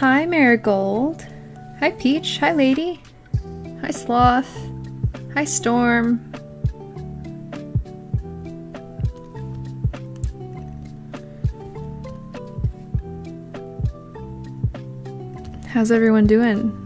Hi, Marigold. Hi, Peach. Hi, Lady. Hi, Sloth. Hi, Storm. How's everyone doing?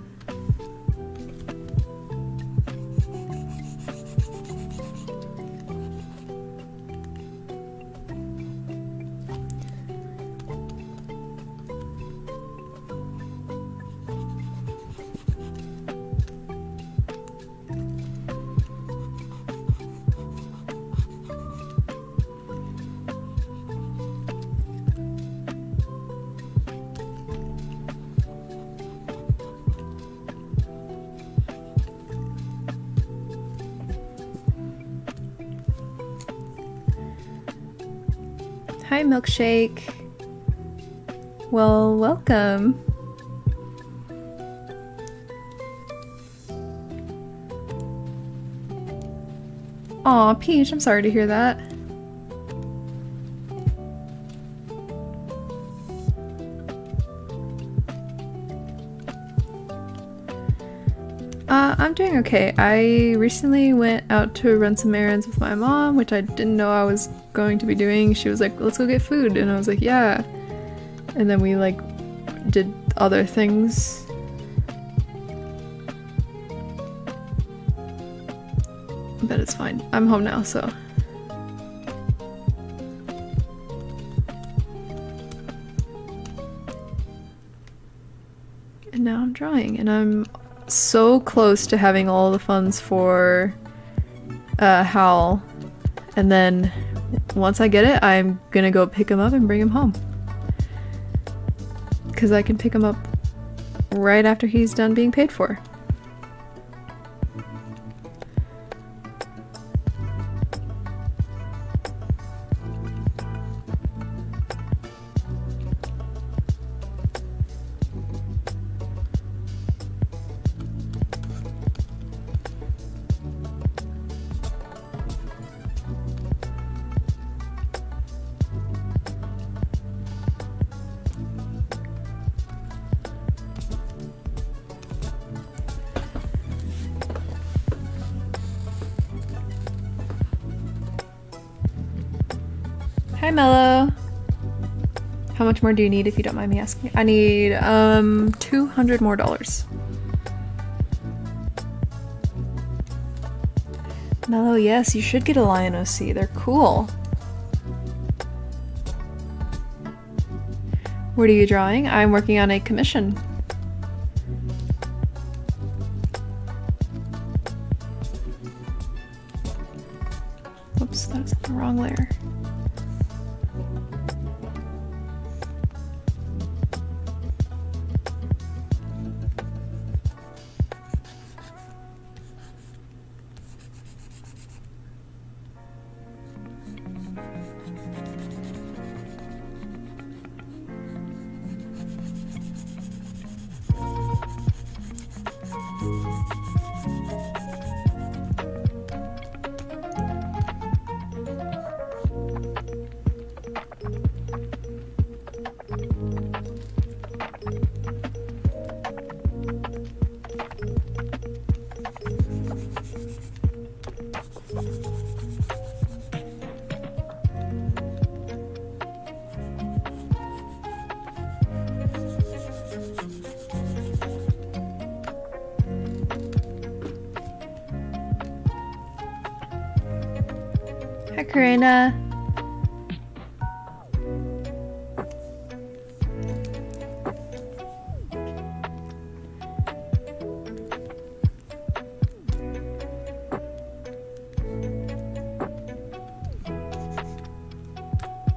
Milkshake. Well, welcome. Aw, Peach, I'm sorry to hear that. Uh, I'm doing okay. I recently went out to run some errands with my mom, which I didn't know I was going to be doing. She was like, let's go get food. And I was like, yeah. And then we like did other things. But it's fine. I'm home now, so. And now I'm drawing, and I'm so close to having all the funds for uh, Howl. And then once I get it, I'm gonna go pick him up and bring him home. Because I can pick him up right after he's done being paid for. Much more do you need if you don't mind me asking? I need um 200 more dollars. Mellow, yes, you should get a Lion OC. They're cool. What are you drawing? I'm working on a commission.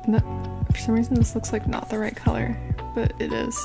No, for some reason, this looks like not the right color, but it is.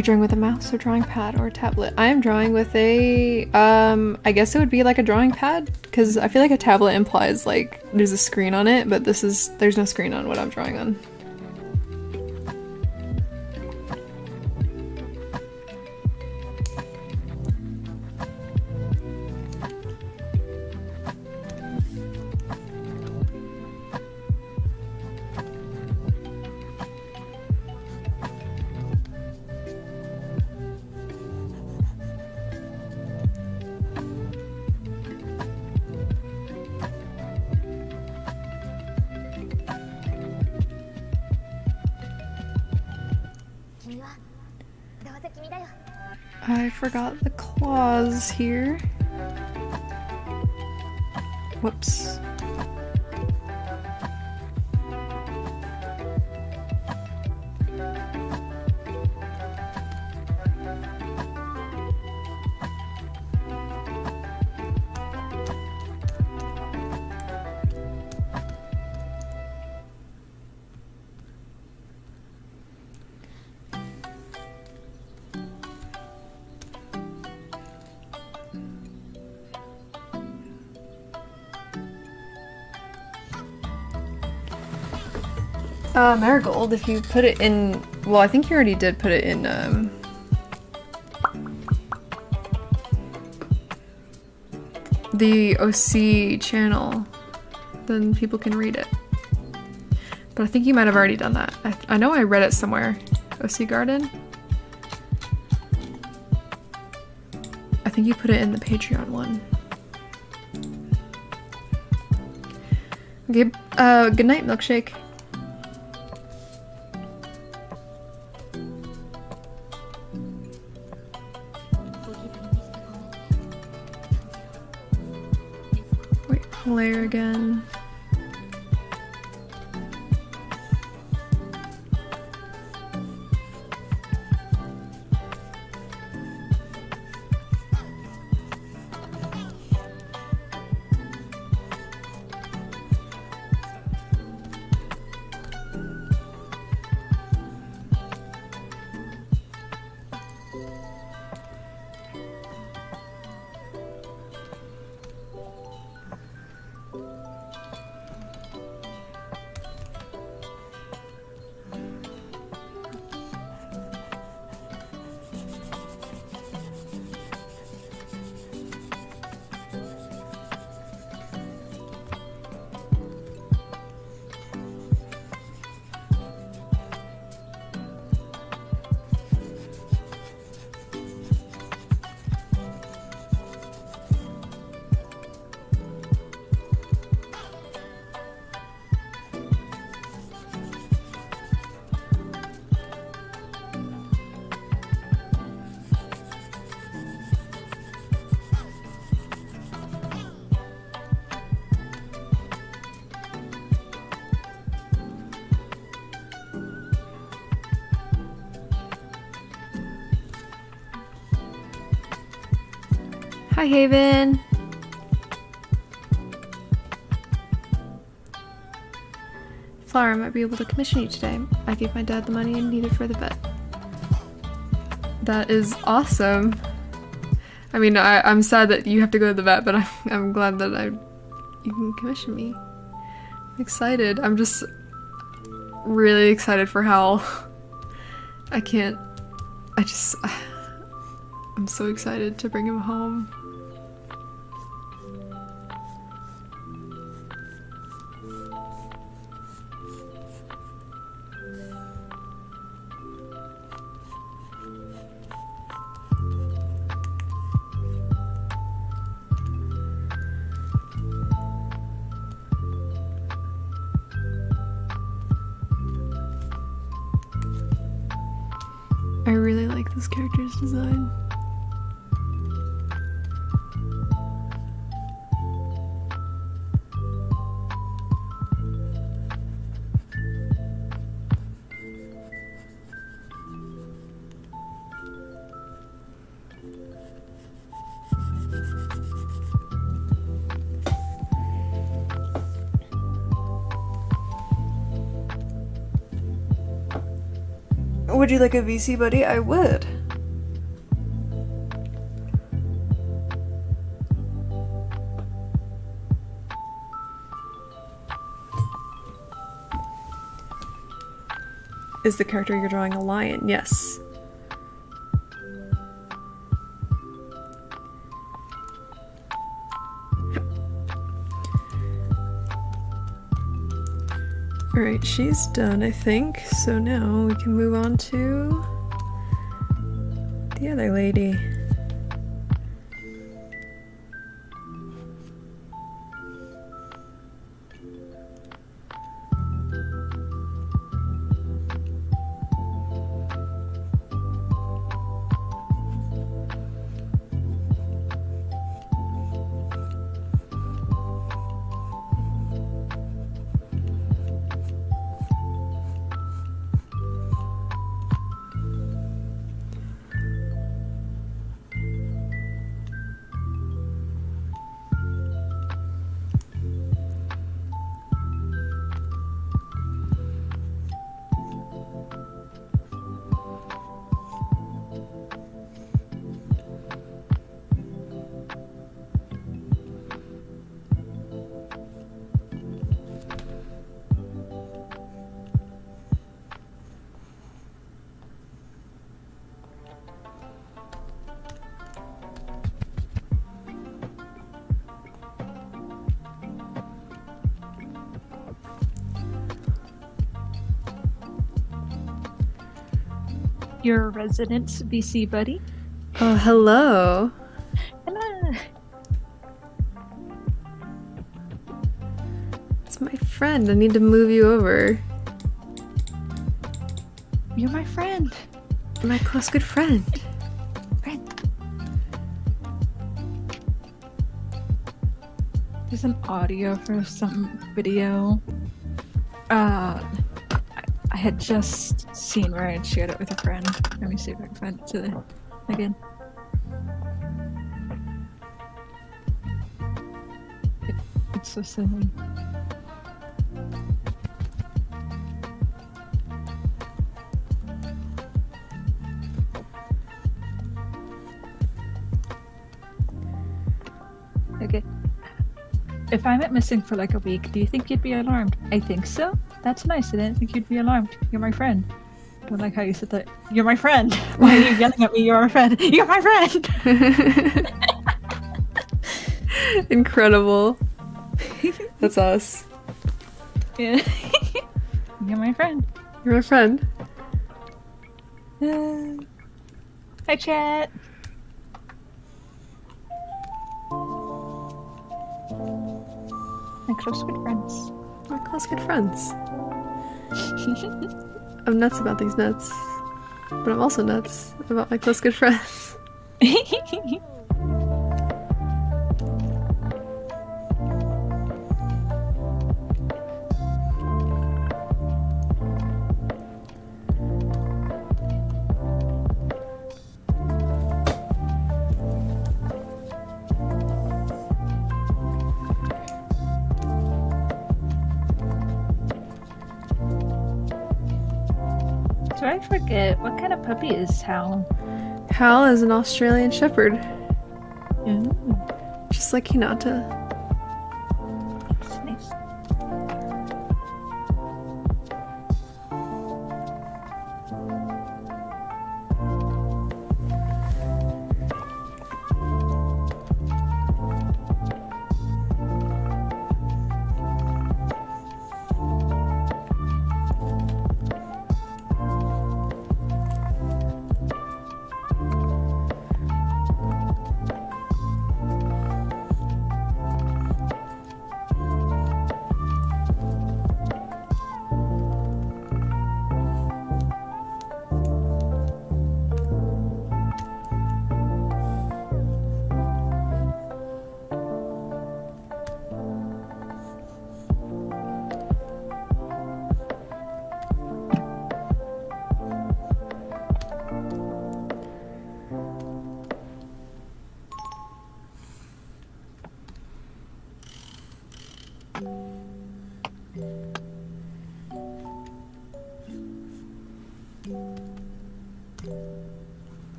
You drawing with a mouse or drawing pad or tablet? I am drawing with a, um, I guess it would be like a drawing pad because I feel like a tablet implies like there's a screen on it, but this is, there's no screen on what I'm drawing on. Here. Marigold, if you put it in, well, I think you already did put it in, um, the OC channel, then people can read it. But I think you might have already done that. I, I know I read it somewhere. OC Garden? I think you put it in the Patreon one. Okay, uh, good night, milkshake. Hi, Haven. Flower, I might be able to commission you today. I gave my dad the money I needed for the vet. That is awesome. I mean, I, I'm sad that you have to go to the vet, but I'm, I'm glad that I you can commission me. I'm excited. I'm just really excited for Howl. I can't. I just. I'm so excited to bring him home. You like a VC buddy? I would. Is the character you're drawing a lion? Yes. Alright, she's done, I think. So now we can move on to the other lady. Your resident VC buddy. Oh, hello. Hello. It's my friend. I need to move you over. You're my friend. My close good friend. Friend. There's an audio for some video. Uh, had just seen where I had shared it with a friend. Let me see if I can find it to the, again. It, it's so silly. Okay. If I went missing for like a week, do you think you'd be alarmed? I think so. That's nice. I didn't think you'd be alarmed. You're my friend. Don't like how you said that. You're my friend. Why are you yelling at me? You're my friend. You're my friend. Incredible. That's us. Yeah. You're my friend. You're my friend. Uh, hi, chat. My close good friends. We're close good friends. I'm nuts about these nuts. But I'm also nuts about my close good friends. forget what kind of puppy is Howl. Howl is an Australian Shepherd, Ooh, just like Hinata.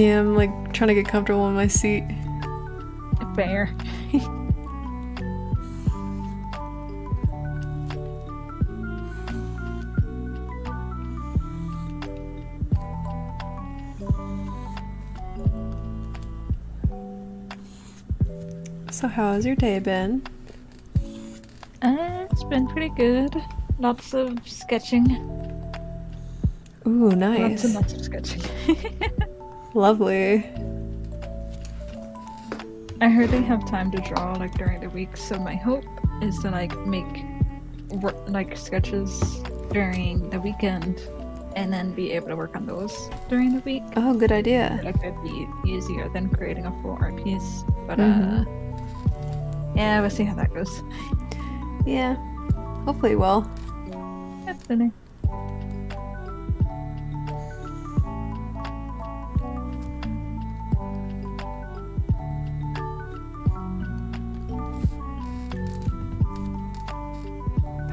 Yeah, I'm like trying to get comfortable in my seat. Fair. So, how has your day been? Uh, it's been pretty good. Lots of sketching. Ooh, nice. Lots and lots of sketching. Lovely. I hardly have time to draw like during the week, so my hope is to like make like sketches during the weekend, and then be able to work on those during the week. Oh, good idea. Like it'd be easier than creating a full art piece. But Mhm. uh, yeah, we'll see how that goes. Yeah. Hopefully, well. Definitely.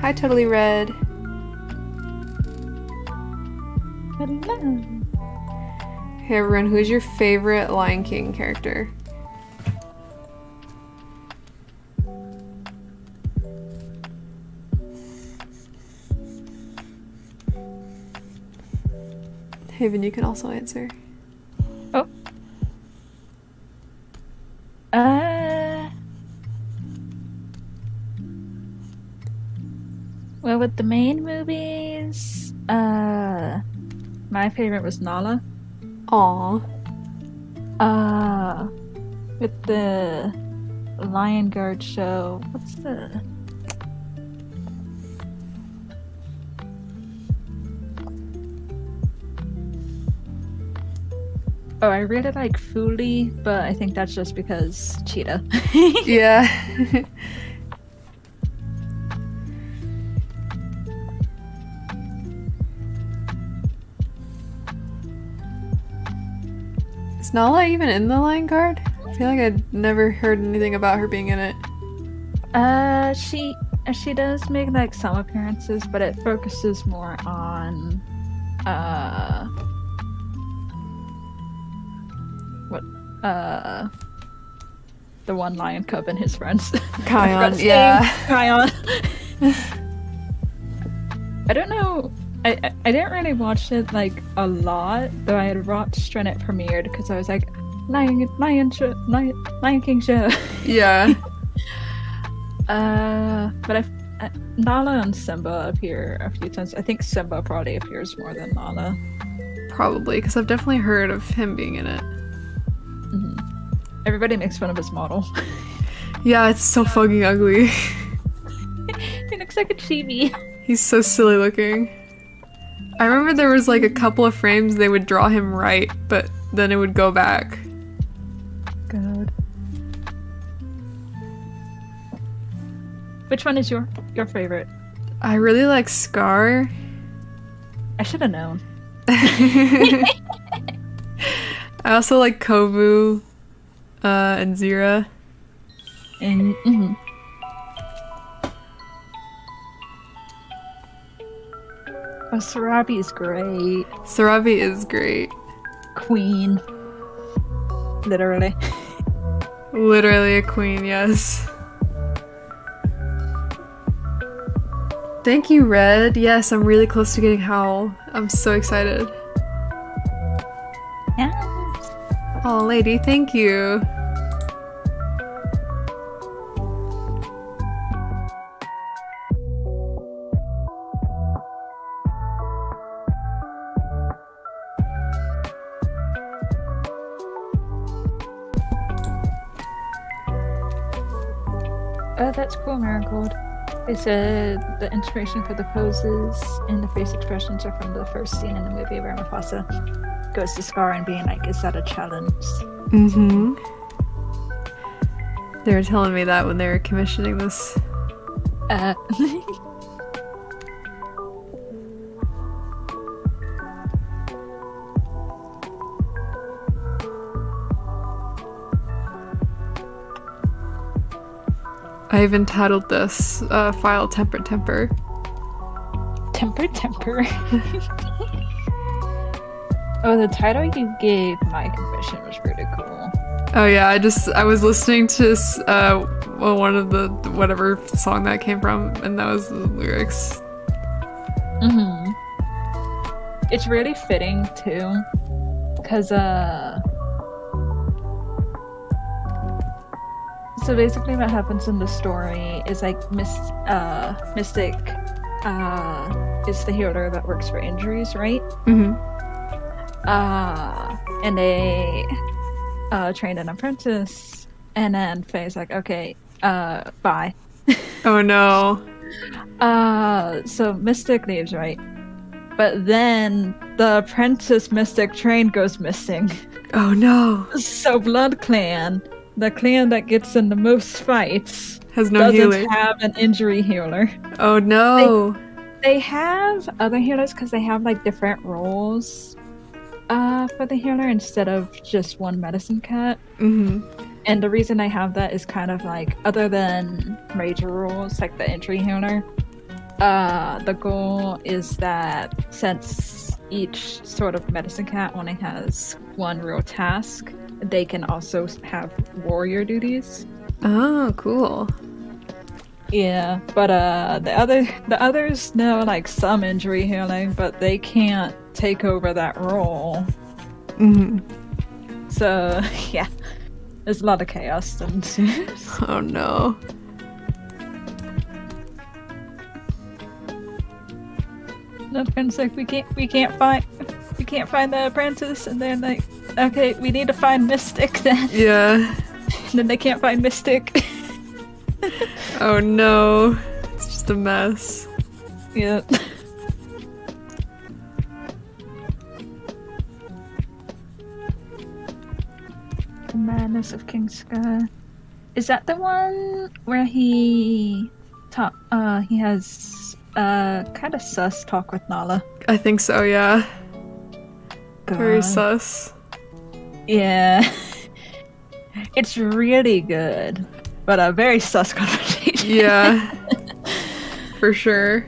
Hi, Totally Red. Hello. Hey, everyone, who's your favorite Lion King character? Haven, you can also answer. With the main movies, uh, my favorite was Nala. Aw. Uh, with the Lion Guard show, what's the? Oh, I really like Fuli, but I think that's just because Cheetah. Yeah. Nala even in the Lion Guard? I feel like I'd never heard anything about her being in it. Uh, she she does make like some appearances, but it focuses more on uh what uh the one lion cub and his friends. Kion, yeah. Kion. I don't know. I, I I didn't really watch it like a lot, though I had watched when it premiered because I was like, Lion Lion show, Lion, Lion King show. Yeah. Uh, but I've, uh, Nala and Simba appear a few times. I think Simba probably appears more than Nala. Probably, because I've definitely heard of him being in it. Everybody makes fun of his model. Yeah, it's so fucking ugly. he looks like a chibi. He's so silly looking. I remember there was like a couple of frames they would draw him right, but then it would go back. God. Which one is your your favorite? I really like Scar. I should have known. I also like Kovu uh, and Zira. And mhm. Oh, Sarabi is great. Sarabi is great. Queen. Literally. Literally a queen, yes. Thank you, Red. Yes, I'm really close to getting Howl. I'm so excited. Yeah. Oh, lady, thank you. Oh, that's cool, Marigold. They said the inspiration for the poses and the face expressions are from the first scene in the movie where Mufasa goes to Scar and being like, "Is that a challenge?" Mm-hmm. They were telling me that when they were commissioning this. Uh, I even titled this uh, file Temper Temper. temper, temper. oh, the title you gave my confession was pretty cool. Oh yeah, I just I was listening to uh well, one of the whatever song that came from, and that was the lyrics. Mm-hmm. It's really fitting too, because uh. So basically, what happens in the story is like Miss uh Mystic uh is the healer that works for injuries, right? Mm-hmm. Uh, and they uh trained an apprentice, and then Faye's like, okay, uh, bye. Oh no. Uh, so Mystic leaves, right? But then the apprentice Mystic train goes missing. Oh no. So Blood Clan, the clan that gets in the most fights, Has no doesn't healer. have an injury healer. Oh no. They have other healers because they have like different roles uh, for the healer instead of just one medicine cat. Mm-hmm. And the reason I have that is kind of like other than major rules like the injury healer, uh, the goal is that since each sort of medicine cat only has one real task, they can also have warrior duties. Oh, cool. Yeah, but uh, the other the others know like some injury healing, but they can't take over that role. Mm-hmm. So yeah, there's a lot of chaos ensues. Oh no. That friend's like, we can't, we can't find, we can't find the apprentice, and they're like, okay, we need to find Mystic then. Yeah. And then they can't find Mystic. Oh no. It's just a mess. yeah. The madness of King Scar. Is that the one where he talk? Uh, he has uh kind of sus talk with Nala. I think so, yeah. Very sus. Yeah. it's really good, but a very sus conversation. Yeah. For sure.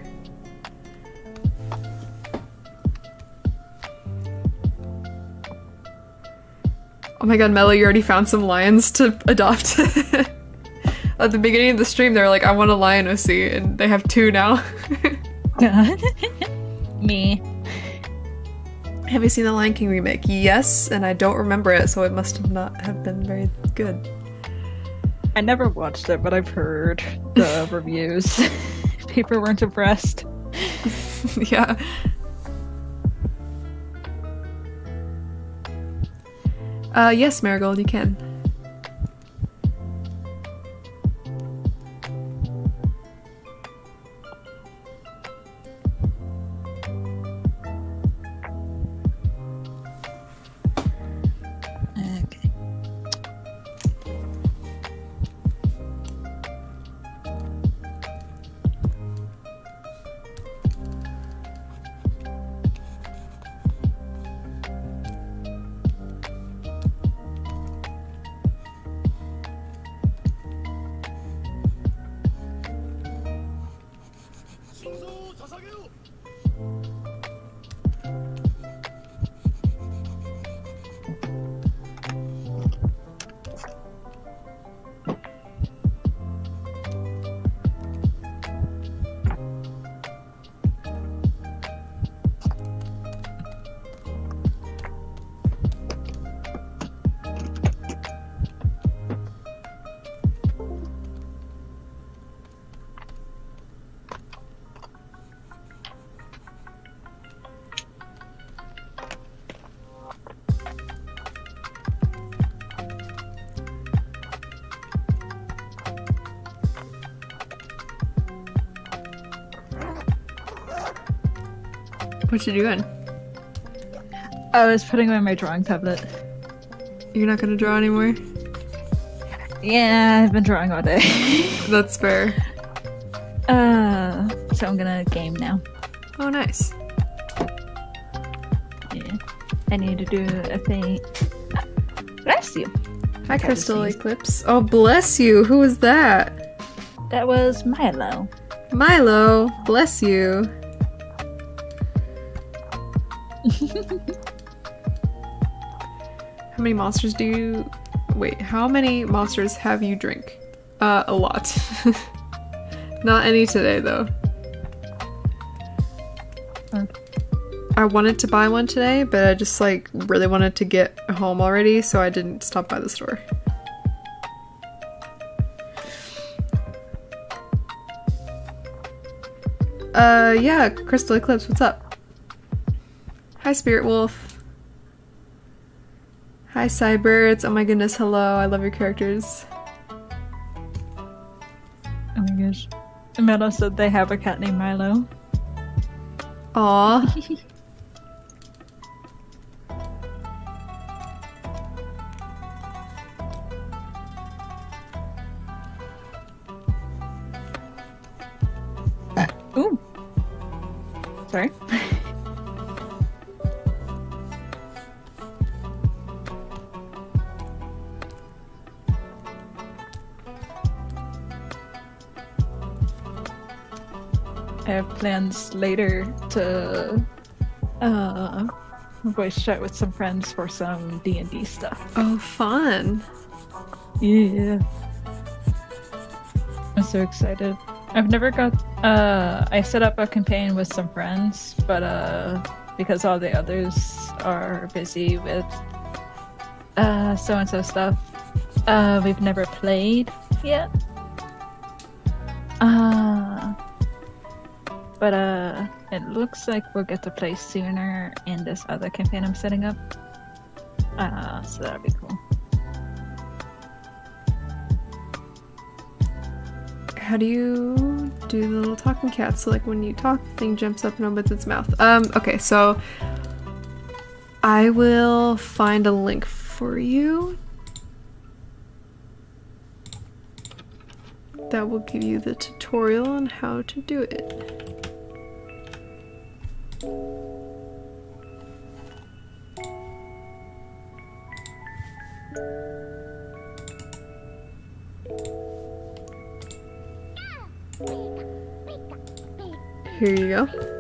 Oh my god, Mello, you already found some lions to adopt. At the beginning of the stream, they were like, I want a lion OC, and they have two now. Me. Have you seen the Lion King remake? Yes, and I don't remember it, so it must have not have been very good. I never watched it, but I've heard the reviews. People weren't impressed. yeah. Uh, yes, Marigold, you can. What you doing? I was putting away my drawing tablet. You're not gonna draw anymore? Yeah, I've been drawing all day. That's fair. uh, so I'm gonna game now. Oh, nice. Yeah. I need to do a thing. Bless you. Hi, Crystal Eclipse. Oh, bless you. Who was that? That was Milo. Milo. Bless you. how many monsters do you. Wait, how many monsters have you drink? Uh, a lot. Not any today, though. Oh. I wanted to buy one today, but I just like really wanted to get home already, so I didn't stop by the store. Uh, yeah, Crystal Eclipse, what's up? Hi, Spirit Wolf. Hi, Cybirds. Oh my goodness, hello. I love your characters. Oh my gosh. Milo said they have a cat named Milo. Aw. Ooh. Sorry. Have plans later to uh voice chat with some friends for some D and D stuff. Oh, fun. Yeah. I'm so excited. I've never got uh I set up a campaign with some friends, but uh because all the others are busy with uh so and so stuff, uh we've never played yet. Uh but uh it looks like we'll get to play sooner in this other campaign I'm setting up. Uh so that'll be cool. How do you do the little talking cat? So like when you talk, the thing jumps up and opens its mouth. Um, okay, so I will find a link for you. That will give you the tutorial on how to do it. Here you go.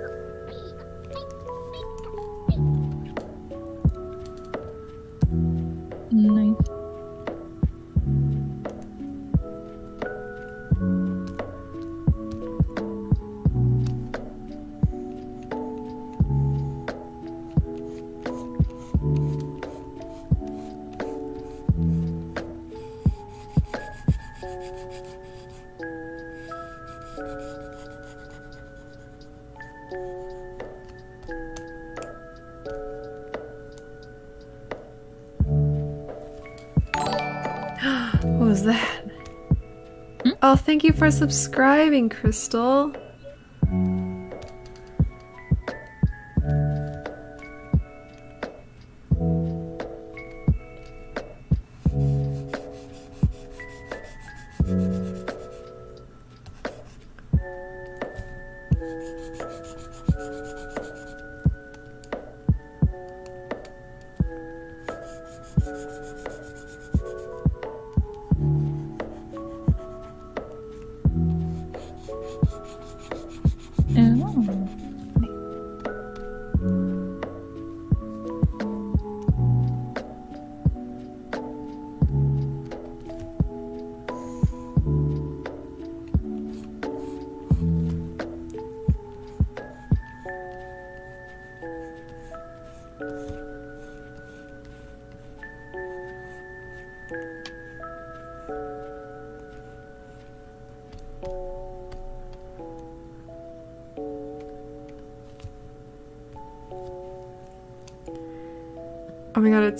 Oh, thank you for subscribing, Crystal.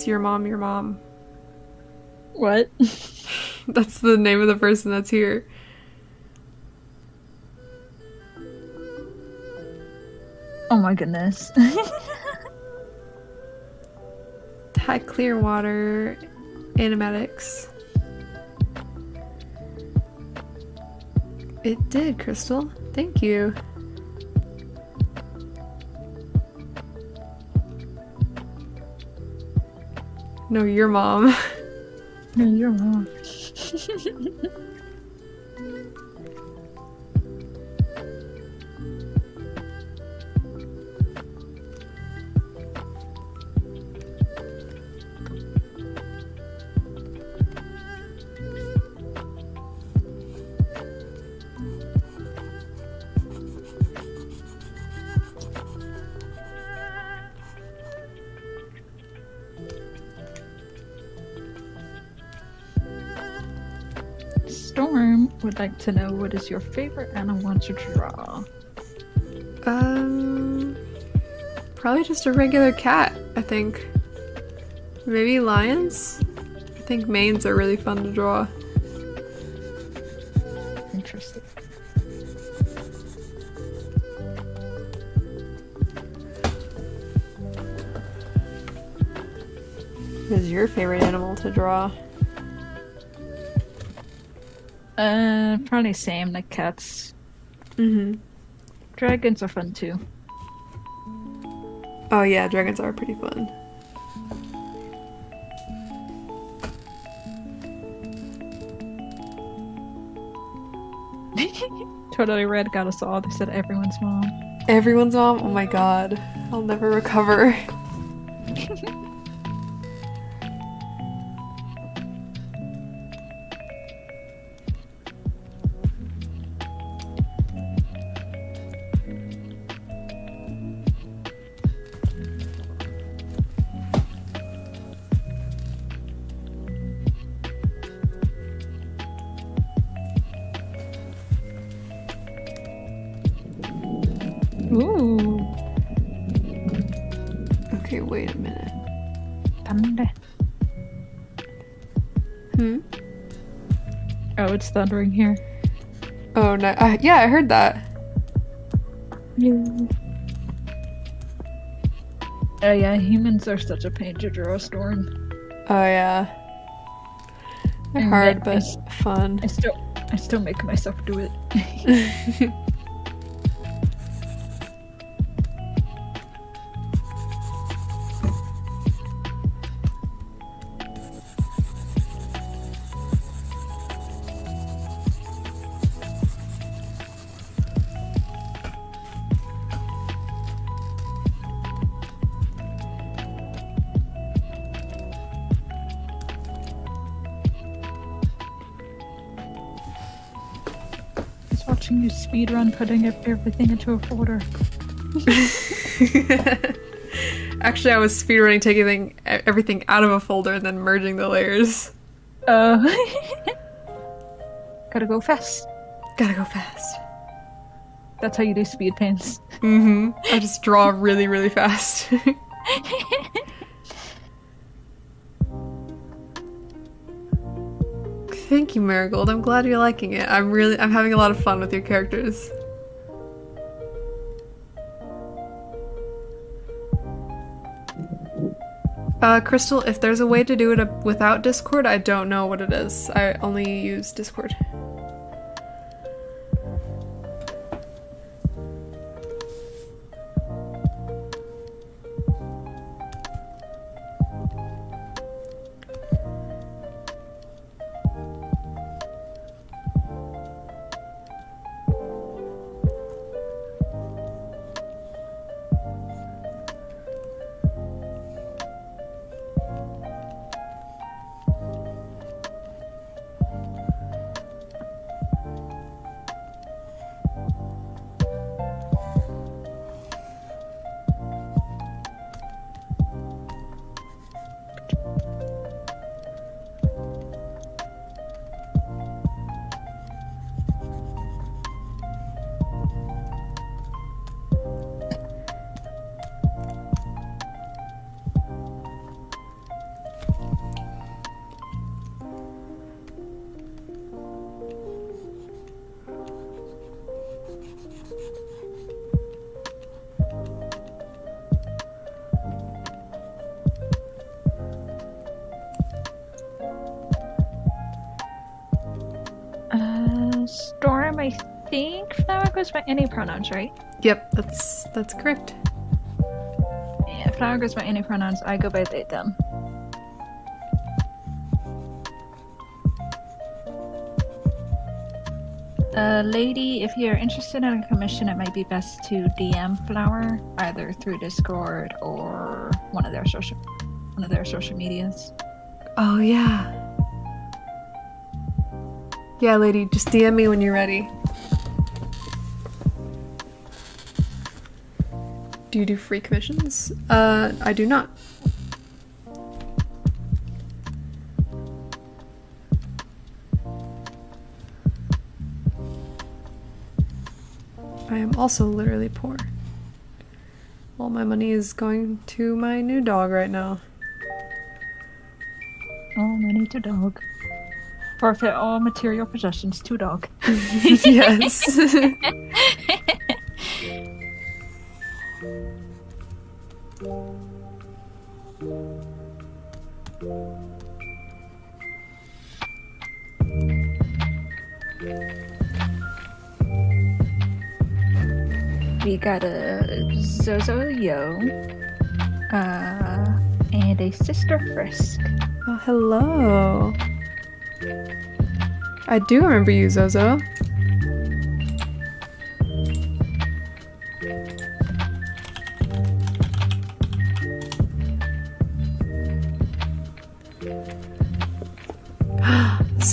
It's your mom, your mom. What? That's the name of the person that's here. Oh my goodness. High clear water animatics. It did, Crystal. Thank you. No, your mom. no, your mom. like to know what is your favorite animal to draw? Um, probably just a regular cat, I think. Maybe lions? I think manes are really fun to draw. Interesting. What is your favorite animal to draw? Probably same like cats. Mm-hmm. Dragons are fun too. Oh yeah, dragons are pretty fun. totally red got us all. They said everyone's mom. Everyone's mom? Oh my god. I'll never recover. It's thundering here. Oh no. Uh, yeah, I heard that. Oh yeah, humans are such a pain to draw, a Storm. Oh yeah. They're And hard, but is- fun. I still, I still make myself do it. putting everything into a folder. Actually, I was speedrunning taking everything out of a folder and then merging the layers. Uh, gotta go fast. Gotta go fast. That's how you do speed paints. Mm-hmm. I just draw really, really fast. Thank you, Marigold. I'm glad you're liking it. I'm really I'm having a lot of fun with your characters. Uh, Crystal, if there's a way to do it without Discord, I don't know what it is. I only use Discord. Goes by any pronouns, right? Yep, that's that's correct. Yeah, Flower goes by any pronouns. I go by they, them. Uh, lady, if you're interested in a commission, it might be best to DM Flower either through Discord or one of their social, one of their social medias. Oh yeah. Yeah, lady, just DM me when you're ready. Do you do free commissions? Uh, I do not. I am also literally poor. All my money is going to my new dog right now. All money to dog. Forfeit all material possessions to dog. yes. We got a Zozo Yo, uh, and a Sister Frisk. oh, hello. I do remember you, Zozo.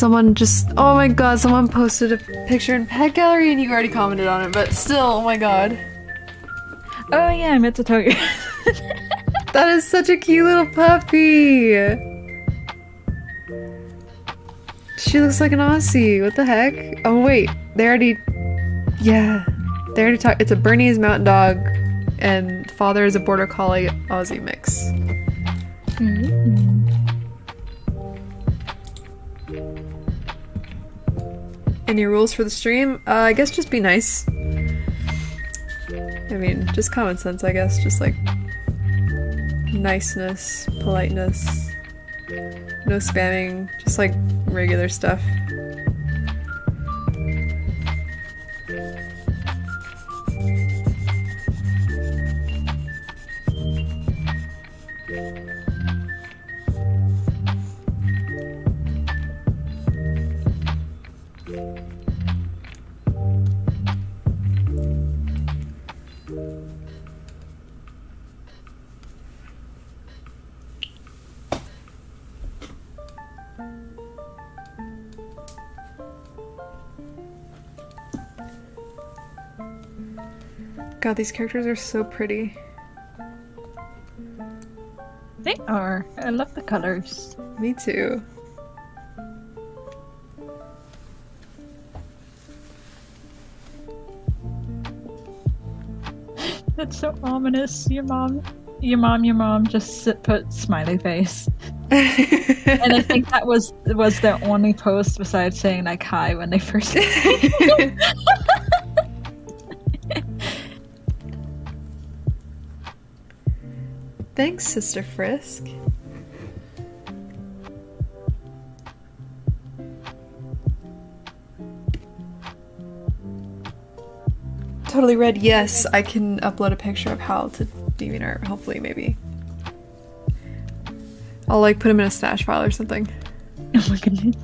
Someone just, oh my god, someone posted a picture in Pet Gallery and you already commented on it, but still, oh my god. Oh yeah, I meant to tell you. That is such a cute little puppy. She looks like an Aussie. What the heck? Oh wait, they already. Yeah, they already talked. It's a Bernese Mountain Dog, and father is a Border Collie Aussie mix. Hmm. Any rules for the stream? Uh, I guess just be nice. I mean, just common sense, I guess. Just like niceness, politeness, no spamming, just like regular stuff. These characters are so pretty. They are. I love the colors. Me too. That's so ominous. Your mom, your mom, your mom just sit, put smiley face. And I think that was was their only post besides saying like hi when they first. Thanks, Sister Frisk. Totally red. Yes, I can upload a picture of Howl to DeviantArt. Hopefully, maybe. I'll like put him in a stash file or something. oh my goodness!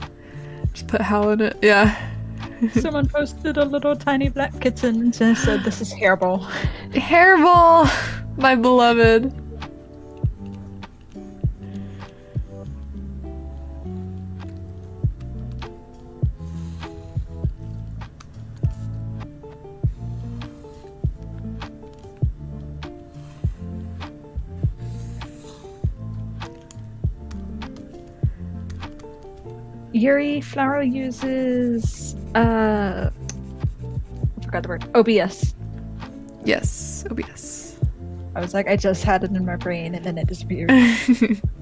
Just put Howl in it. Yeah. Someone posted a little tiny black kitten and said, "This is hairball." Hairball, my beloved. Yuri Flower uses uh, I forgot the word. OBS. Yes, OBS. I was like, I just had it in my brain and then it disappeared.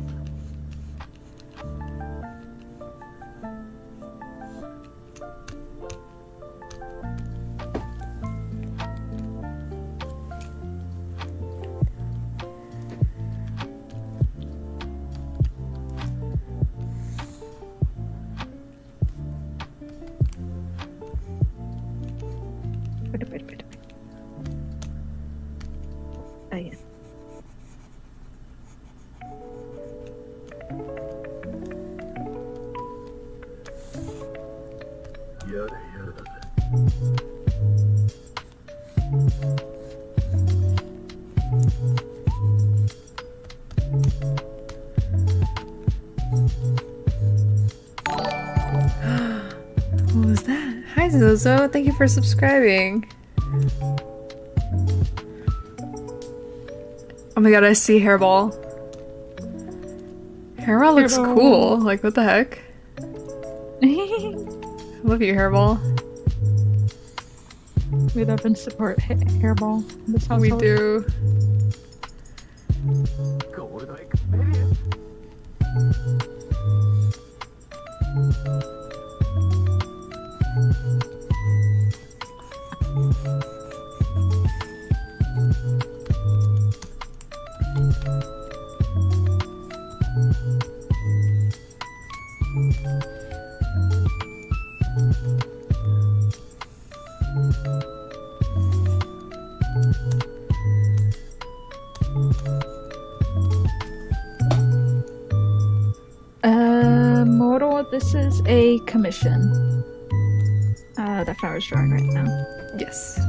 thank you for subscribing. Oh my god, I see Hairball. Hairball looks Hairball. cool. Like, what the heck? I love you, Hairball. we love and support ha- hairball this. We do. Flower's drawing right now. Yes.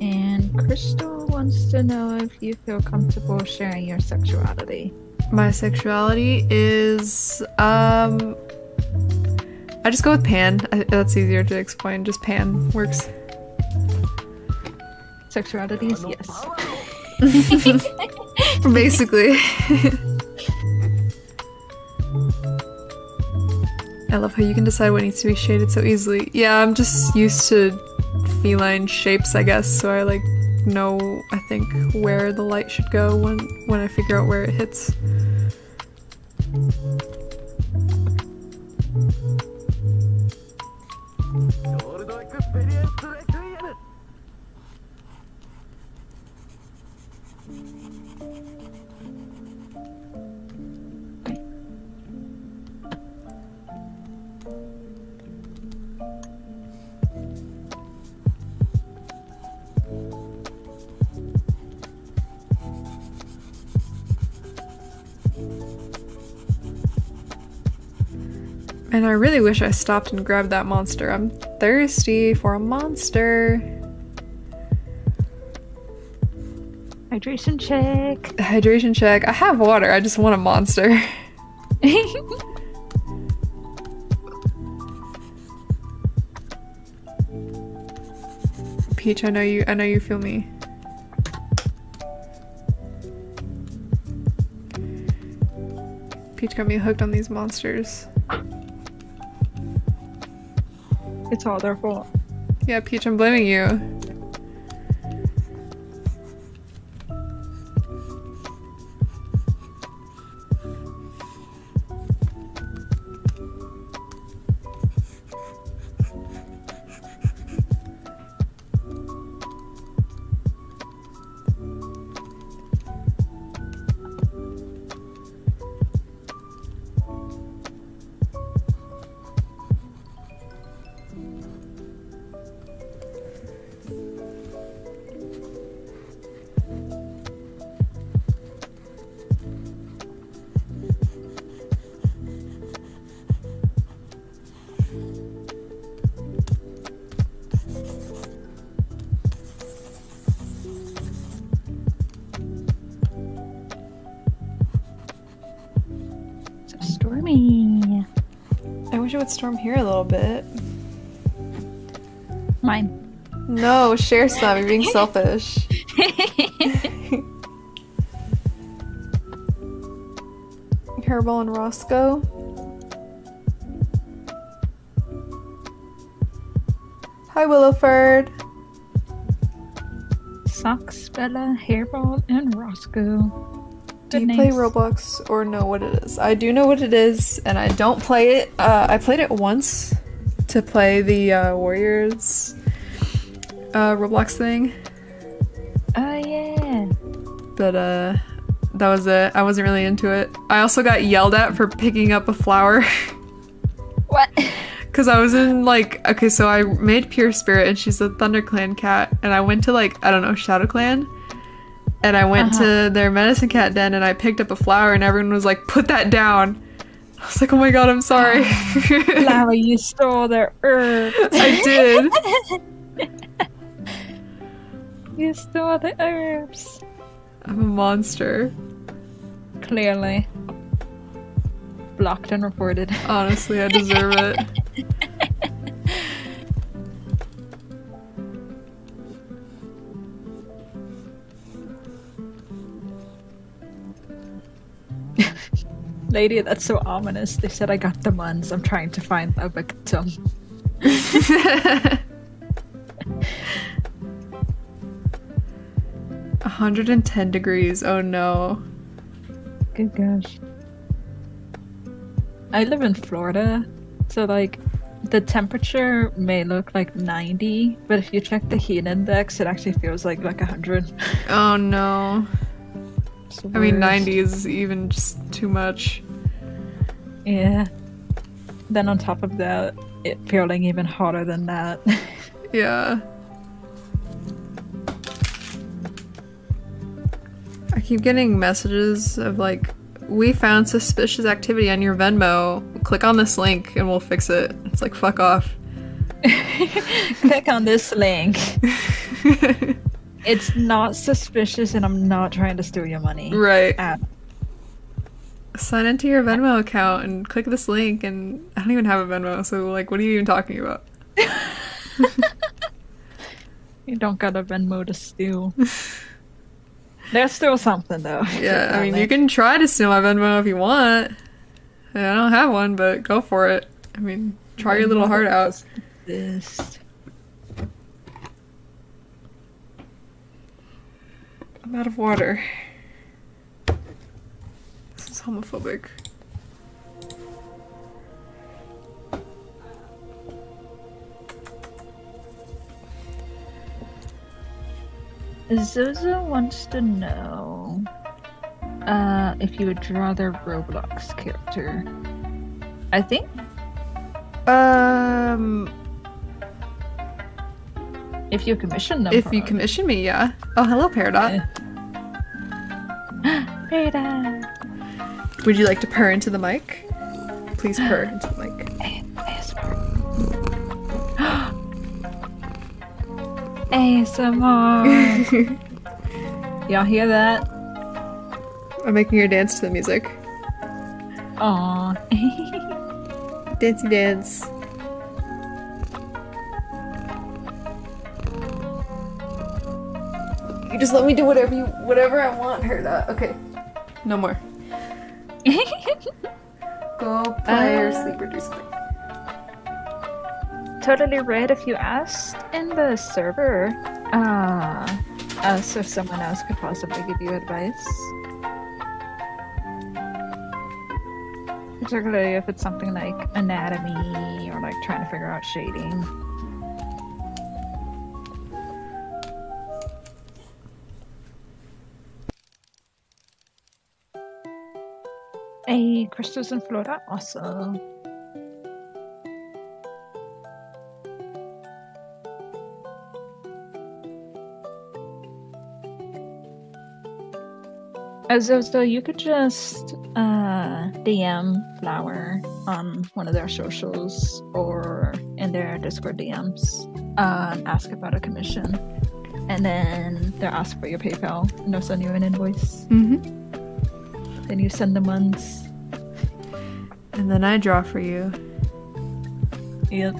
And Crystal wants to know if you feel comfortable sharing your sexuality. My sexuality is um I just go with pan. I, that's easier to explain. Just pan works. Sexuality is yes. Basically. I love how you can decide what needs to be shaded so easily. Yeah, I'm just used to feline shapes, I guess, so I like know I think where the light should go when when I figure out where it hits. I really wish I stopped and grabbed that monster. I'm thirsty for a monster. Hydration check. Hydration check. I have water. I just want a monster. Peach, I know you. I know you feel me. Peach got me hooked on these monsters. It's all their fault. Yeah, Peach, I'm blaming you. I wish it would storm here a little bit. Mine. No, share some. You're being selfish. Hairball and Roscoe. Hi, Willowford. Socks, Bella, Hairball, and Roscoe. Do you play. Roblox or know what it is? I do know what it is, and I don't play it. Uh, I played it once to play the uh, Warriors uh, Roblox thing, Oh yeah. but uh, that was it. I wasn't really into it. I also got yelled at for picking up a flower. What? Because I was in like okay, so I made Pure Spirit and she's a Thunder Clan cat, and I went to like I don't know Shadow Clan, and I went to uh-huh. their Medicine Cat den and I picked up a flower and everyone was like, "Put that down." I was like, "Oh my god, I'm sorry." Flower, you stole their herbs. I did. You stole the herbs. I'm a monster. Clearly. Blocked and reported. Honestly, I deserve it. Lady, that's so ominous. They said I got the ones. I'm trying to find a victim. hundred and ten degrees. Oh no. Good gosh. I live in Florida, so like the temperature may look like 90, but if you check the heat index, it actually feels like like 100. Oh no. I mean, 90 is even just too much. Yeah. Then on top of that, it feeling even hotter than that. Yeah. I keep getting messages of like, we found suspicious activity on your Venmo. Click on this link and we'll fix it. It's like, fuck off. Click on this link. It's not suspicious, and I'm not trying to steal your money. right. Ah, Sign into your Venmo account and click this link. And I don't even have a Venmo, so like, what are you even talking about? you don't got a Venmo to steal. There's still something though. Yeah, I mean, you can try to steal my Venmo if you want. I don't have one, but go for it. I mean, try your little heart out. This. I'm out of water. Homophobic. Zozo wants to know uh, if you would draw their Roblox character. I think Um, if you commission them. if you commission me, yeah. Oh, hello, Peridot. Rita. Would you like to purr into the mic? Please purr into the mic. ASMR. Y'all hear that? I'm making her dance to the music. Aw. Dancey dance. You just let me do whatever you whatever I want her to. Okay. No more. Go play or Uh, sleep or do something. totally read if you asked in the server. Uh, uh, so someone else could possibly give you advice. Particularly if it's something like anatomy or like trying to figure out shading. Hey, Crystals in Florida, awesome. Uh, so, so you could just uh, DM Flower on one of their socials or in their Discord DMs uh, and ask about a commission. And then they'll ask for your PayPal and they'll send you an invoice. Mm-hmm. Then you send them ones. And then I draw for you. Yep.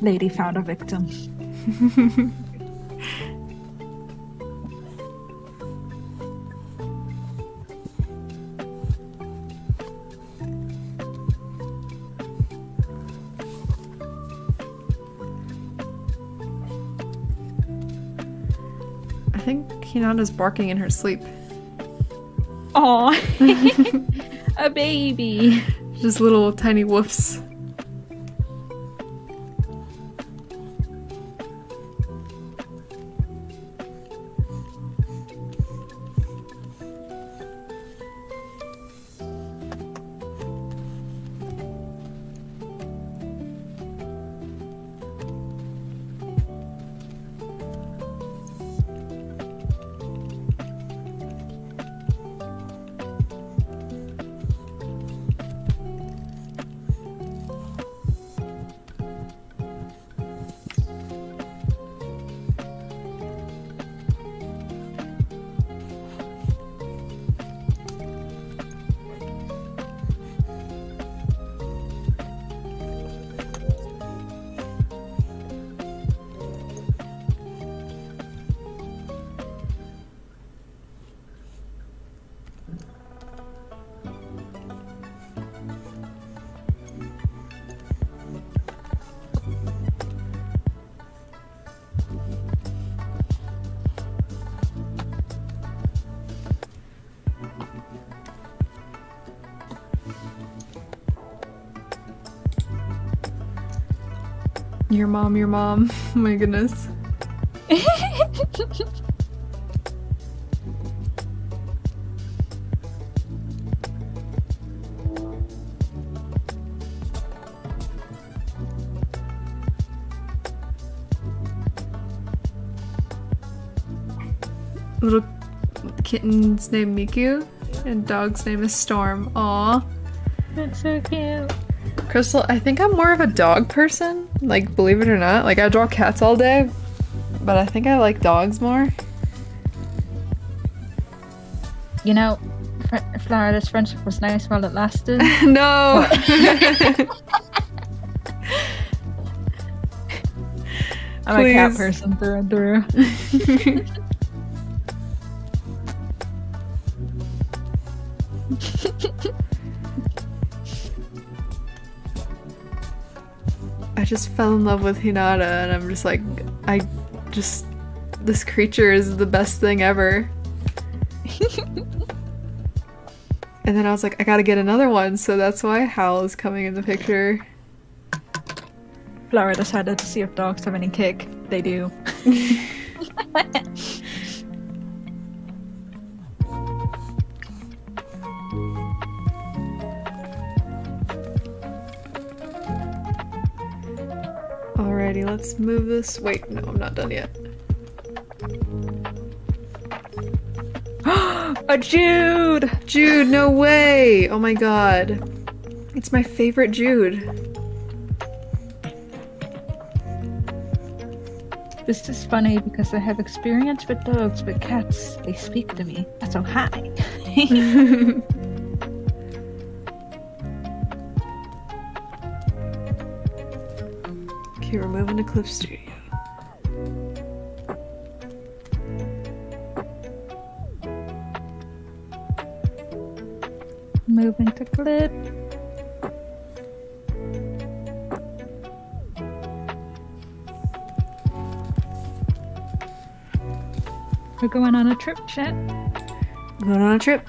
Lady found a victim. Hinata's barking in her sleep. Aw, a baby. Just little tiny woofs. Your mom, your mom. My goodness. Little kitten's name Miku, and dog's name is Storm. Aw. That's so cute. Crystal, I think I'm more of a dog person. Like, believe it or not. Like, I draw cats all day, but I think I like dogs more. You know, Fr- Flower, this friendship was nice while it lasted. no! I'm a cat person through and through. just fell in love with Hinata, and I'm just like, I just. This creature is the best thing ever. and then I was like, I gotta get another one, so that's why Howl is coming in the picture. Flower decided to see if dogs have any kick. They do. Alrighty, let's move this. Wait, no, I'm not done yet. a Jude! Jude, no way! Oh my god. It's my favorite Jude. This is funny because I have experience with dogs, but cats, they speak to me. So hi. Okay, we're moving to Clip Studio. Moving to clip. We're going on a trip, chat. Going on a trip.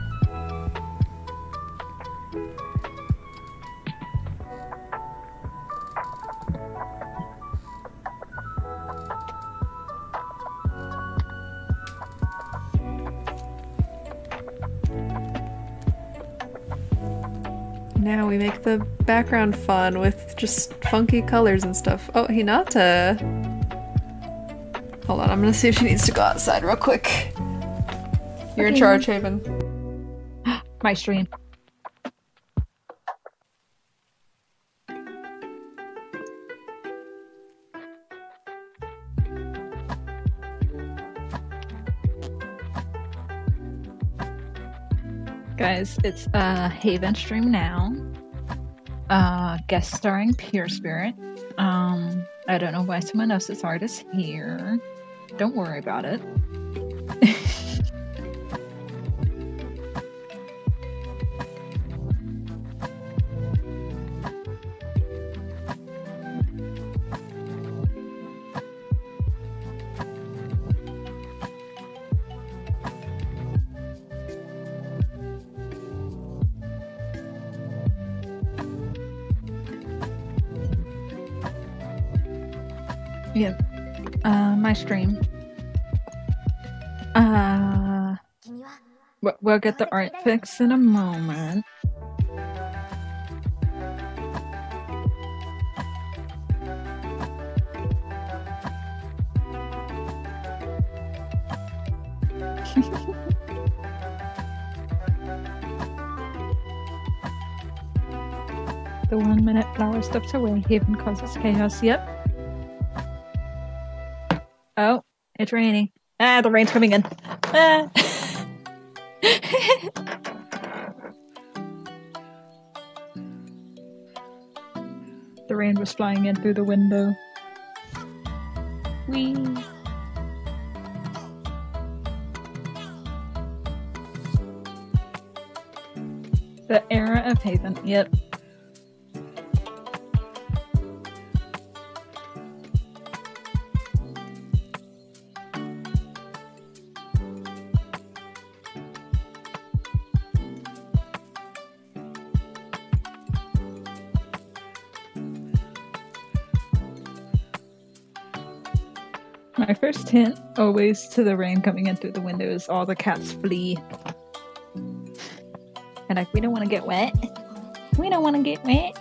We make the background fun with just funky colors and stuff. Oh, Hinata! Hold on, I'm gonna see if she needs to go outside real quick. You're in charge, Haven. My stream. Guys, it's uh Haven stream now. Uh guest starring Pure Spirit. Um I don't know why someone else's art is here. Don't worry about it. my stream. Uh, we- we'll get the art fix in a moment. the one minute flower steps away, Haven causes chaos. Yep. Oh, it's raining. Ah, the rain's coming in. Ah. the rain was flying in through the window. Whee. The era of Haven. Yep. My first hint, always to the rain coming in through the window, is all the cats flee. And like, we don't want to get wet. We don't want to get wet.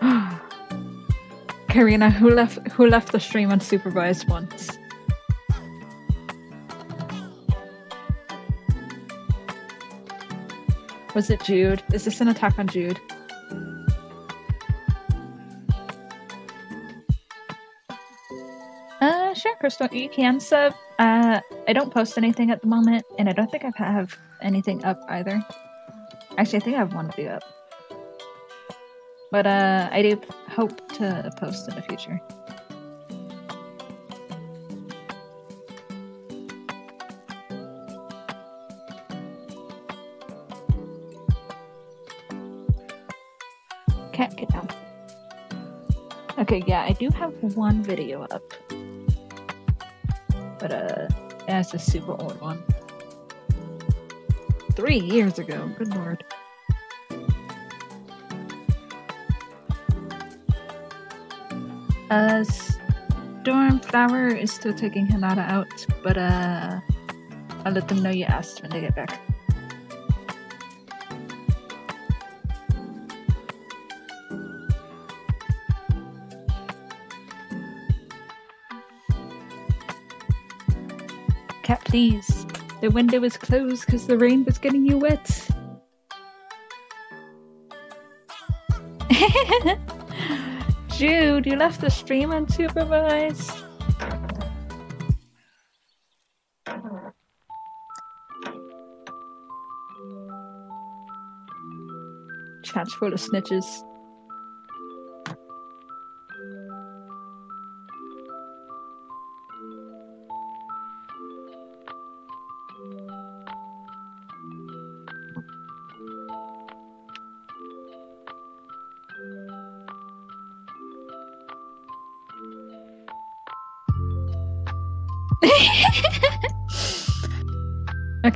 Karina, who left who left the stream unsupervised once? Was it Jude? Is this an attack on Jude? Uh, sure, Crystal. You can sub. Uh, I don't post anything at the moment, and I don't think I have anything up either. Actually, I think I have one video up. But uh, I do hope to post in the future. Cat, get down. Okay, yeah, I do have one video up. But uh, that's a super old one. Three years ago, good lord. Uh, Stormflower is still taking Hinata out, but uh, I'll let them know you asked when they get back. Please. The window is closed because the rain was getting you wet. Jude, you left the stream unsupervised. Chat's full of snitches.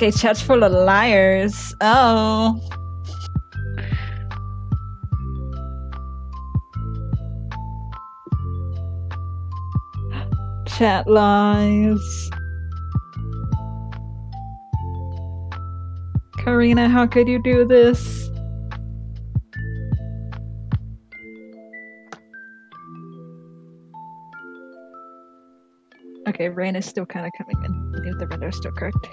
Okay, chat's full of liars. Oh. Chat lies. Karina, how could you do this? Okay, rain is still kind of coming in. I think the window's still cracked.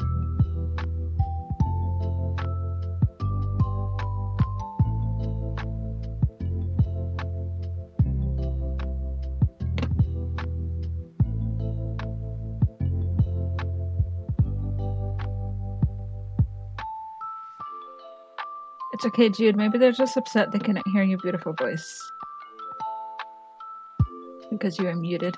Okay, Jude. Maybe they're just upset they couldn't hear your beautiful voice. Because you are muted.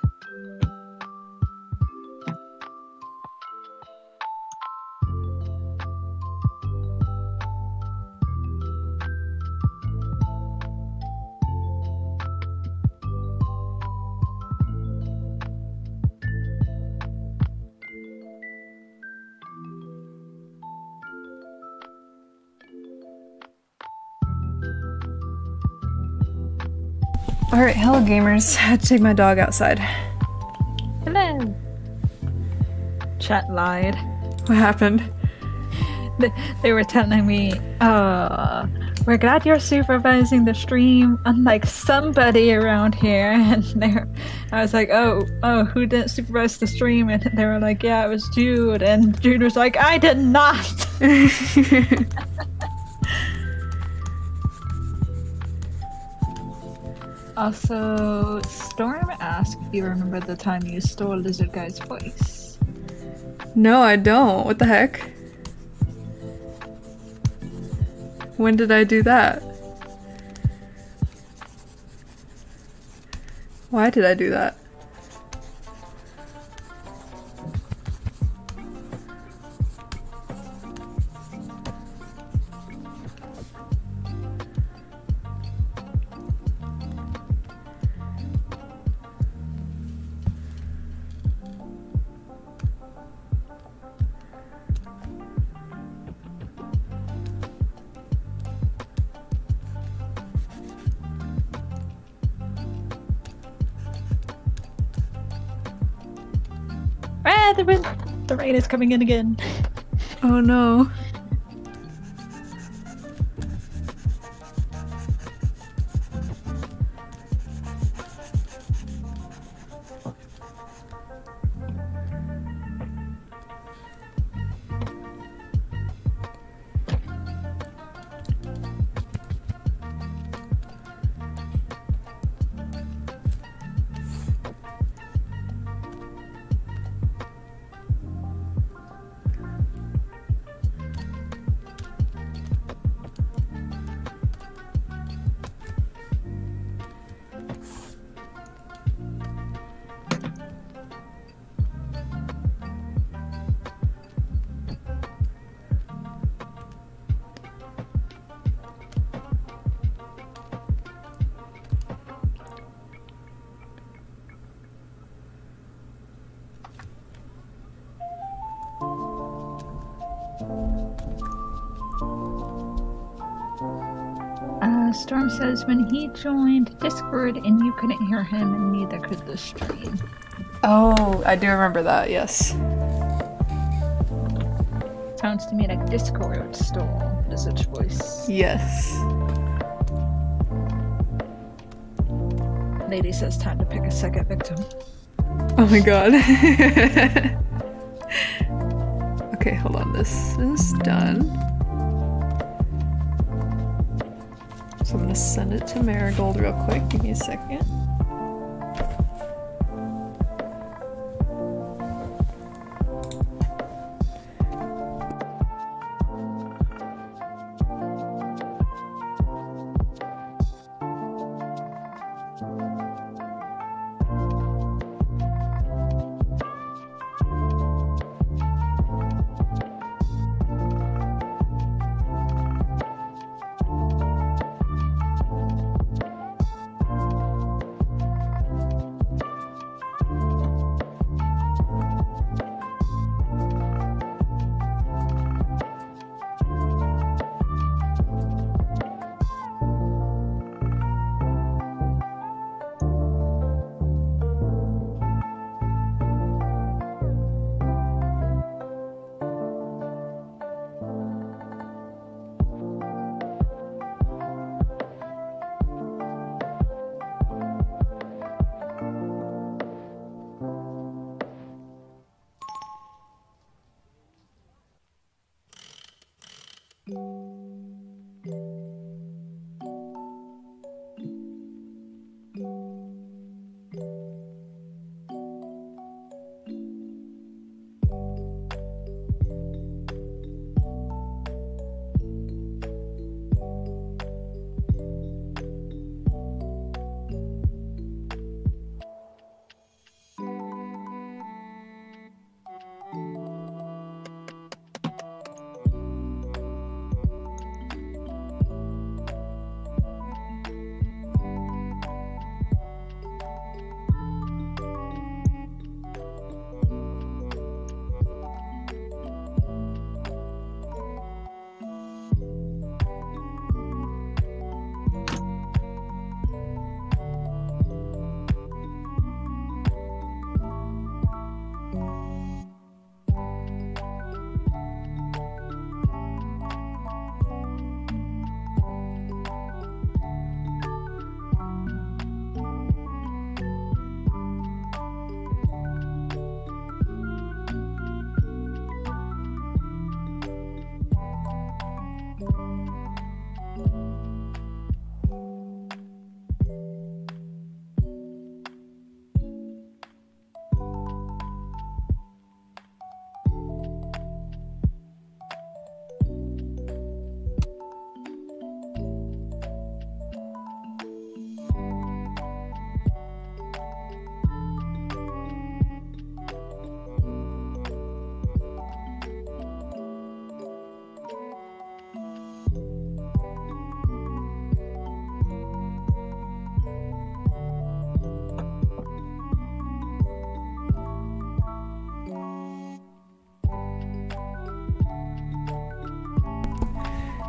Alright, hello gamers. I had to take my dog outside. Hello. Chat lied. What happened? They, they were telling me, uh, we're glad you're supervising the stream, unlike somebody around here. And they I was like, oh, oh, who didn't supervise the stream? And they were like, yeah, it was Jude. And Jude was like, I did not. Also, Storm asked if you remember the time you stole Lizard Guy's voice. no, I don't. What the heck? When did I do that? Why did I do that? Coming in again. Oh no. Joined Discord and you couldn't hear him and neither could the stream. Oh, I do remember that, yes. Sounds to me like Discord stole Blizzard's voice. Yes. Lady says time to pick a second victim. Oh my god. okay, hold on. This is done. Gonna send it to Marigold real quick. Give me a second.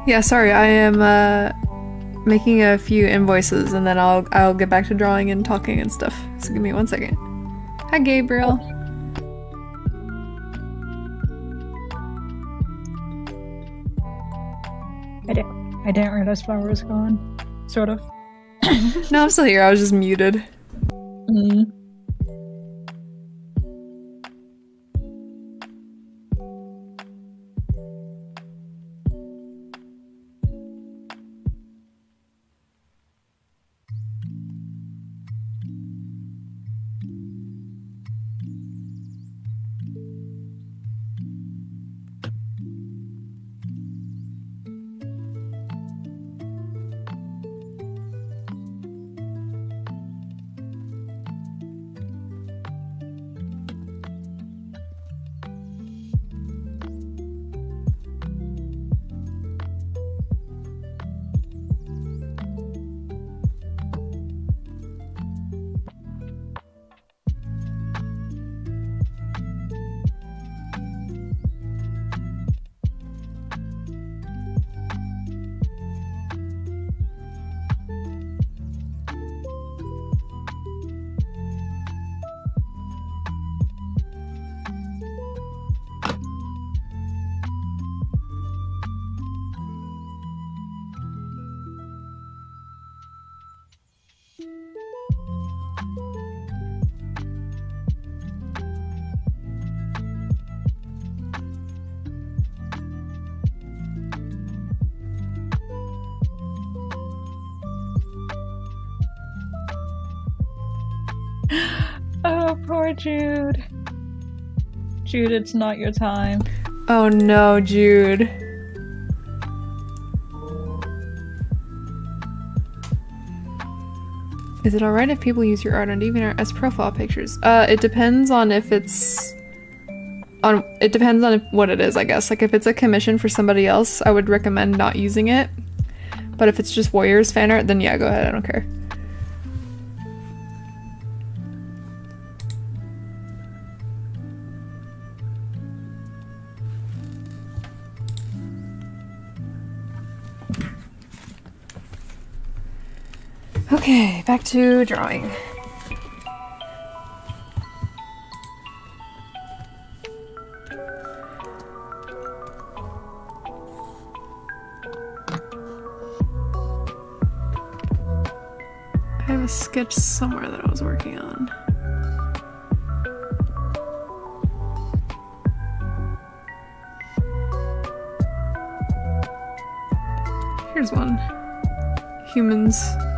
Yeah, sorry, I am uh, making a few invoices and then I'll I'll get back to drawing and talking and stuff. So give me one second. Hi, Gabriel. I didn't, I didn't realize Flower was gone. Sort of. no, I'm still here. I was just muted. Jude. Jude, it's not your time. Oh no, Jude. Is it alright if people use your art on DeviantArt as profile pictures? Uh, it depends on if it's on. It depends on if, what it is, I guess. Like if it's a commission for somebody else, I would recommend not using it. But if it's just Warriors fan art, then yeah, go ahead. I don't care. To drawing. I have a sketch somewhere that I was working on. Here's one. Humans.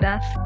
Hey,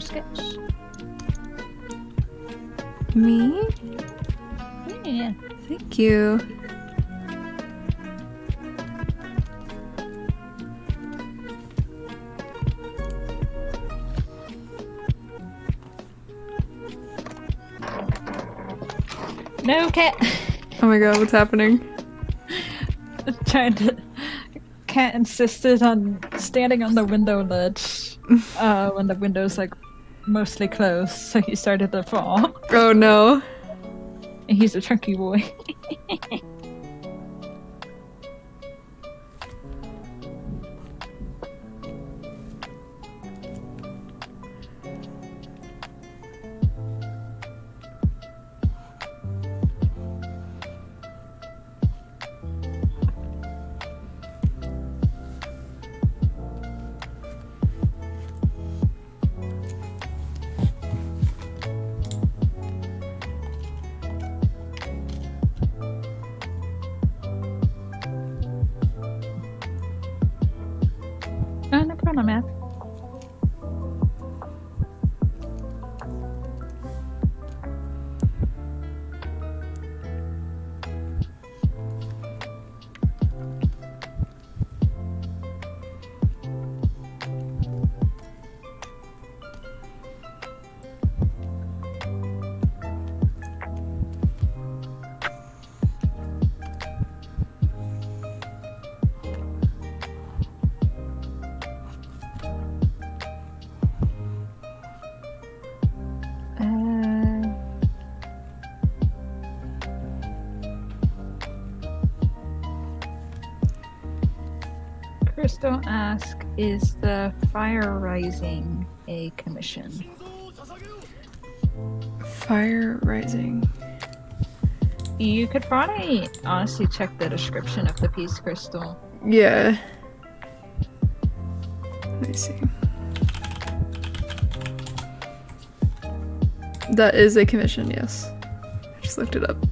sketch. Me? Yeah. Thank you. No cat. Oh my god, what's happening? Trying to. Cat insisted on standing on the window ledge uh, when the window's like mostly closed, so he started to fall. Oh no. And he's a chunky boy. Is the fire rising a commission? Fire rising. You could probably honestly check the description of the piece, Crystal. Yeah. Let me see. That is a commission, yes. I just looked it up.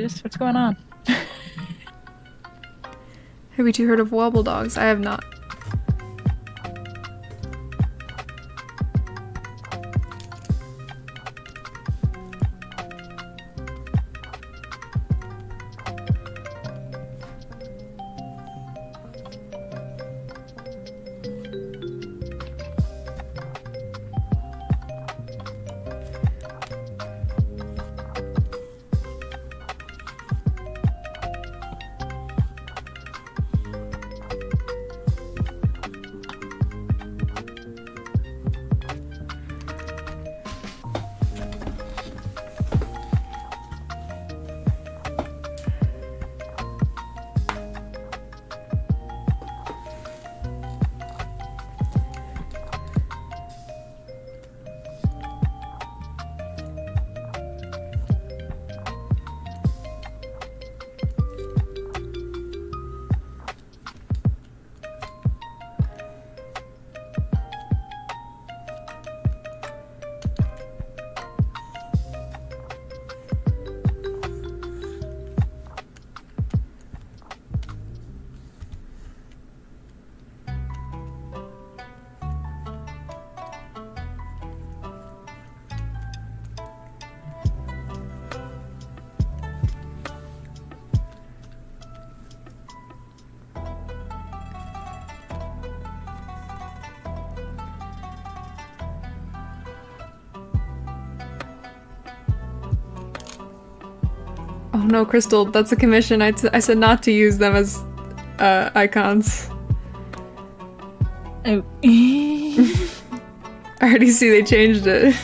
Zeus, what's going on? Have you two heard of wobble dogs? I have not. No, Crystal, that's a commission. I, t- I said not to use them as uh, icons. Oh. I already see they changed it.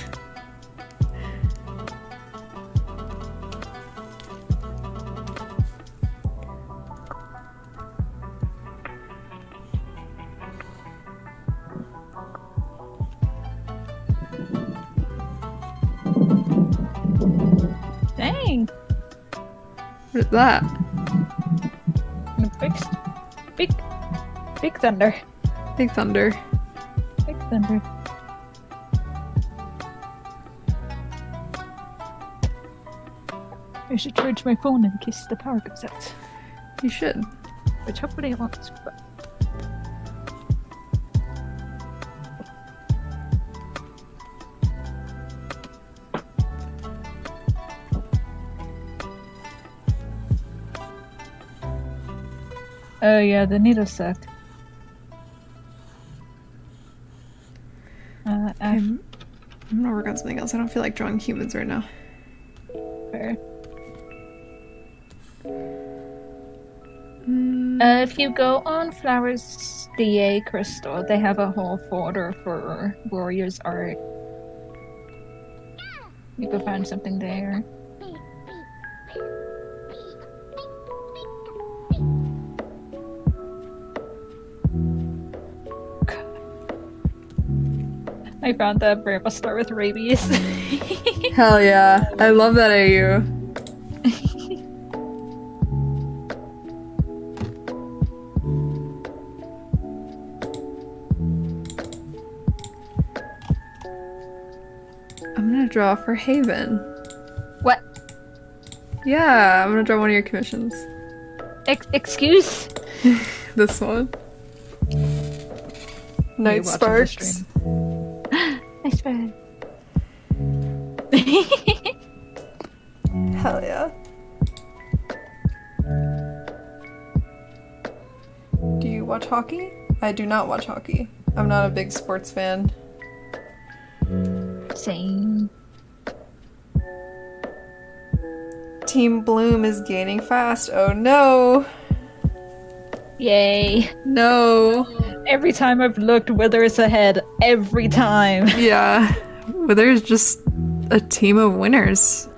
Thunder. Big Thunder. Big thunder. I should charge my phone in case the power goes out. You should. Which hopefully it won't. But... Oh yeah, the needles suck. On something else. I don't feel like drawing humans right now. fair. Mm, Uh, if you go on Flowers DA Crystal, they have a whole folder for Warriors art. You can find something there. I found that Bramblestar with rabies. Hell yeah. I love that AU. I'm gonna draw for Haven. what? Yeah, I'm gonna draw one of your commissions. Ex- excuse? This one. Night the Sparks. Stream. Hell yeah. Do you watch hockey? I do not watch hockey. I'm not a big sports fan. Same. Team Bloom is gaining fast. Oh no! Yay. No! Every time I've looked, Wither is ahead. Every time. Yeah. Wither is just a team of winners.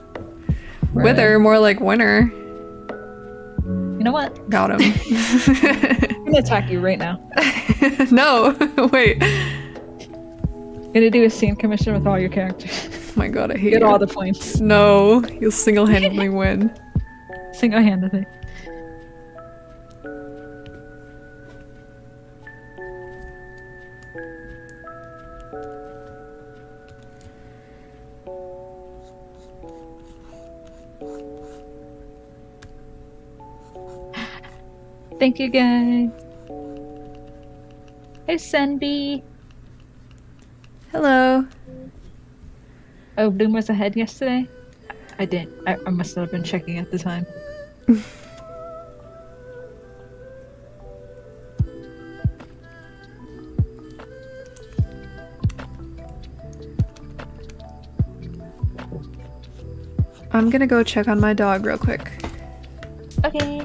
Wither, more like winner. You know what? Got him. I'm gonna attack you right now. no! Wait. I'm gonna do a scene commission with all your characters. Oh my god, I hate Get you. all the points. No, you'll single handedly win. Single handedly. Thank you guys. Hey Senbi. Hello. Oh, Bloom was ahead yesterday? I didn't. I, I must have been checking at the time. I'm gonna go check on my dog real quick. Okay.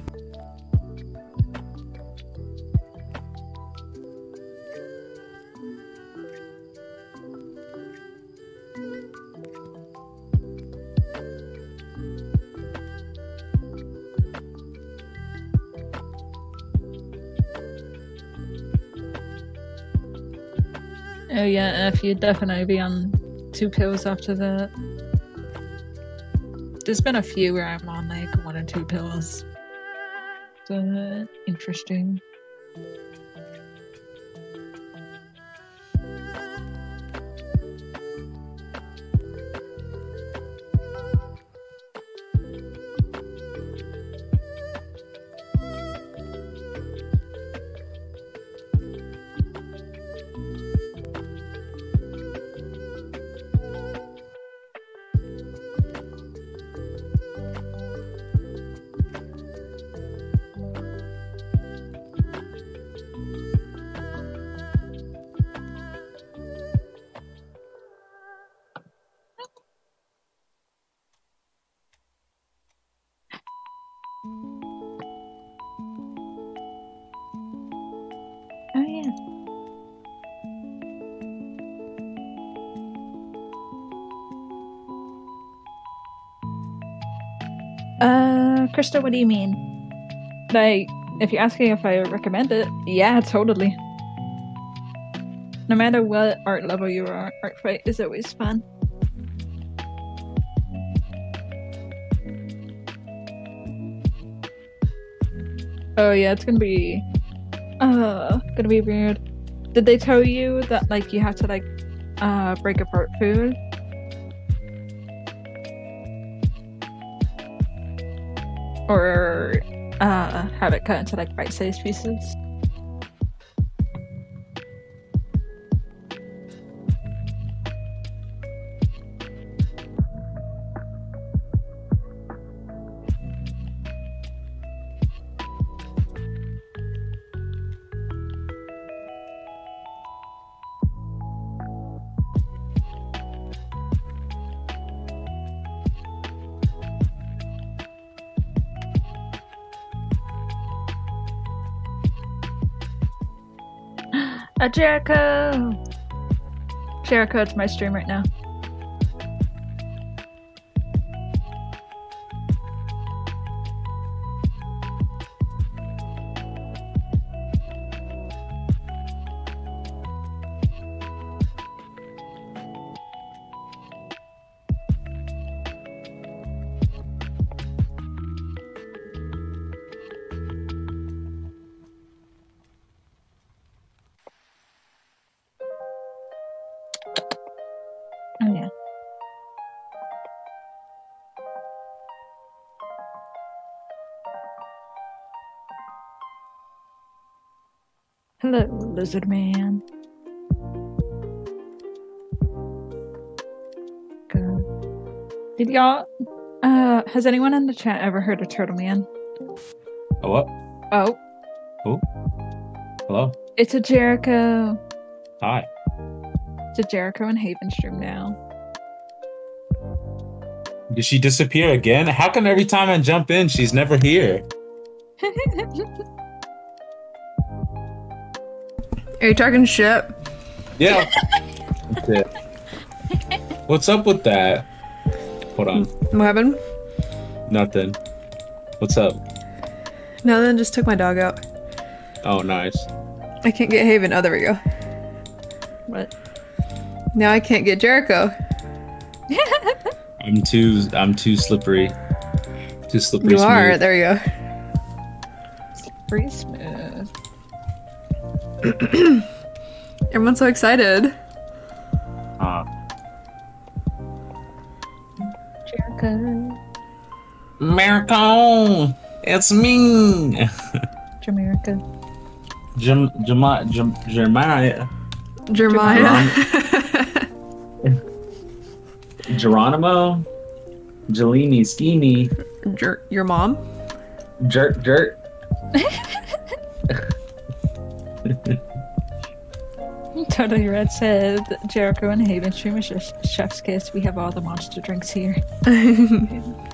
Oh yeah, if you'd definitely be on two pills after that. There's been a few where I'm on like one or two pills. Interesting. Krista, what do you mean? Like, if you're asking if I recommend it, yeah, totally. No matter what art level you are, art fight is always fun. Oh yeah, it's gonna be uh gonna be weird. Did they tell you that like you have to like uh break apart food? Or uh, have it cut into like bite-sized pieces. A Jericho! Jericho, it's my stream right now. Lizard man. Good. Did y'all? Uh, has anyone in the chat ever heard of Turtle Man? Oh, what? Oh. Oh, Hello. it's a Jericho. Hi. It's a Jericho and Haven stream now. Did she disappear again? How come every time I jump in, she's never here? Are you talking shit? Yeah. That's it. What's up with that? Hold on. What happened? Nothing. What's up? Nothing, just took my dog out. Oh, nice. I can't get Haven. Oh, there we go. what? Now I can't get Jericho. I'm too. I'm too slippery. Too slippery. You are. There you go. Pretty smooth. Everyone's so excited. Ah. Jericho. America, it's me. Jamaica. Jam, Jam, Jam, Jeremiah, Jeremiah. Geronimo, Jelini, Steamy, Jer- your mom? Jerk, Jerk. Totally Red said Jericho and Haven stream is chef's kiss. We have all the monster drinks here.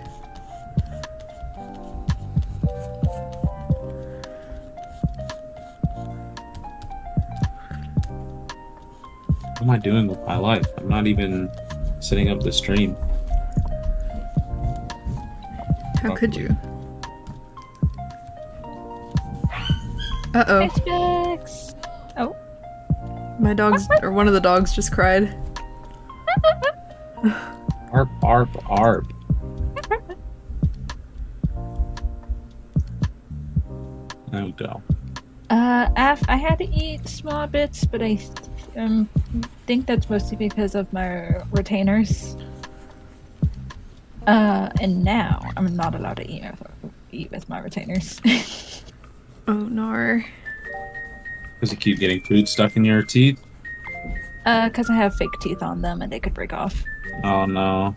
What am I doing with my life? I'm not even setting up the stream. How could you? Uh oh. Xbox. Oh, My dog's, or one of the dogs just cried. Arp, arp, arp. There we go. uh, Af, I had to eat small bits, but I um think that's mostly because of my retainers. Uh, and now I'm not allowed to eat eat with my retainers. Oh, no. Does it keep getting food stuck in your teeth. uh, because I have fake teeth on them and they could break off. Oh no.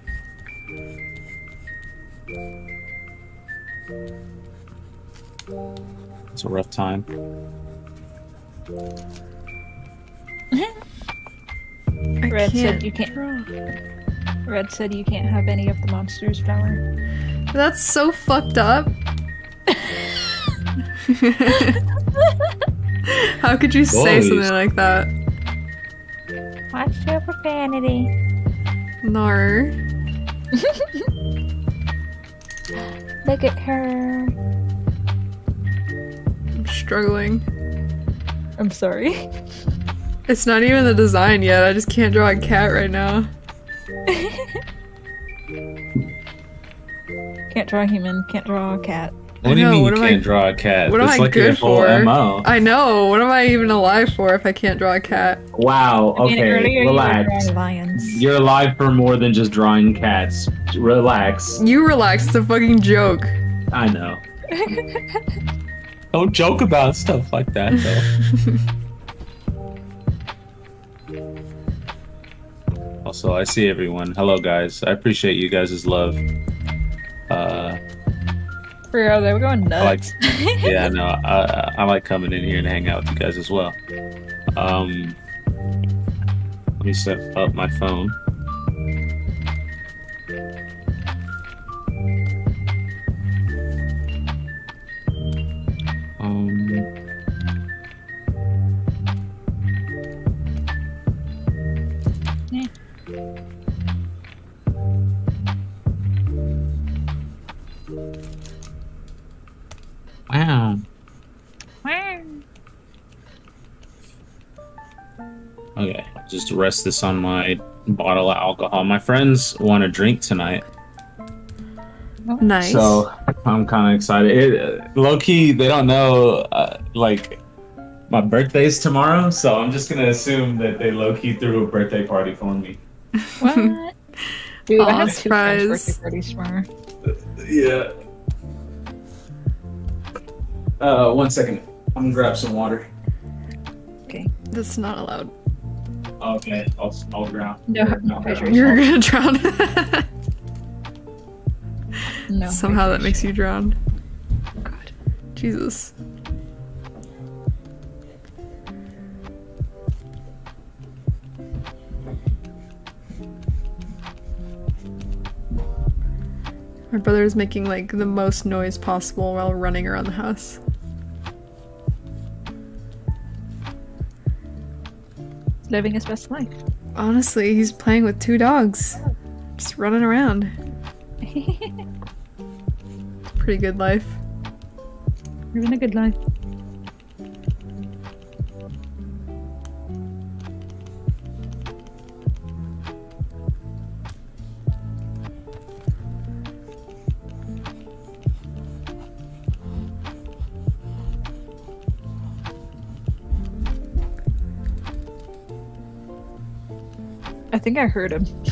It's a rough time. Red said can't you can't- draw. Red said you can't have any of the monsters flower. That's so fucked up. How could you say Boys. something like that? Watch your profanity. No. Look at her. I'm struggling. I'm sorry. It's not even the design yet. I just can't draw a cat right now. Can't draw a human, can't draw a cat. What do you know, mean what you I- can't draw a cat? what am That's I like your good for? MO. I know. What am I even alive for if I can't draw a cat? Wow. I mean, Okay. earlier you relax. drawing lions. You're alive for more than just drawing cats. Relax. You relax. It's a fucking joke. I know. Don't joke about stuff like that, though. also, I see everyone. Hello, guys. I appreciate you guys' love. Uh, For real, they were going I like, nuts. yeah, no, I, I like coming in here and hang out with you guys as well. Um, let me set up my phone. Wow. Okay, just rest this on my bottle of alcohol. My friends want to drink tonight. Nice. So I'm kind of excited. It, uh, low key, they don't know uh, like my birthday's tomorrow, so I'm just gonna assume that they low key threw a birthday party for me. What? Dude, I Aw, have two friends' birthday parties tomorrow. Yeah. Uh, one second. I'm gonna grab some water. Okay, that's not allowed. Okay, I'll I'll grab. No, No, hydration. You're gonna drown. No. Somehow that makes you drown. God. Jesus. My brother is making like the most noise possible while running around the house. Living his best life. Honestly, he's playing with two dogs. Just running around. Pretty good life. Living a good life. I think I heard him.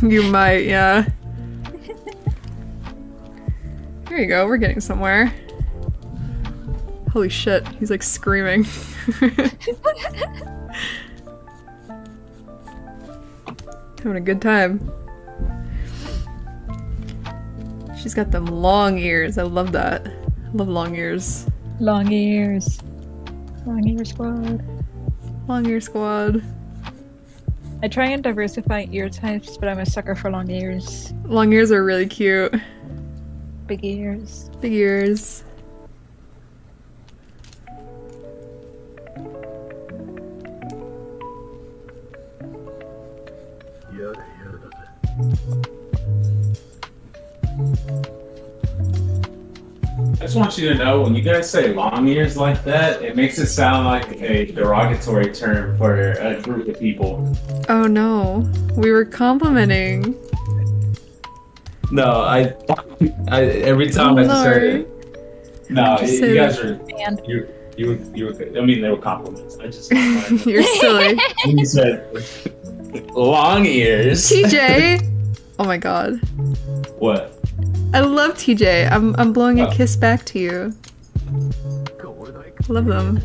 You might, yeah. Here you go, we're getting somewhere. Holy shit, he's like screaming. Having a good time. She's got them long ears. I love that. I love long ears. Long ears. Long ear squad. Long ear squad. I try and diversify ear types, but I'm a sucker for long ears. Long ears are really cute. Big ears. Big ears. I just want you to know when you guys say long ears like that, it makes it sound like a derogatory term for a group of people. Oh no. We were complimenting. No, I, I every time I just heard Lord. it. No, Just you guys are And you you you were. I mean, they were compliments. I just You're silly. you said long ears. TJ! Oh my god. What? I love TJ. I'm I'm blowing a Oh. kiss back to you. Love them.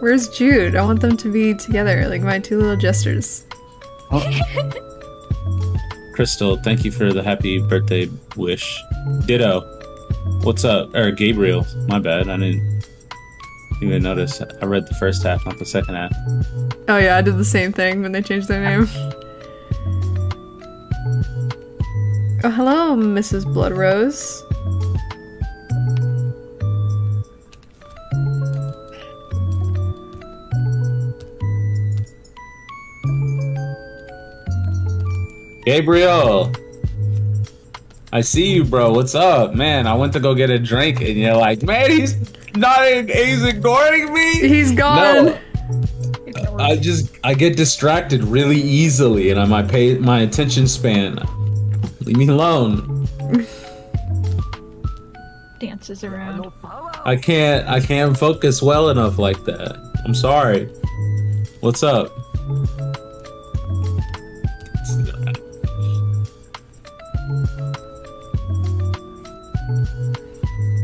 Where's Jude? I want them to be together, like my two little jesters. Oh. Crystal, thank you for the happy birthday wish. Ditto. What's up? Or Gabriel. My bad. I didn't even notice. I read the first half, not the second half. Oh yeah, I did the same thing when they changed their name. Oh hello, Mrs. Bloodrose. Gabriel. I see you, bro. What's up? Man, I went to go get a drink and you're like, man, he's not he's ignoring me. He's gone. No. I just I get distracted really easily and I my pay my attention span. Leave me alone. Dances around. I can't. I can't focus well enough like that. I'm sorry. What's up?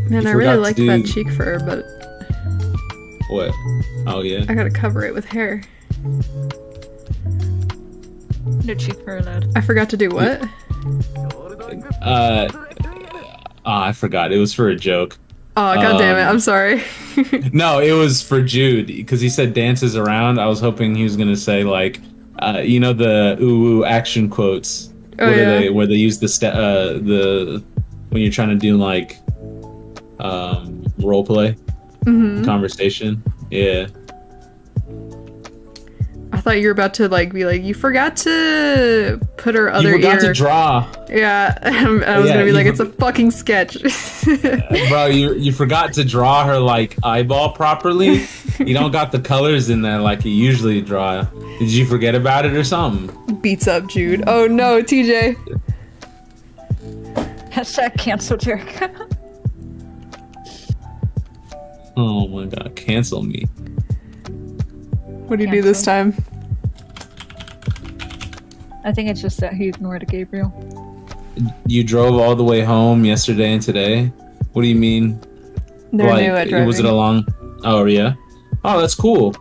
Man, I really like do... that cheek fur, but. What? Oh, yeah. I gotta cover it with hair. No cheek fur allowed. I forgot to do what? Uh, ah, I forgot. It was for a joke. Oh god damn it! Um, I'm sorry. No, it was for Jude because he said dances around. I was hoping he was gonna say like, uh, you know the ooh ooh action quotes. Oh, what yeah. they? Where they use the st- uh the when you're trying to do like um role play hmm conversation. Yeah. I thought you were about to like be like, you forgot to put her other you forgot ear. to draw, yeah, I was Yeah, gonna be like, for- it's a fucking sketch. bro. You you forgot to draw her like eyeball properly. you don't got the colors in there like you usually draw. Did you forget about it or something? Beats up Jude. Oh no, TJ. Hashtag cancel Jericho. Oh my god, cancel me. What do you do this time? I think it's just that he ignored Gabriel. You drove all the way home yesterday and today. What do you mean? They're new at driving. was it a long? Oh yeah. Oh, that's cool.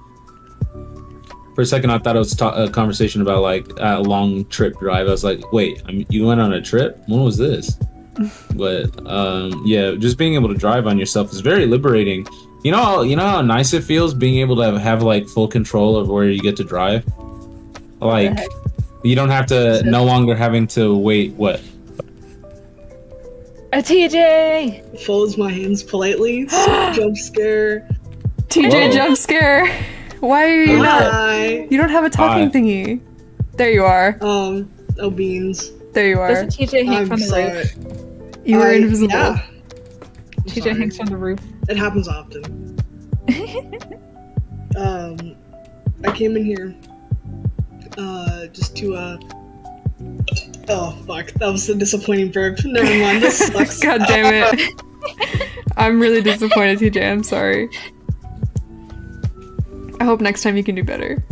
For a second, I thought it was ta- a conversation about like a long trip drive. I was like, wait, I mean, you went on a trip? When was this? but um, yeah, just being able to drive on yourself is very liberating. You know, you know how nice it feels being able to have, have like full control of where you get to drive. Like, you don't have to no longer having to wait. What? A TJ! Folds my hands politely. jump scare. TJ Whoa. jump scare. Why are you not? Hi. You don't have a talking Hi. thingy. There you are. Um. Oh beans. There you are. Doesn't TJ hang I'm from the sorry. roof? You were I- invisible. Yeah. TJ hangs from the roof. It happens often. Um, I came in here, uh, just to uh. Oh fuck! That was a disappointing burp. Never mind. This sucks. God damn it. I'm really disappointed, TJ. I'm sorry. I hope next time you can do better.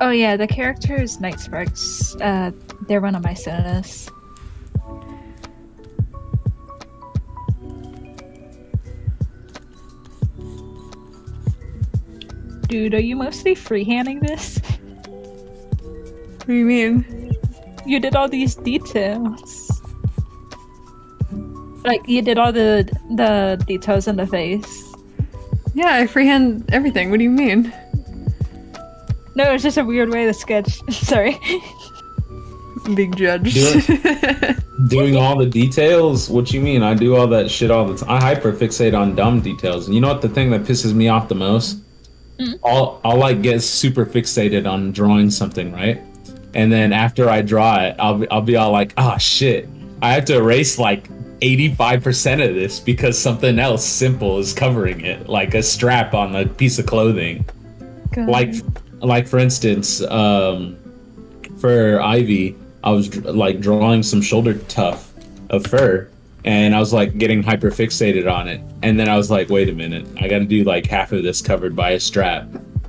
Oh yeah, the characters Night Sparks. Uh, they're one of my sonas. Dude, are you mostly freehanding this? What do you mean? You did all these details. Like you did all the the details in the face. Yeah, I freehand everything. What do you mean? No, it's just a weird way to sketch. Sorry. Big judge. Do Doing all the details? What you mean? I do all that shit all the time. I hyperfixate on dumb details. And you know what the thing that pisses me off the most? I'll I'll like get super fixated on drawing something, right? And then after I draw it, I'll be, I'll be all like, "Ah, shit! I have to erase like 85% of this because something else simple is covering it, like a strap on a piece of clothing." like like for instance um for ivy i was like drawing some shoulder tuft of fur and i was like getting hyper fixated on it. And then i was like wait a minute i gotta do like half of this covered by a strap.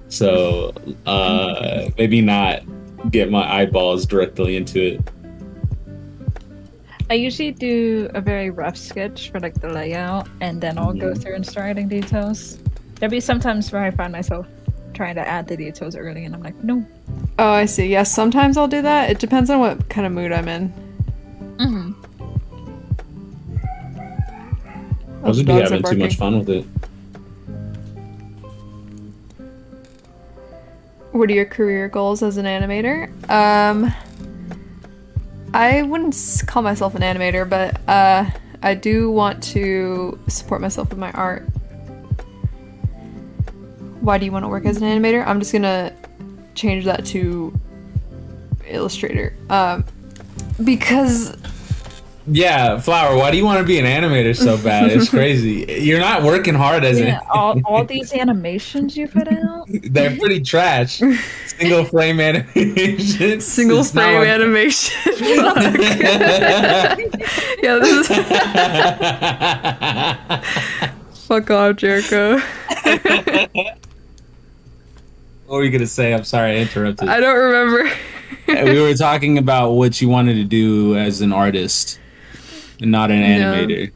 So uh maybe not get my eyeballs directly into it. I usually do a very rough sketch for like the layout, and then I'll go through and start adding details. There'll be sometimes where I find myself trying to add the details early, and I'm like, no. Oh, I see. Yes, sometimes I'll do that. It depends on what kind of mood I'm in. Mm-hmm. i was Those be having too much fun with it What are your career goals as an animator? Um, I wouldn't call myself an animator, but uh, I do want to support myself with my art. Why do you want to work as an animator? I'm just gonna change that to illustrator. Um, because yeah flower why do you want to be an animator so bad it's crazy you're not working hard as Yeah, an all, all these animations you put out. They're pretty trash. Single frame animation. single It's not frame like- animation. yeah, this is fuck off, Jericho. What were you gonna say? I'm sorry, I interrupted. I don't remember. we were talking about what you wanted to do as an artist, and not an Yeah. animator.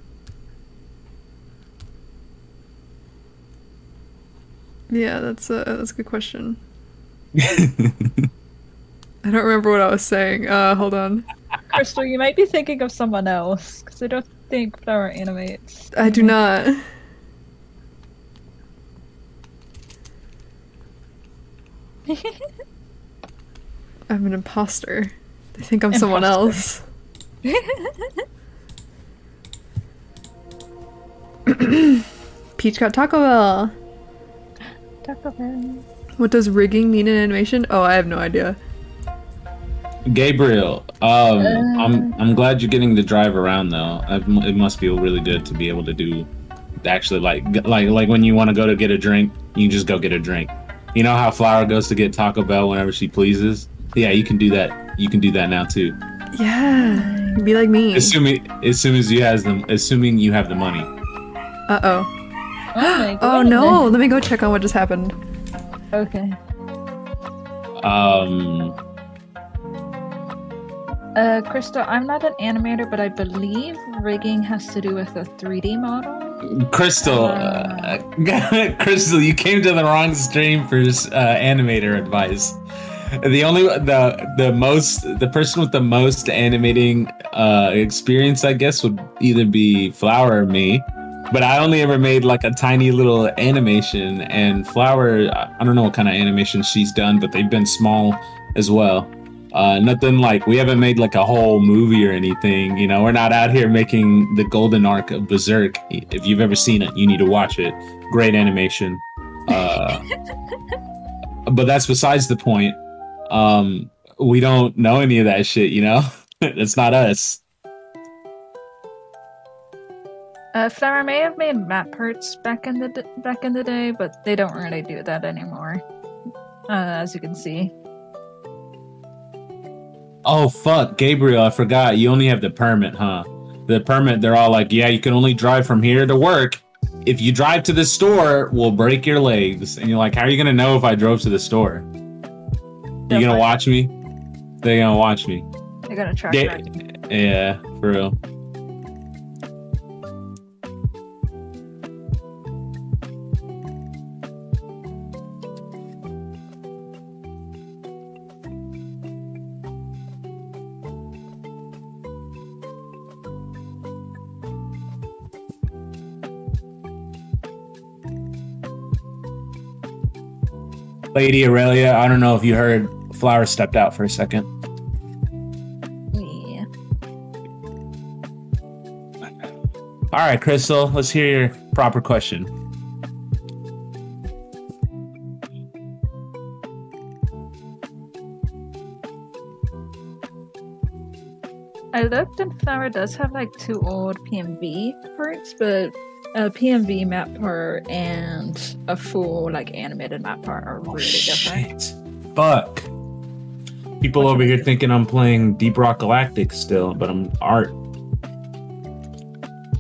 Yeah, that's a that's a good question. I don't remember what I was saying. Uh, hold on. Crystal, you might be thinking of someone else because I don't think Flower animates. I do not. I'm an imposter. They think I'm someone else. Peach got Taco Bell. Taco Bell. What does rigging mean in animation? Oh, I have no idea. Gabriel, um, I'm I'm glad you're getting the drive around though. It m- It must feel really good to be able to do, actually like like like when you want to go to get a drink, you just go get a drink. You know how Flower goes to get Taco Bell whenever she pleases. Yeah, you can do that. You can do that now too. Yeah, be like me. Assuming as soon as you has them, assuming you have the money. Uh oh. Oh, Oh no! Let me go check on what just happened. Okay. Um, Uh, Crystal, I'm not an animator, but I believe rigging has to do with a 3D model. Crystal, uh, Crystal, you came to the wrong stream for uh, animator advice. The only the the most the person with the most animating uh, experience, I guess, would either be Flower or me. But I only ever made like a tiny little animation, and Flower, I don't know what kind of animation she's done, but they've been small as well. Uh, nothing like we haven't made like a whole movie or anything. You know, we're not out here making the golden arc of Berserk. If you've ever seen it, you need to watch it. Great animation. Uh, but that's besides the point. Um, we don't know any of that shit. You know, it's not us. Uh, Flower may have made map parts back in the d- back in the day, but they don't really do that anymore. Uh, as you can see. Oh fuck, Gabriel, I forgot. You only have the permit, huh? The permit, they're all like, yeah, you can only drive from here to work. If you drive to the store, we'll break your legs. And you're like, how are you gonna know if I drove to the store? You gonna watch me? They're gonna watch me. They're gonna track back. yeah, for real. Lady Aurelia, I don't know if you heard, Flower stepped out for a second. Yeah. All right, Crystal, let's hear your proper question. I looked and Flower does have like two old PMV parts, but a PMV map part and a full like animated map part are really different. Shit. Fuck. People over here thinking I'm playing Deep Rock Galactic still, but I'm art.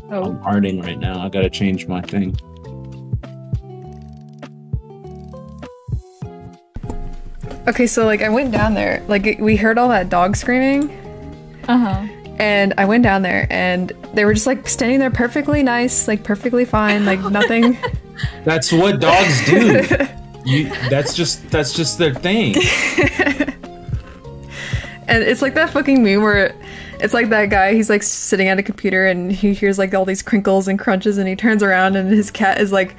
Oh, I'm arting right now. I gotta change my thing. Okay, so like I went down there, like we heard all that dog screaming, uh huh. And I went down there, and they were just like standing there perfectly nice, like perfectly fine, like nothing. That's what dogs do. you, that's just that's just their thing. And it's like that fucking meme where it's like that guy, he's like sitting at a computer and he hears like all these crinkles and crunches and he turns around and his cat is like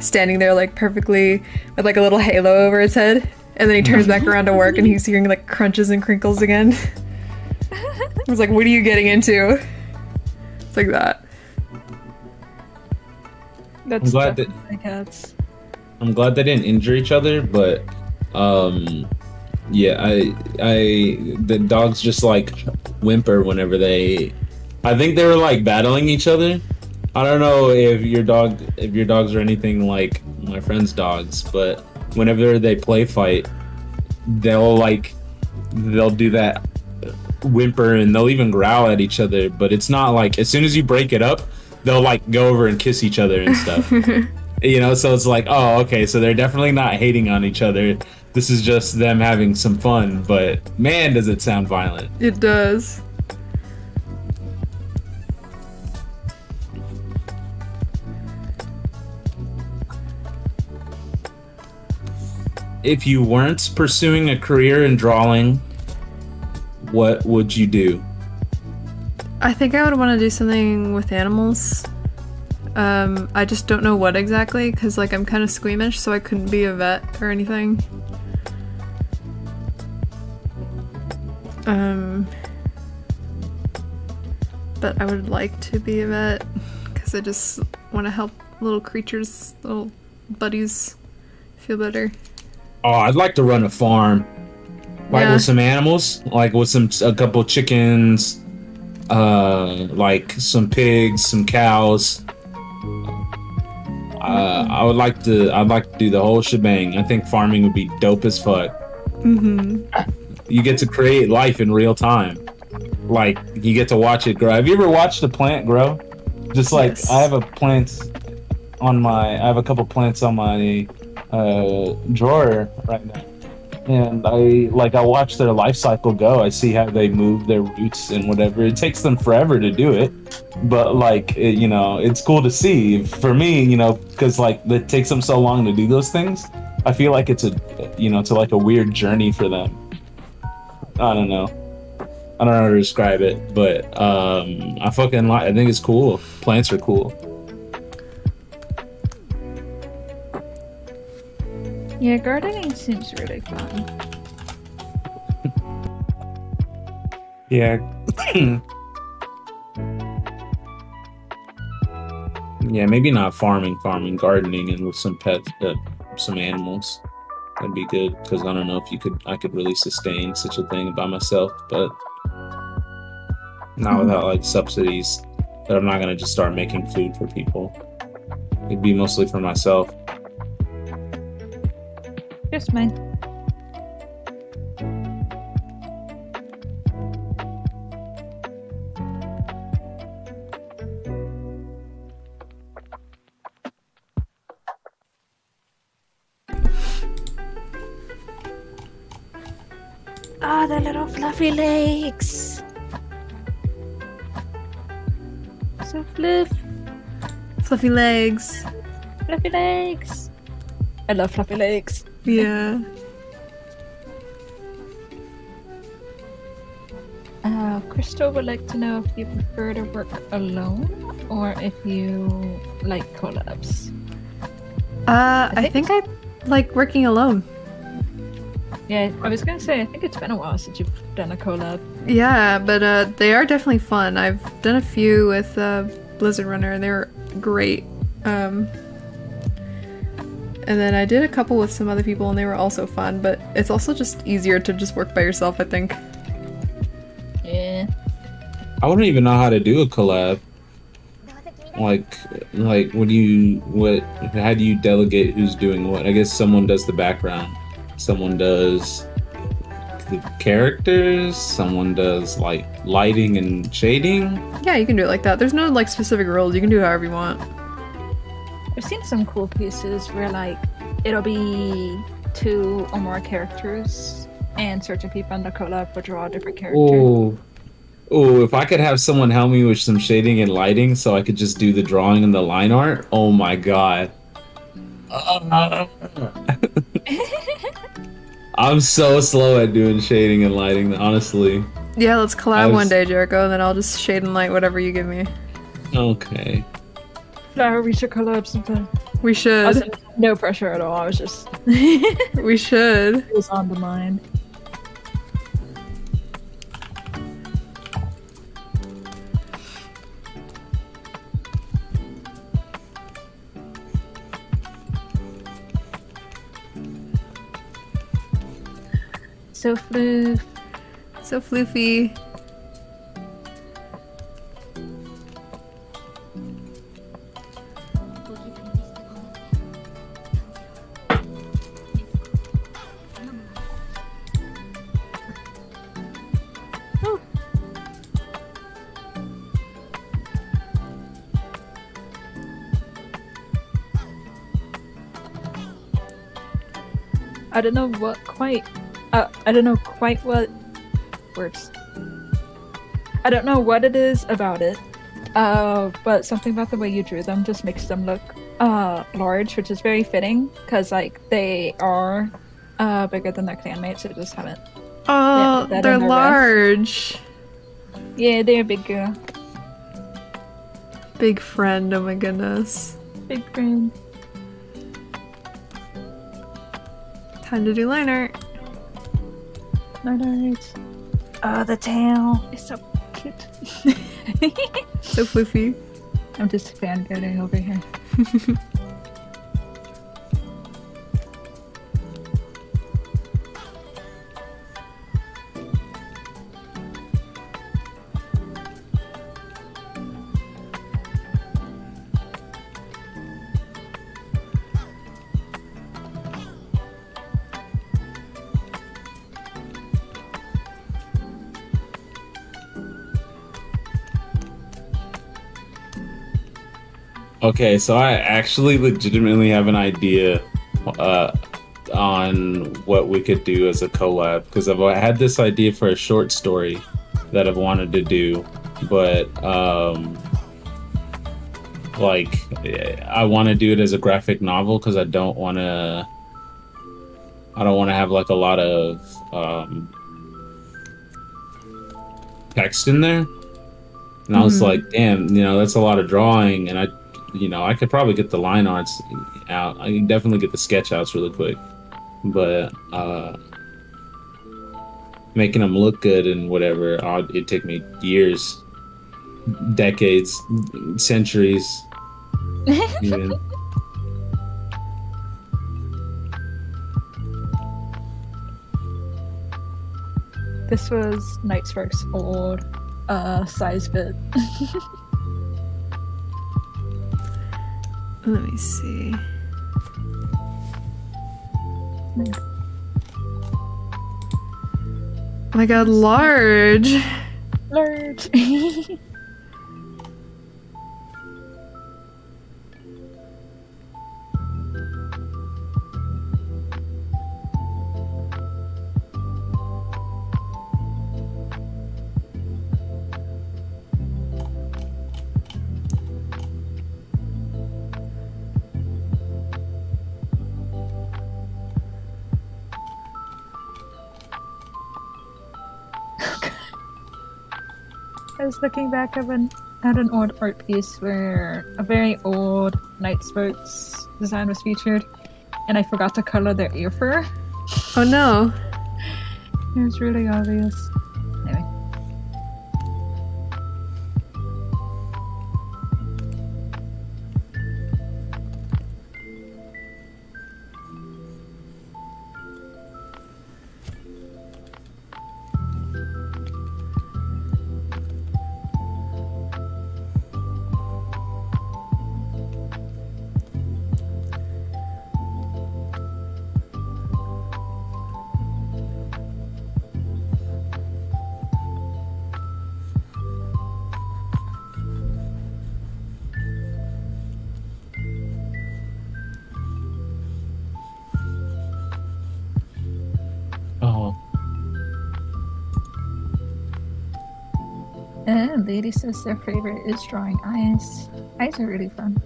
standing there like perfectly with like a little halo over his head. And then he turns back around to work and he's hearing like crunches and crinkles again. I was like, what are you getting into? It's like that. That's I'm glad that definitely cats. I'm glad they didn't injure each other, but um yeah, I I the dogs just like whimper whenever they I think they were like battling each other. I don't know if your dog if your dogs are anything like my friend's dogs, but whenever they play fight, they'll like they'll do that whimper and they'll even growl at each other, but it's not like as soon as you break it up, they'll like go over and kiss each other and stuff. You know, so it's like, oh, okay, so they're definitely not hating on each other. This is just them having some fun, but man, does it sound violent. It does. If you weren't pursuing a career in drawing, what would you do? I think I would want to do something with animals. Um, I just don't know what exactly because like I'm kind of squeamish, so I couldn't be a vet or anything. Um, but I would like to be a vet because I just want to help little creatures, little buddies, feel better. Oh, I'd like to run a farm, like Yeah. with some animals, like with some a couple chickens, uh, like some pigs, some cows. Uh, I would like to. I'd like to do the whole shebang. I think farming would be dope as fuck. Mm-hmm. You get to create life in real time. Like you get to watch it grow. Have you ever watched a plant grow? Just like Yes. I have a plant on my. I have a couple plants on my uh, drawer right now, and I like I watch their life cycle go. I see how they move their roots and whatever. It takes them forever to do it, but like it, you know, it's cool to see. For me, you know, because like it takes them so long to do those things. I feel like it's a you know, it's like a weird journey for them. I don't know. I don't know how to describe it, but um, I fucking like. I think it's cool. Plants are cool. Yeah, gardening seems really fun. Yeah. yeah, maybe not farming, farming, gardening, and with some pets, uh, some animals. That'd be good because I don't know if you could. I could really sustain such a thing by myself, but not without like subsidies. But I'm not gonna just start making food for people. It'd be mostly for myself. Just mine. Ah, the little fluffy legs. So fluff, Fluffy legs. fluffy legs. I love fluffy legs. Yeah. Uh, Crystal would like to know if you prefer to work alone or if you like collabs. Uh, I think- think I like working alone. Yeah, I was gonna say, I think it's been a while since you've done a collab. Yeah, but uh, they are definitely fun. I've done a few with uh, Blizzard Runner, and they were great. Um, and then I did a couple with some other people, and they were also fun. But it's also just easier to just work by yourself. I think. Yeah. I wouldn't even know how to do a collab. Like, like, what do you, what, how do you delegate who's doing what? I guess someone does the background, someone does the characters, someone does like lighting and shading. Yeah, you can do it like that. There's no like specific rules. You can do it however you want. I've seen some cool pieces where like it'll be two or more characters and certain people in the collab will draw a different character. Oh, oh! If I could have someone help me with some shading and lighting, so I could just do the drawing and the line art. Oh my god! I'm so slow at doing shading and lighting. Honestly. Yeah, let's collab was- one day, Jericho, and then I'll just shade and light whatever you give me. Okay. Flower, we should collab sometime. We should. was no pressure at all. I was just We should. it was on the mind. So flu. So floofy. I don't know what quite. Uh, I don't know quite what words. I don't know what it is about it, uh, but something about the way you drew them just makes them look uh, large, which is very fitting because like they are uh, bigger than their clanmates. They just haven't. Oh, they're the rest. large. Yeah, they're big girl, Big friend. Oh my goodness. big friend. Time to do line art. No nerds. Oh, the tail It's so cute. So floofy. I'm just fangirling over here. Okay, so I actually legitimately have an idea uh, on what we could do as a collab because I've had this idea for a short story that I've wanted to do, but um, like I want to do it as a graphic novel because I don't want to. I don't want to have like a lot of um, text in there. And I was Mhm. like, damn, you know, that's a lot of drawing, and I you know, I could probably get the line arts out. I can definitely get the sketch outs really quick, but uh, making them look good and whatever, it'd take me years, decades, centuries. even. This was Nightspark's old uh, size bit. Let me see. Oh my god, large. Large. I was looking back at an, at an old art piece where a very old Nightspark's design was featured, and I forgot to color their ear fur. Oh no. It was really obvious. Lady says their favorite is drawing eyes. Eyes are really fun.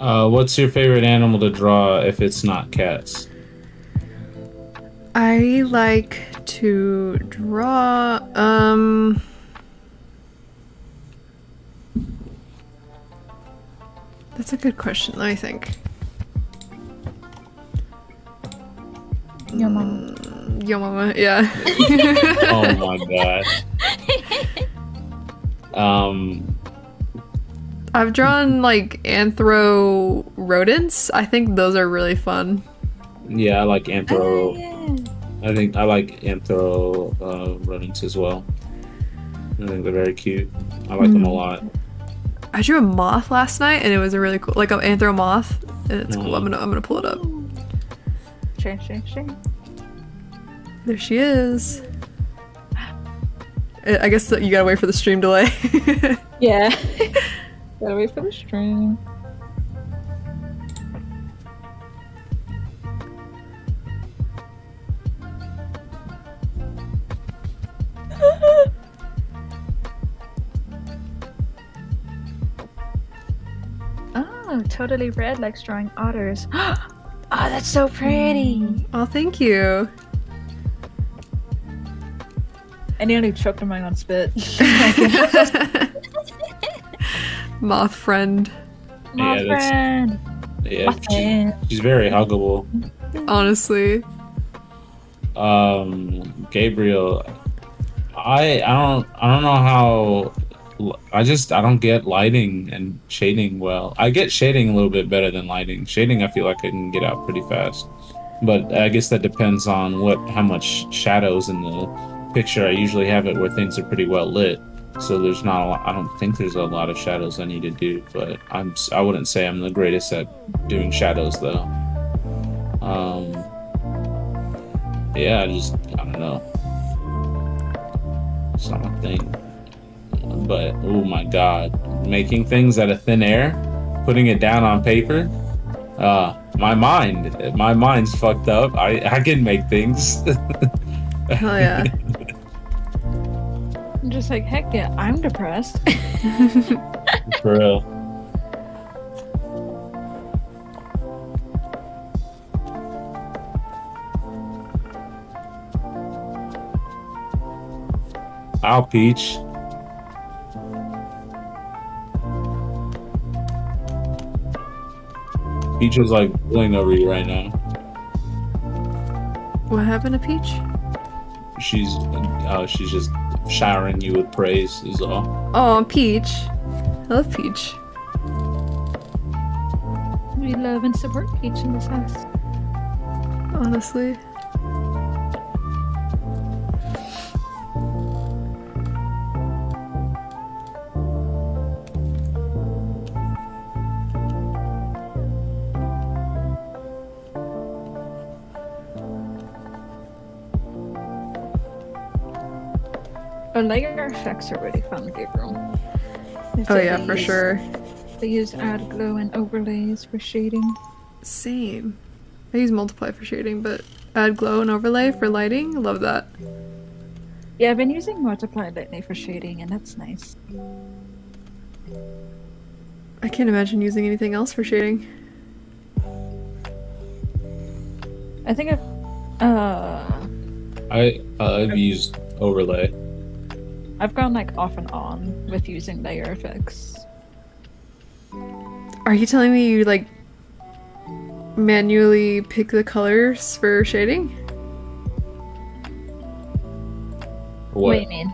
uh, what's your favorite animal to draw if it's not cats? I like to draw um That's a good question. Let me think. Your mom. Mm, Yo mama, yeah. oh my god. Um, I've drawn like anthro rodents. I think those are really fun. yeah, I like anthro. Oh, yeah. I think I like anthro uh, rodents as well. I think they're very cute. I like them a lot. I drew a moth last night and it was a really cool like an anthro moth and it's cool. Mm. I'm gonna I'm gonna pull it up. Share, share, share. There she is. Uh, I guess you gotta wait for the stream delay. yeah. gotta wait for the stream. oh, totally red likes drawing otters. oh, that's so pretty. Mm. Oh, thank you. I nearly choked on my own spit. Moth friend. Moth Yeah, friend. Yeah, My she, friend. she's very huggable. Honestly. Um, Gabriel, I I don't I don't know how. I just I don't get lighting and shading well. I get shading a little bit better than lighting. Shading I feel like I can get out pretty fast, but I guess that depends on what how much shadows in the picture. I usually have it where things are pretty well lit, so there's not a lot. I don't think there's a lot of shadows I need to do, but I'm I wouldn't say I'm the greatest at doing shadows though. Um, yeah, I just I don't know. It's not my thing. But oh my god, making things out of thin air, putting it down on paper. Uh, my mind, my mind's fucked up. I I can make things. Hell yeah. I'm just like, heck yeah, I'm depressed. For real. Ow, Peach. Peach is like pulling over you right now. what happened to Peach? She's uh, she's just showering you with praise. Is all. Oh, Peach. I love Peach. we love and support Peach in this house. Honestly. Oh, layer effects are really fun, Gabriel. They Oh yeah, they for use- sure. They use add glow and overlays for shading. Same. I use multiply for shading, but add glow and overlay for lighting. Love that. Yeah, I've been using multiply lately for shading, and that's nice. I can't imagine using anything else for shading. I think I've uh I uh, I've used overlay. I've gone like off and on with using layer effects. Are you telling me you like manually pick the colors for shading? What? What do you mean?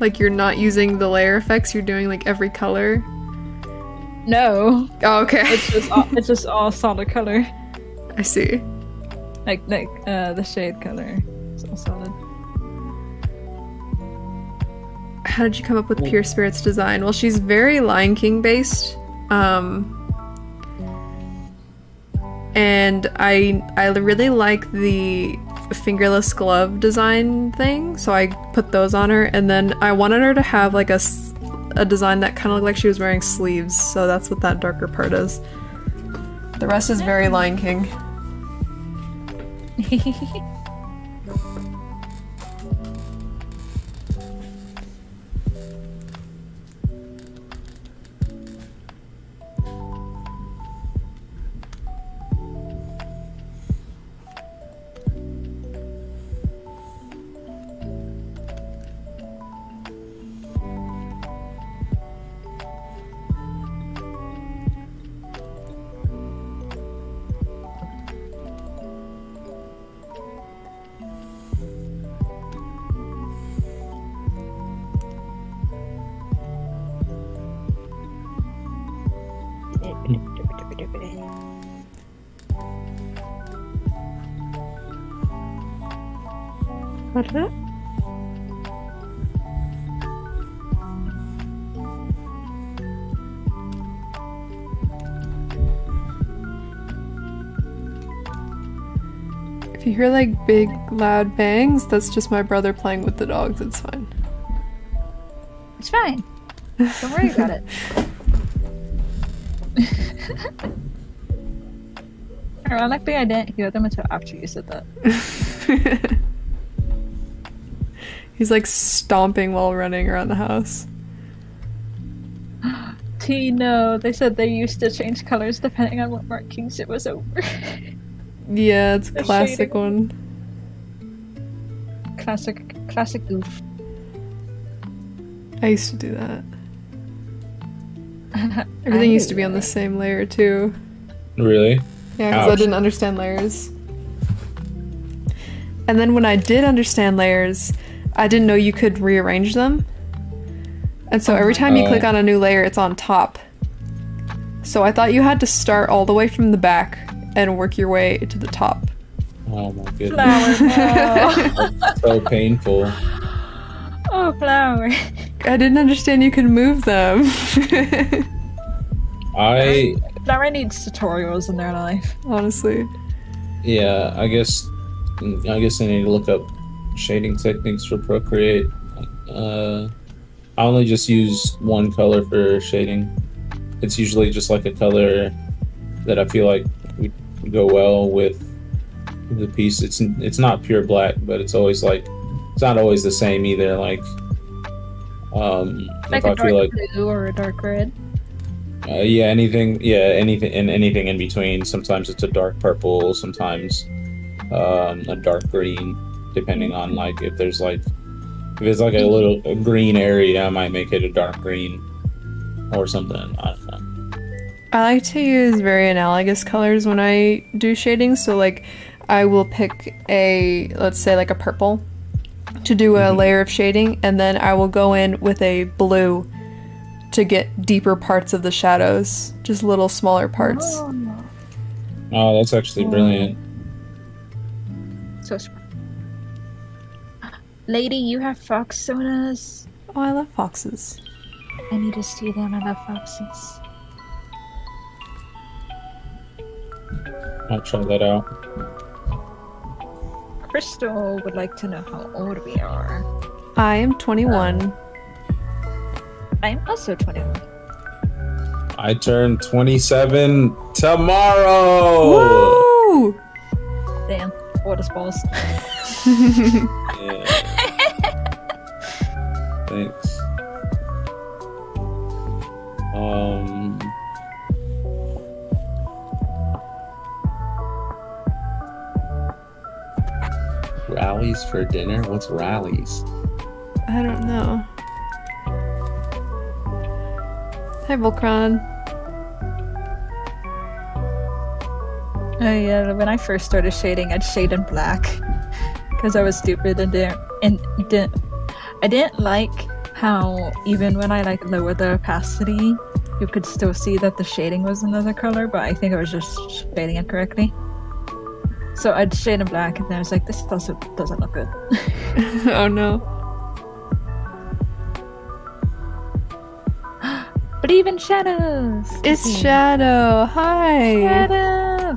Like you're not using the layer effects, you're doing like every color? No, Oh, okay. it's just all, it's just all solid color, I see. like like uh the shade color. It's all solid. How did you come up with Pure Spirit's design? Well, she's very Lion King based. Um and I I really like the fingerless glove design thing, so I put those on her and then I wanted her to have like a s- a design that kind of looked like she was wearing sleeves, so that's what that darker part is. The rest is very Lion King. What? If you hear like big loud bangs, that's just my brother playing with the dogs. It's fine. It's fine. Don't worry about it. Ironically, I didn't hear them until after you said that. He's like stomping while running around the house. T, no. They said they used to change colors depending on what markings it was over. Yeah, it's a The classic shading. one. classic, classic goof. I used to do that. Everything used to be on the same layer too. Really? Yeah, because I didn't understand layers. And then when I did understand layers, I didn't know you could rearrange them. And so every time you Oh. click on a new layer, it's on top. So I thought you had to start all the way from the back and work your way to the top. Oh my goodness. Flower. That's so painful. oh, flower. I didn't understand you could move them. I Flower needs tutorials in their life. Honestly. yeah, I guess I guess I need to look up shading techniques for Procreate. Uh, I only just use one color for shading. It's usually just like a color that I feel like would go well with the piece. It's it's not pure black, but it's always like it's not always the same either. Like um, Like if I a dark feel like blue or a dark red. Uh, yeah, anything. Yeah, anything and anything in between. Sometimes it's a dark purple. Sometimes um, a dark green, depending on like if there's like if it's like a little a green area, I might make it a dark green or something. I don't know. I like to use very analogous colors when I do shading. So, like, I will pick a, let's say, like a purple to do a Mhm. layer of shading, and then I will go in with a blue to get deeper parts of the shadows, just little smaller parts. Oh, Oh, that's actually brilliant. so smart. Lady, you have fox sodas. Oh, I love foxes. I need to see them. I love foxes. I'll try that out. Crystal would like to know how old we are. I am 21. I'm also 21. I turn 27 tomorrow. Woo! Damn, what is balls? Yeah. Thanks. Um. Rallies for dinner? What's rallies? I don't know. Hi, Volcron. Oh yeah, when I first started shading, I'd shade in black because I was stupid and didn't and didn't. I didn't like how even when I like lowered the opacity, you could still see that the shading was another color, but I think I was just shading it correctly. So I'd shade in black, and then I was like, this also doesn't look good. oh no. But even shadows. It's. Shadow. Hi. Shadow.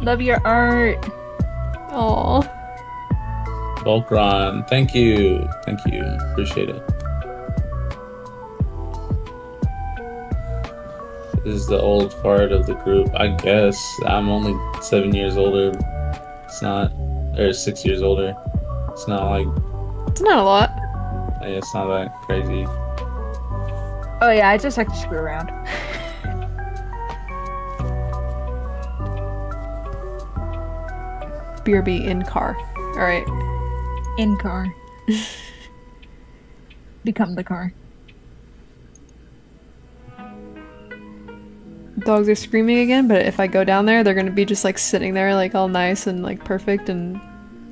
Love your art. Aw. Volcron, thank you. Thank you. Appreciate it. This is the old part of the group. I guess I'm only seven years older. It's not, or six years older. It's not like, It's not a lot. Yeah, it's not that crazy. Oh yeah, I just like to screw around. BRB in car. Alright. In car. Become the car. Dogs are screaming again, but if I go down there, they're gonna be just like sitting there, like all nice and like perfect and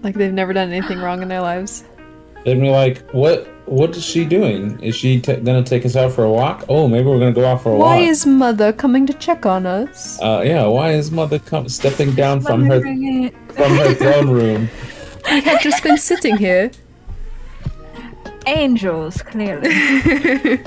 like they've never done anything wrong in their lives. They'd be like, what, what is she doing? Is she t- gonna take us out for a walk? Oh, maybe we're gonna go out for a Why walk. Why is mother coming to check on us? uh, yeah, why is mother come stepping down from her, from her throne room? I have just been sitting here. Angels, clearly.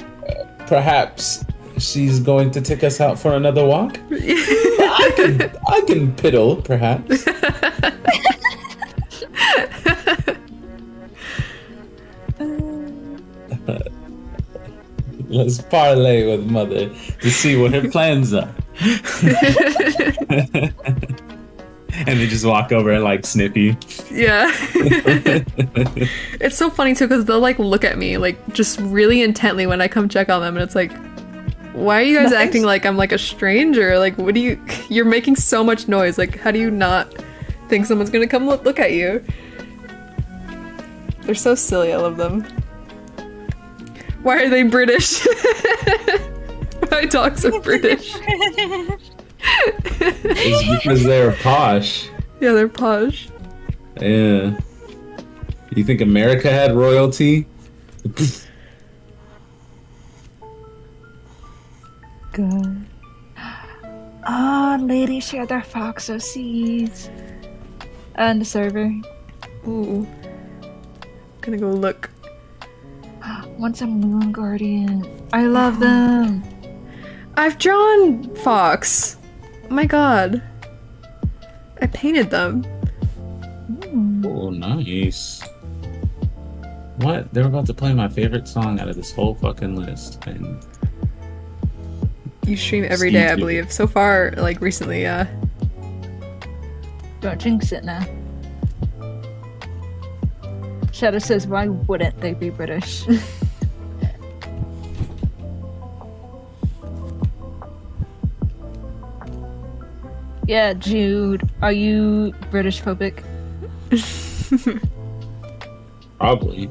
Perhaps she's going to take us out for another walk. I can, I can piddle, perhaps. Let's parlay with mother to see what her plans are. and they just walk over and like snippy. Yeah. it's so funny too because they'll like look at me like just really intently when I come check on them, and it's like, Why are you guys Nothing's- acting like I'm like a stranger? Like, what do you? You're making so much noise. Like, how do you not think someone's gonna come look, look at you? They're so silly. I love them. Why are they British? My dogs are British. It's because they're posh. Yeah, they're posh. Yeah. You think America had royalty? Good. Ah, ladies share their Foxo seeds. And the server. Ooh. Gonna go look. Want some Moon Guardian. I love them. I've drawn Fox. Oh my god. I painted them. Oh, nice. What? They're about to play my favorite song out of this whole fucking list. And You stream every day, I believe. So far, like recently, yeah. Don't jinx it now. Shadow says, why wouldn't they be British? yeah, Jude, are you British phobic? probably.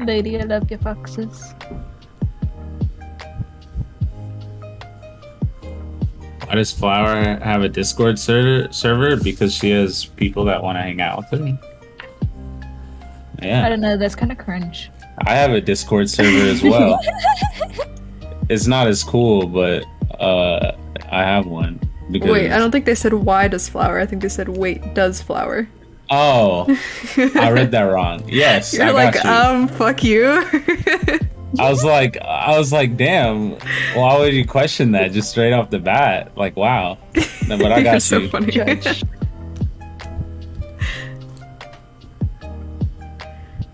Lady, I love your foxes. Why does Flower have a Discord server? Server because she has people that want to hang out with her. I don't know, that's kind of cringe. I have a Discord server as well. it's not as cool, but uh, I have one. Because, Wait, I don't think they said why does flower. I think they said wait does flower. Oh, I read that wrong. Yes, You're I like, you. um, fuck you. I was like, I was like, damn. Why would you question that just straight off the bat? Like, wow. No, but I got You're so you. funny.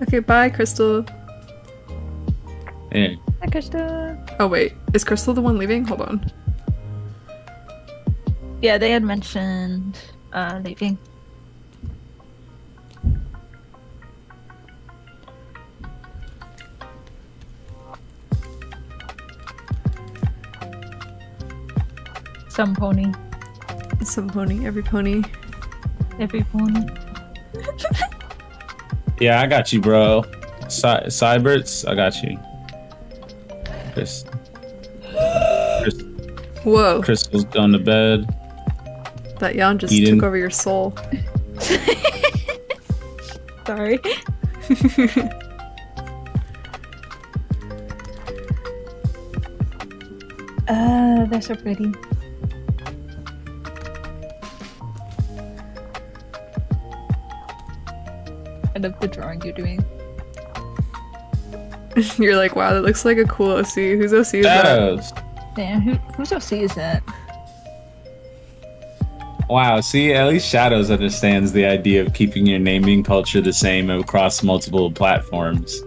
Okay, bye, Crystal. Yeah. Hi, Krista. Oh wait, is Crystal the one leaving? Hold on. Yeah, they had mentioned uh, leaving. Some pony, Some pony, every pony. every pony. Yeah, I got you, bro. Cy- Cyberts, I got you. Chris, Chris, Whoa, Crystal's gone to bed. that yawn just Eden. took over your soul. Sorry. uh, they're so pretty. I love the drawing you're doing. You're like, wow, that looks like a cool OC. Whose OC is that? Shadows. Damn, who, whose OC is that? Wow, see, at least Shadows understands the idea of keeping your naming culture the same across multiple platforms.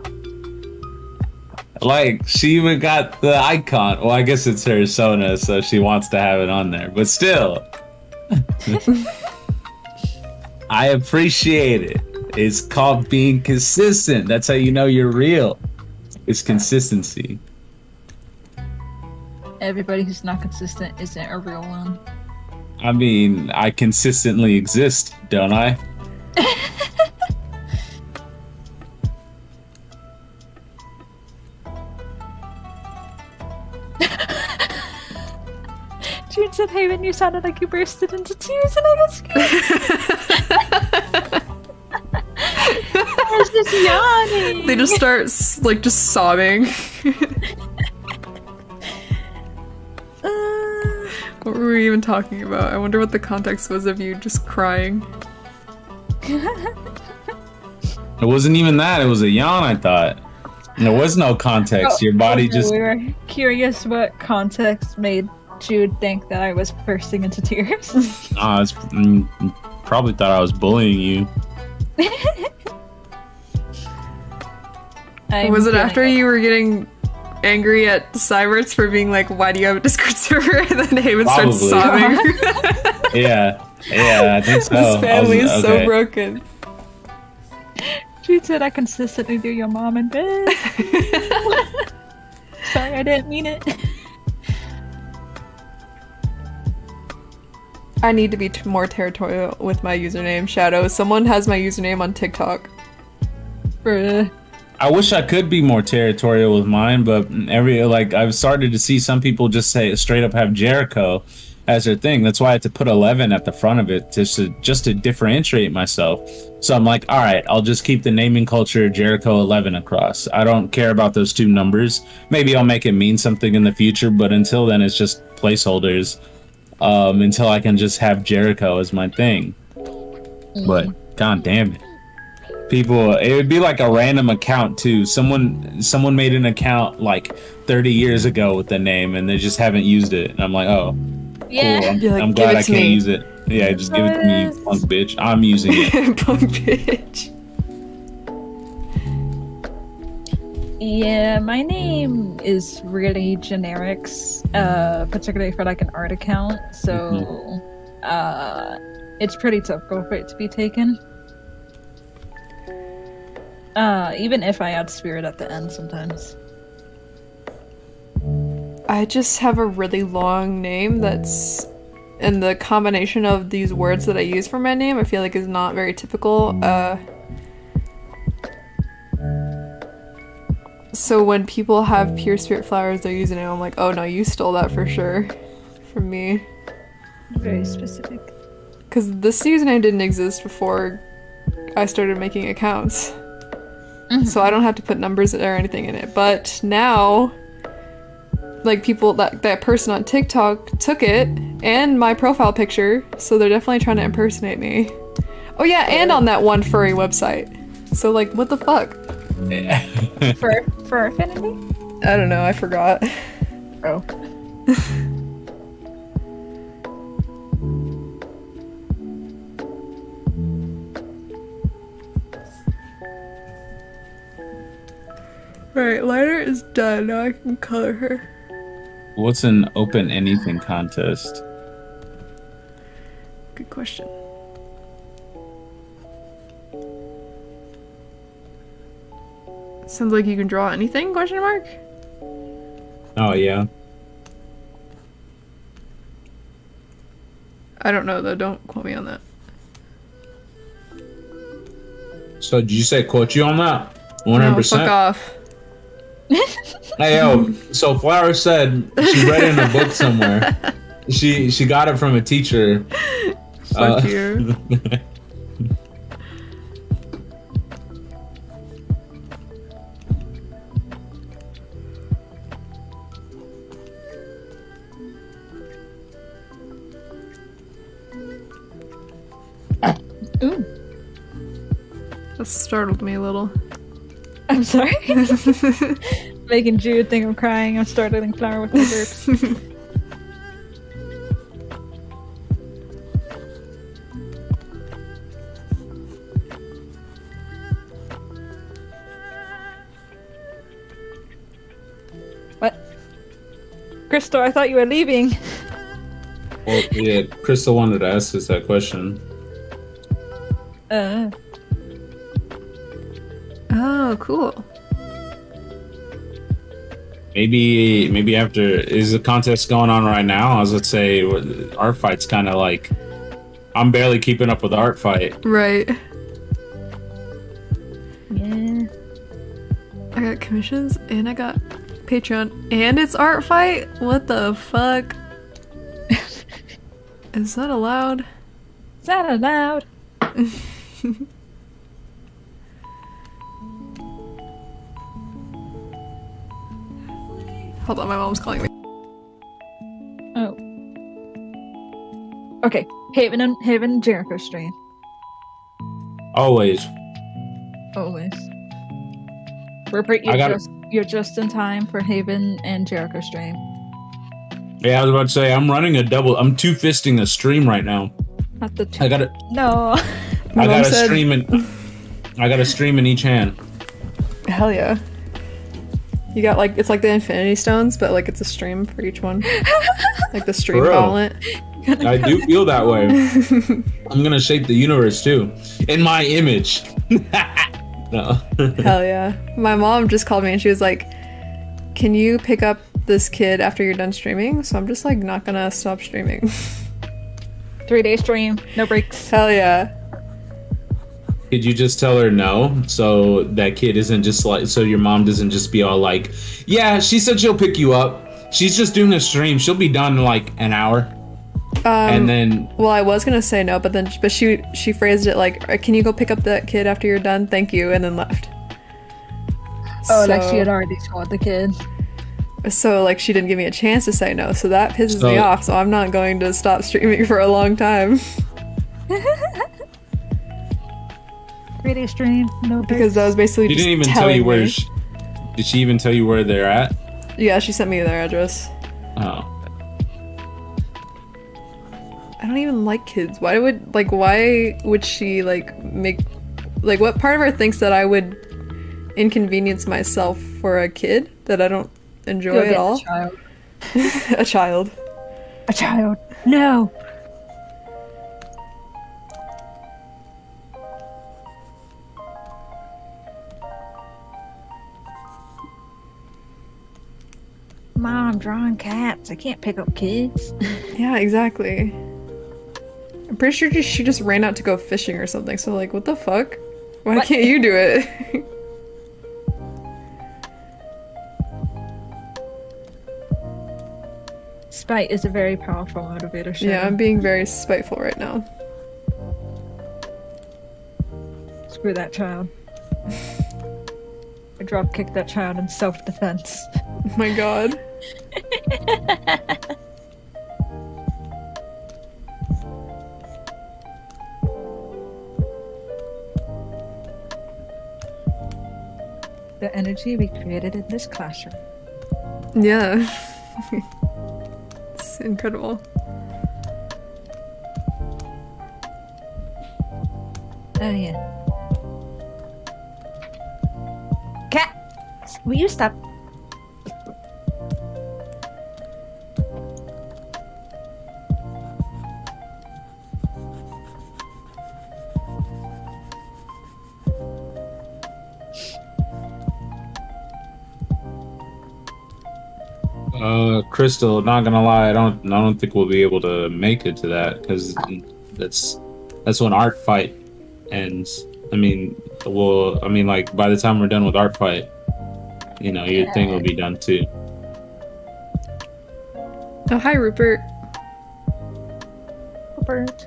Like, she even got the icon. Well, I guess it's her Sona, so she wants to have it on there. But still, I appreciate it. It's called being consistent. That's how you know you're real. It's consistency. Everybody who's not consistent isn't a real one. I mean, I consistently exist, don't I? June said, "Hey, when you sounded like you bursted into tears, and I got scared." I was just yawning. They just start like just sobbing. Uh, what were we even talking about? I wonder what the context was of you just crying. It wasn't even that. It was a yawn, I thought. There was no context. Your body oh, just. We were curious what context made Jude think that I was bursting into tears. Ah, it's, mm, probably thought I was bullying you. I'm was it feeling after you were getting angry at Cyberts for being like, why do you have a Discord server? And then Haven starts Probably. sobbing. Yeah. Yeah, I think so. this I was- family is so broken. She said I consistently do your mom and bed. Sorry, I didn't mean it. I need to be more territorial with my username, Shadow. Someone has my username on TikTok. I wish I could be more territorial with mine, but every like I've started to see some people just say straight up have Jericho as their thing. That's why I had to put eleven at the front of it just to just to differentiate myself. So I'm like, all right, I'll just keep the naming culture Jericho eleven across. I don't care about those two numbers. Maybe I'll make it mean something in the future, but until then, it's just placeholders. Um, until I can just have Jericho as my thing. But god damn it. People it would be like a random account too. Someone someone made an account like 30 years ago with the name and they just haven't used it. And i'm like oh Yeah. cool. I'm, like, I'm glad i can't me." use it. Yeah just give it to me punk bitch. I'm using it. Punk bitch. Yeah, my name is really generics, uh, particularly for like an art account. So, uh, it's pretty typical for it to be taken. Uh, even if I add spirit at the end sometimes. I just have a really long name that's. And the combination of these words that I use for my name, I feel like is not very typical. Uh, so when people have pure spirit flowers, they're using it. I'm like, oh no, you stole that for sure from me. Very specific. Because this username didn't exist before I started making accounts. Mm-hmm. So I don't have to put numbers or anything in it. But now, like people that that person on TikTok took it and my profile picture, so they're definitely trying to impersonate me. Oh yeah, and oh. on that one furry website. So like, what the fuck? For for affinity? I don't know. I forgot. Oh. Right, lighter is done. Now I can color her. what's an open anything contest Good question. Sounds like you can draw anything? Question mark. oh yeah I don't know though. Don't quote me on that. so did you say quote you on that No, 100% fuck off. Hey yo, so Flower said she read it in a book somewhere. She she got it from a teacher. Fuck Uh, you. Ooh. That startled me a little. I'm sorry. Making Jude think I'm crying. I'm startling Flower with my burps. what? Crystal, I thought you were leaving. well, yeah, Crystal wanted to ask us that question. Uh, oh, cool. Maybe maybe after is the contest going on right now? I was let's say art fight's kind of like I'm barely keeping up with art fight. Right. yeah. I got commissions and I got Patreon and it's art fight. What the fuck? Is that allowed? Is that allowed? Hold on, my mom's calling me. Oh. Okay. Haven and Haven and Jericho stream. Always. Always. Rupert, you're I gotta- just you're just in time for Haven and Jericho stream. Yeah, I was about to say I'm running a double. I'm two fisting a stream right now. Not the two. I got it. no. My I got a said- stream in. I got to stream in each hand. Hell yeah. You got like it's like the Infinity Stones, but like it's a stream for each one, like the stream For gauntlet. I do feel that way. I'm gonna shape the universe too, in my image. no. Hell yeah! My mom just called me and she was like, "Can you pick up this kid after you're done streaming?" So I'm just like not gonna stop streaming. Three day stream, no breaks. Hell yeah! Could you just tell her no, so that kid isn't just like, so your mom doesn't just be all like, "Yeah, she said she'll pick you up. She's just doing a stream. She'll be done in like an hour." Um, and then Well, I was gonna say no, but then but she she phrased it like, "Uh, "Can you go pick up that kid after you're done? Thank you," and then left. Oh, like she had already told the kid. So like she didn't give me a chance to say no, so that pisses me off. So I'm not going to stop streaming for a long time Three day stream, no breaks. because that was basically she just didn't even tell you where. She, did she even tell you where they're at? Yeah, she sent me their address. Oh, I don't even like kids. Why would like why would she like make like what part of her thinks that I would inconvenience myself for a kid that I don't enjoy at all? the child. a child. A child. No. Mom, drawing cats. I can't pick up kids. Yeah, exactly. I'm pretty sure just, she just ran out to go fishing or something. So like, what the fuck? Why What? can't you do it? Spite is a very powerful motivator. Shadow. yeah, I'm being very spiteful right now. Screw that child. I drop kicked that child in self defense. Oh my god. The energy we created in this classroom. Yeah. it's incredible. Oh yeah. Cat, will you stop? Crystal. Not gonna lie, I don't. I don't think we'll be able to make it to that because that's that's when art fight ends. I mean, well, I mean, like by the time we're done with art fight, you know, your thing will be done too. Oh, hi, Rupert. Robert.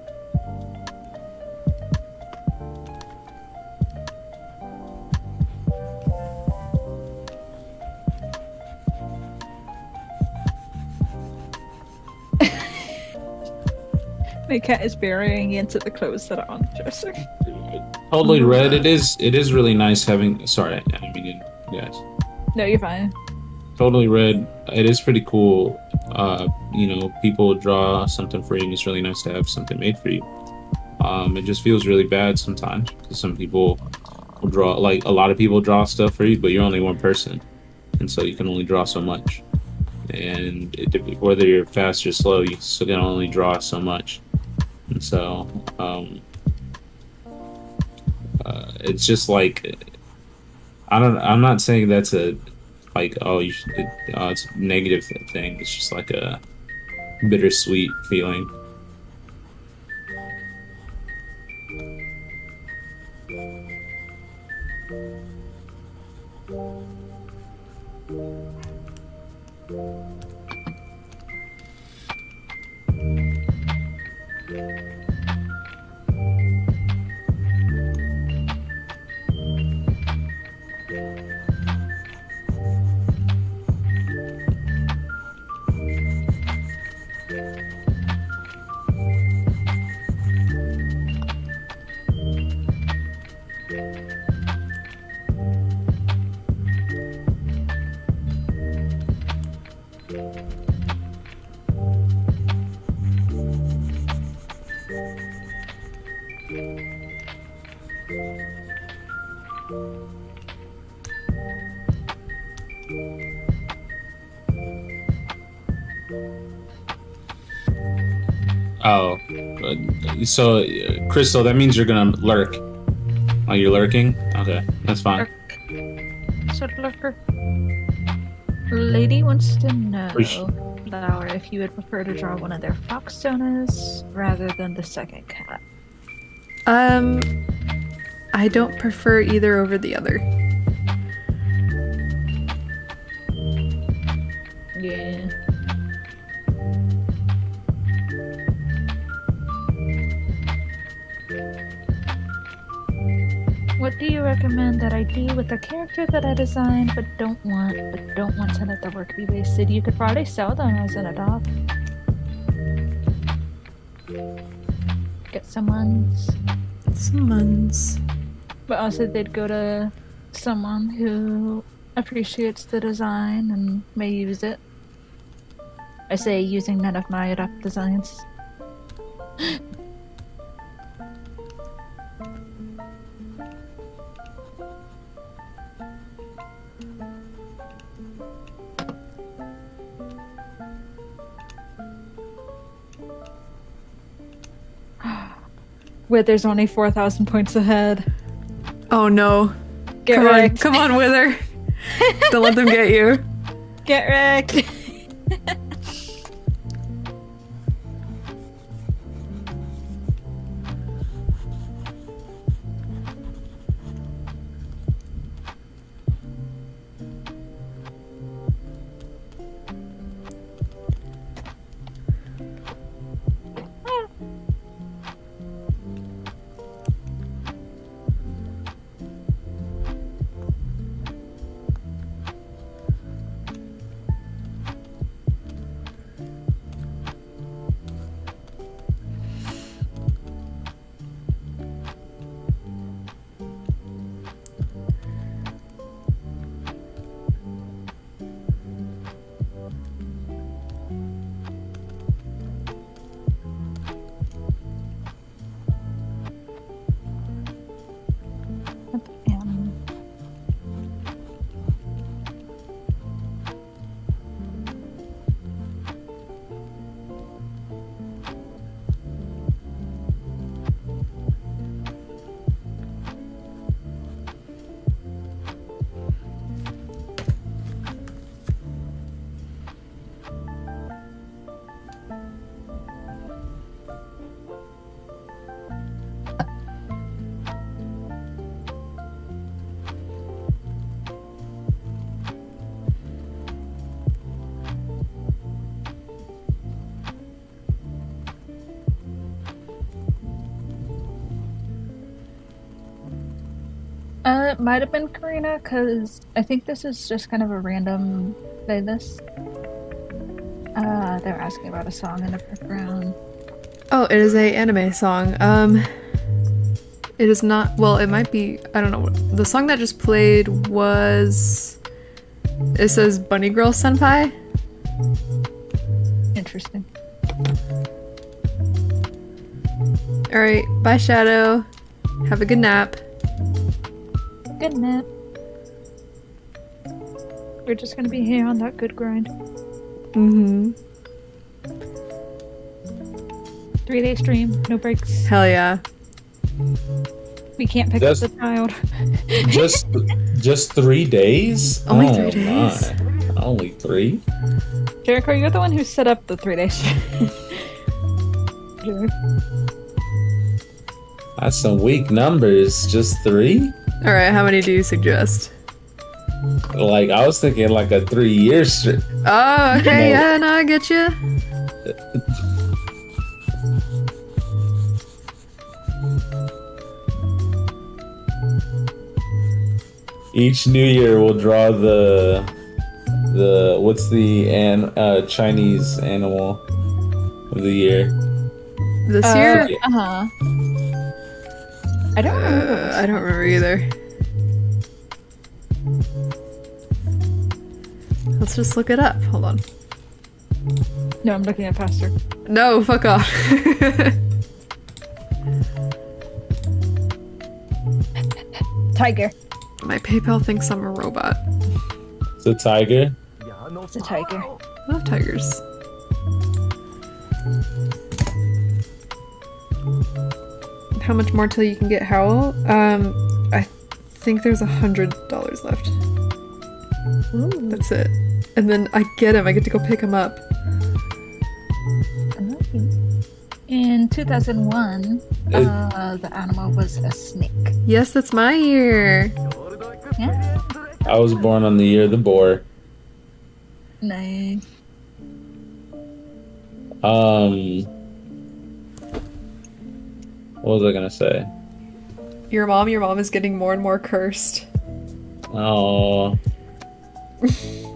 My cat is burying into the clothes that are on the dresser. Totally red. It is. It is really nice having. Sorry, I didn't mean to, guys. No, you're fine. Totally red. It is pretty cool. Uh, you know, people draw something for you, and it's really nice to have something made for you. Um, it just feels really bad sometimes because some people will draw, like a lot of people draw stuff for you, but you're only one person, and so you can only draw so much. And it, whether you're fast or slow, you still can only draw so much. And so, um, uh, it's just like I don't. I'm not saying that's a like oh you should, uh, it's a negative thing. It's just like a bittersweet feeling. Oh, so uh, Crystal, that means you're gonna lurk. Oh, you're lurking. Okay, that's fine. So, lurker. Lady wants to know, Flower, if you would prefer to draw one of their fox donuts rather than the second cat. Um, I don't prefer either over the other. Yeah. What do you recommend that I do with a character that I designed but don't want but don't want to let the work be wasted? You could probably sell them as an adopt. Get someone's Someone's. but also they'd go to someone who appreciates the design and may use it. I say using none of my adopt designs. Where there's only 4,000 points ahead. Oh no! Get come wrecked. on, come on, Wither! don't let them get you. Get wrecked. Uh, it might have been Karina, because I think this is just kind of a random playlist. Uh, they're asking about a song in the background. Oh, it is a anime song. Um, it is not. Well, it might be. I don't know. The song that just played was. It says Bunny Girl Senpai. Interesting. All right. Bye, Shadow. Have a good nap. Good nap. We're just gonna be here on that good grind. Mm-hmm. Three day stream, no breaks. Hell yeah. We can't pick That's- up the child. just just three days? Only Oh, three days? my. Only three? Jericho, you're the one who set up the three day stream. That's some weak numbers. Just three? All right. How many do you suggest? Like I was thinking, like a three year stri- Oh, okay. No. Yeah. No, I get you. Each New Year we'll draw the the what's the an uh, Chinese animal of the year? This Uh, year. Uh huh. I don't remember. Uh, I don't remember either. Let's just look it up. Hold on. No, I'm looking at faster. No, fuck off. Tiger. My PayPal thinks I'm a robot. It's a tiger. It's a tiger. I love tigers. How much more till you can get Howl? Um, I think there's a hundred dollars left. That's it. And then I get him. I get to go pick him up. In 2001, Uh, uh, the animal was a snake. Yes, that's my year. Yeah. I was born on the year of the boar. Nice. Um, what was I gonna say? Your mom, your mom is getting more and more cursed. Oh,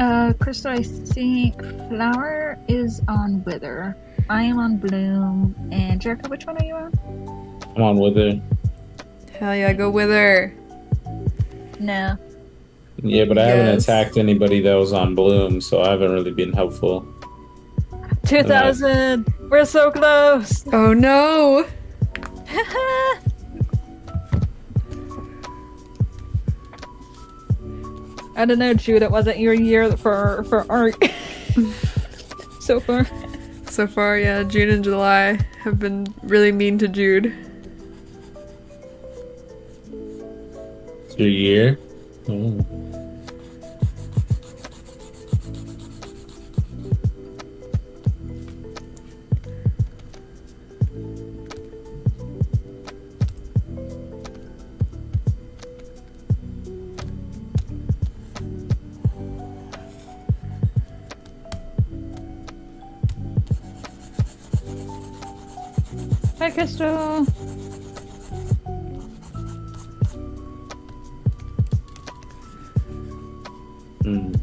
Uh, Crystal, I think flower is on wither. I am on bloom. And Jericho, which one are you on? I'm on Wither. it. Hell yeah, go Wither. No. Yeah, but I haven't attacked anybody that was on bloom, so I haven't really been helpful. 2000! We're so close! Oh no! I don't know, Jude. It wasn't your year for for art so far. So far, yeah, June and July have been really mean to Jude. It's your year. Oh. Hi, Crystal. Hmm.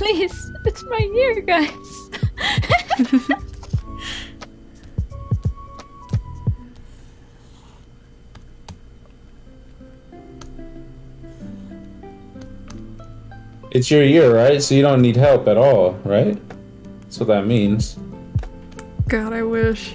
Please! It's my year, guys! It's your year, right? So you don't need help at all, right? That's what that means. God, I wish.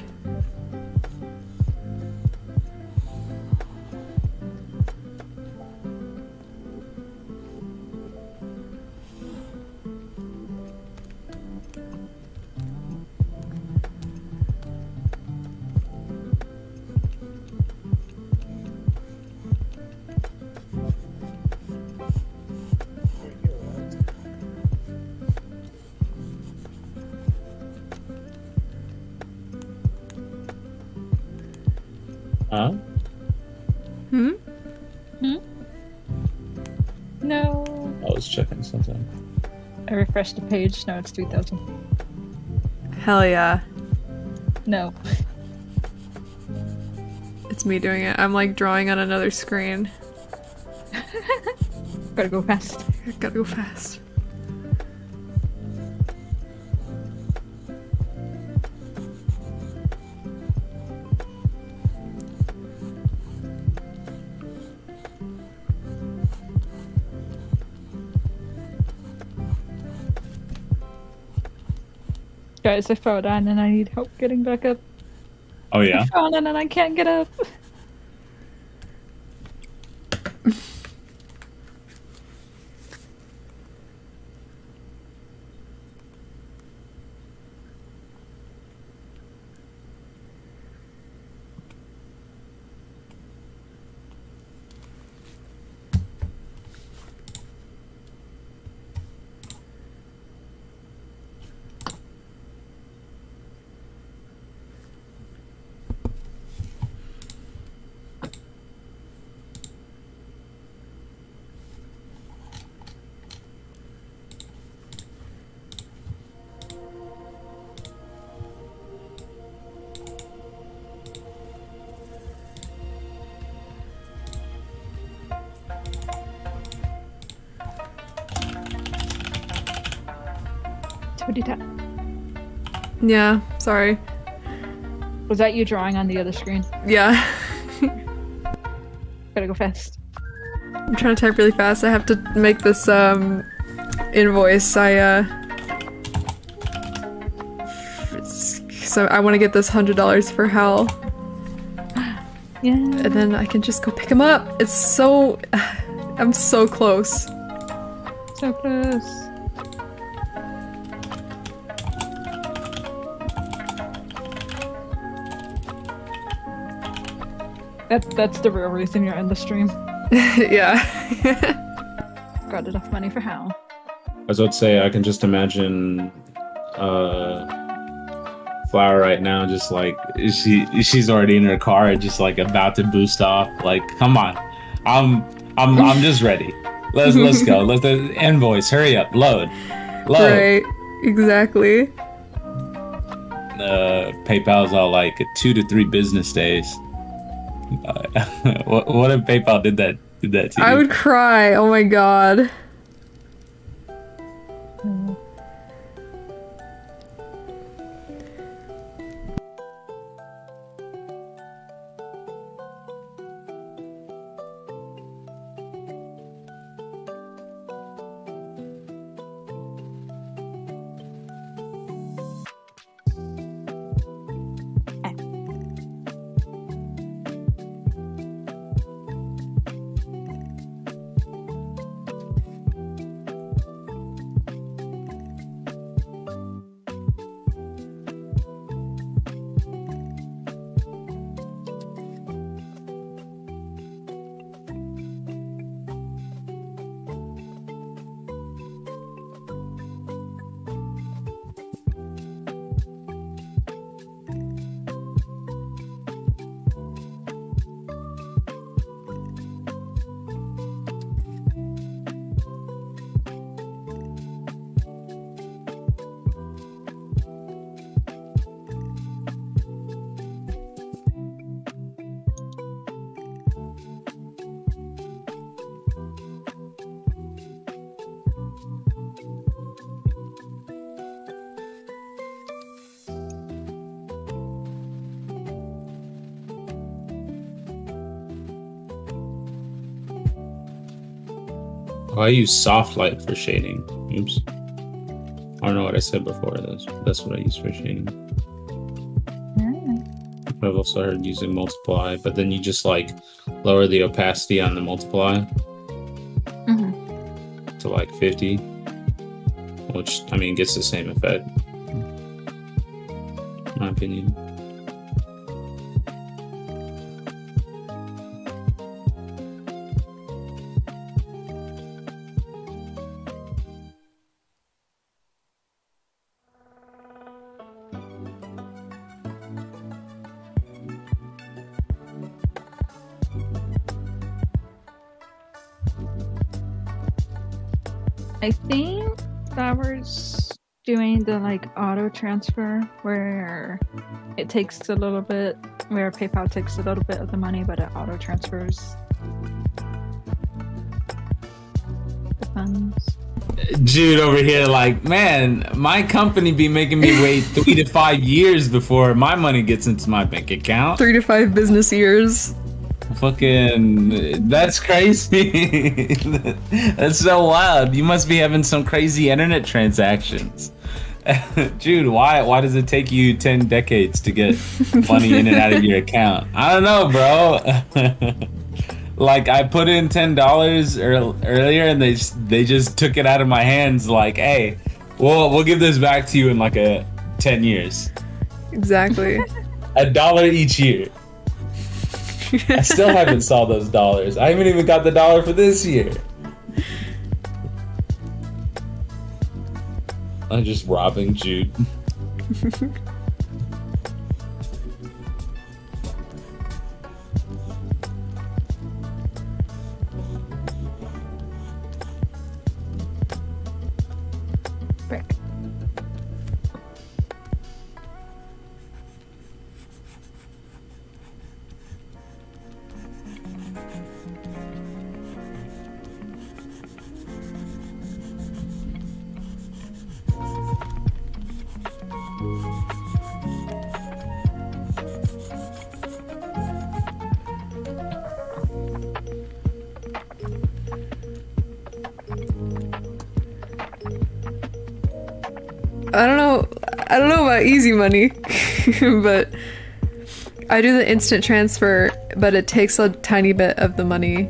Huh? Hmm? Hmm? No. I was checking something. I refreshed the page. Now it's 3000. Hell yeah. No. It's me doing it. I'm like drawing on another screen. Gotta go fast. I gotta go fast. Guys, I fell down and I need help getting back up. Oh yeah. I fell down and I can't get up. Yeah, sorry. Was that you drawing on the other screen? Yeah. Gotta go fast. I'm trying to type really fast. I have to make this um invoice. I uh so I want to get this hundred dollars for Howl, Yeah. and then I can just go pick him up. It's so I'm so close. So close. That, that's the real reason you're in the stream. yeah. Got enough money for Howl. I was about to say I can just imagine uh Flower right now just like she she's already in her car just like about to boost off. Like, come on. I'm I'm I'm just ready. Let's let's go. Let the invoice hurry up. Load. Load. right. Exactly. Uh PayPal's all like two to three business days. What what if PayPal did that did that to you? I would cry. Oh my god. I use soft light for shading. Oops. I don't know what I said before. That's that's what I use for shading. I've also heard using multiply, but then you just like lower the opacity on the multiply Mhm. to like 50, which I mean gets the same effect. In my opinion. Transfer where it takes a little bit, where PayPal takes a little bit of the money, but it auto transfers the funds. Jude over here, like, man, my company be making me wait three to five years before my money gets into my bank account. Three to five business years. Fucking, that's crazy. that's so wild. You must be having some crazy internet transactions. Jude, why why does it take you ten decades to get money in and out of your account? I don't know, bro. like I put in ten dollars earlier, and they just, they just took it out of my hands. Like, hey, we'll we'll give this back to you in like a ten years, Exactly. a dollar each year. I still haven't saw those dollars. I haven't even got the dollar for this year. I'm just robbing Jude. easy money, but I do the instant transfer, but it takes a tiny bit of the money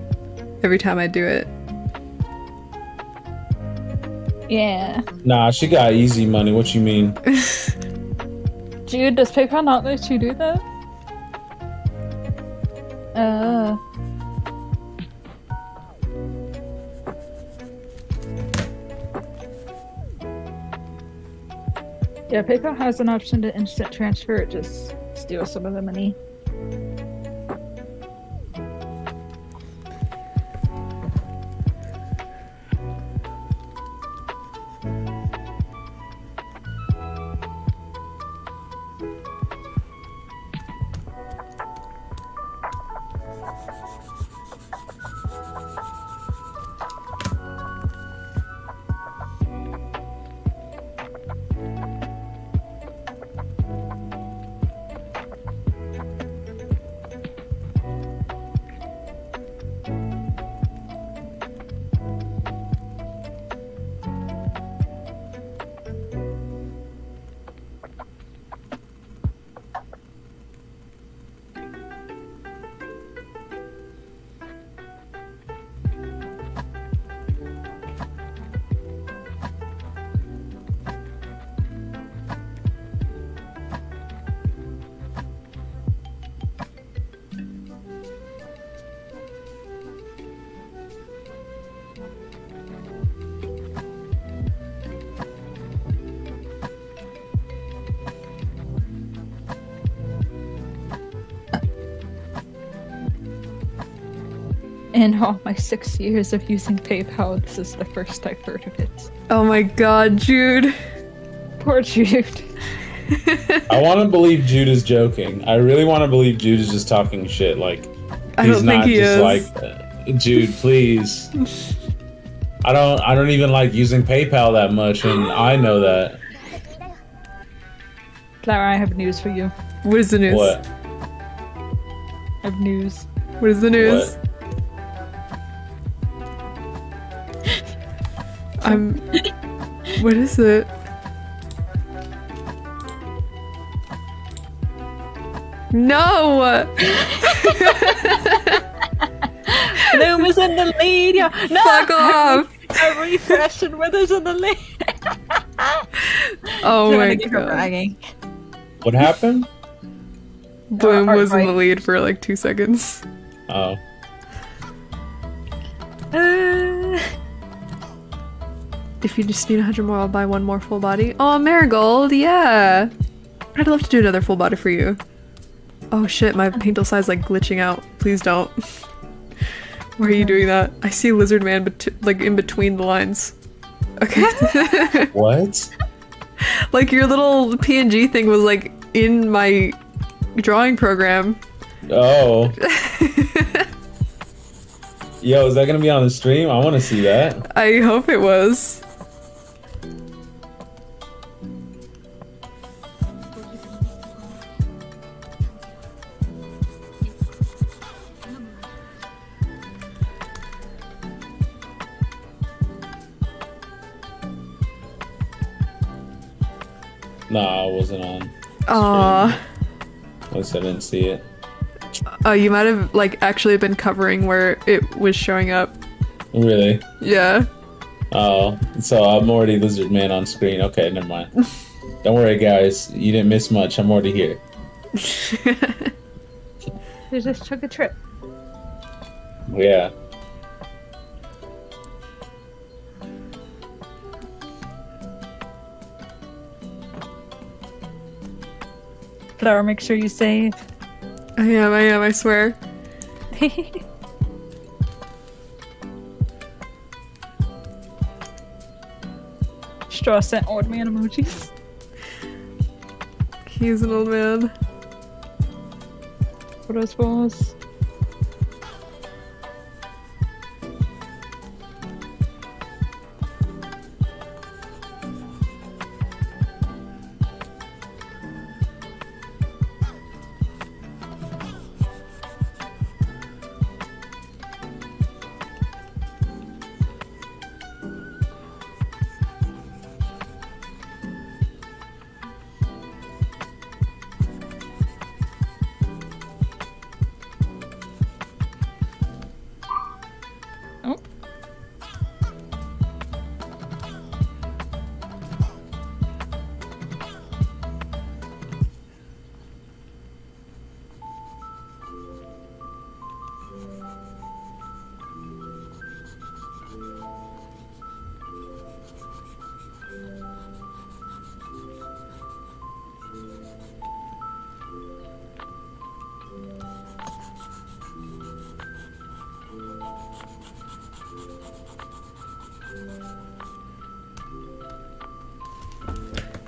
every time I do it. Yeah. Nah, she got easy money. What you mean? Jude, does PayPal not let you do that? Uh. Yeah, PayPal has an option to instant transfer. Just steals some of the money. In all my six years of using PayPal, this is the first I've heard of it. Oh my god, Jude. Poor Jude. I want to believe Jude is joking. I really want to believe Jude is just talking shit. Like I he's don't not think he just is. like Jude. Please. I don't. I don't even like using PayPal that much, and I know that. Clara, I have news for you. what is the news? What? I have news. What is the news? What? I'm. What is it? No! Bloom is in the lead. Yeah. No, Fuck off! I refreshed and Withers in the lead. Oh Don't my wanna give her god. bragging. What happened? Bloom Or- or was in the lead for like two seconds. Oh, If you just need 100 more, I'll buy one more full body. Oh, Marigold, yeah! I'd love to do another full body for you. Oh shit, my paintal size like glitching out. Please don't. Why are you doing that? I see Lizard Man bet- like in between the lines. Okay. what? like your little PNG thing was like in my drawing program. Oh. Yo, is that gonna be on the stream? I want to see that. I hope it was. Nah, I wasn't on. Aw. At least I didn't see it. Oh, you might have like actually been covering where it was showing up. Really? Yeah. Oh, so I'm already Lizard Man on screen. Okay, never mind. Don't worry, guys. You didn't miss much. I'm already here. they just took a trip. Yeah. Clara, make sure you say? I am, I am, I swear. Straw sent old man emojis. He's an old man. What else was?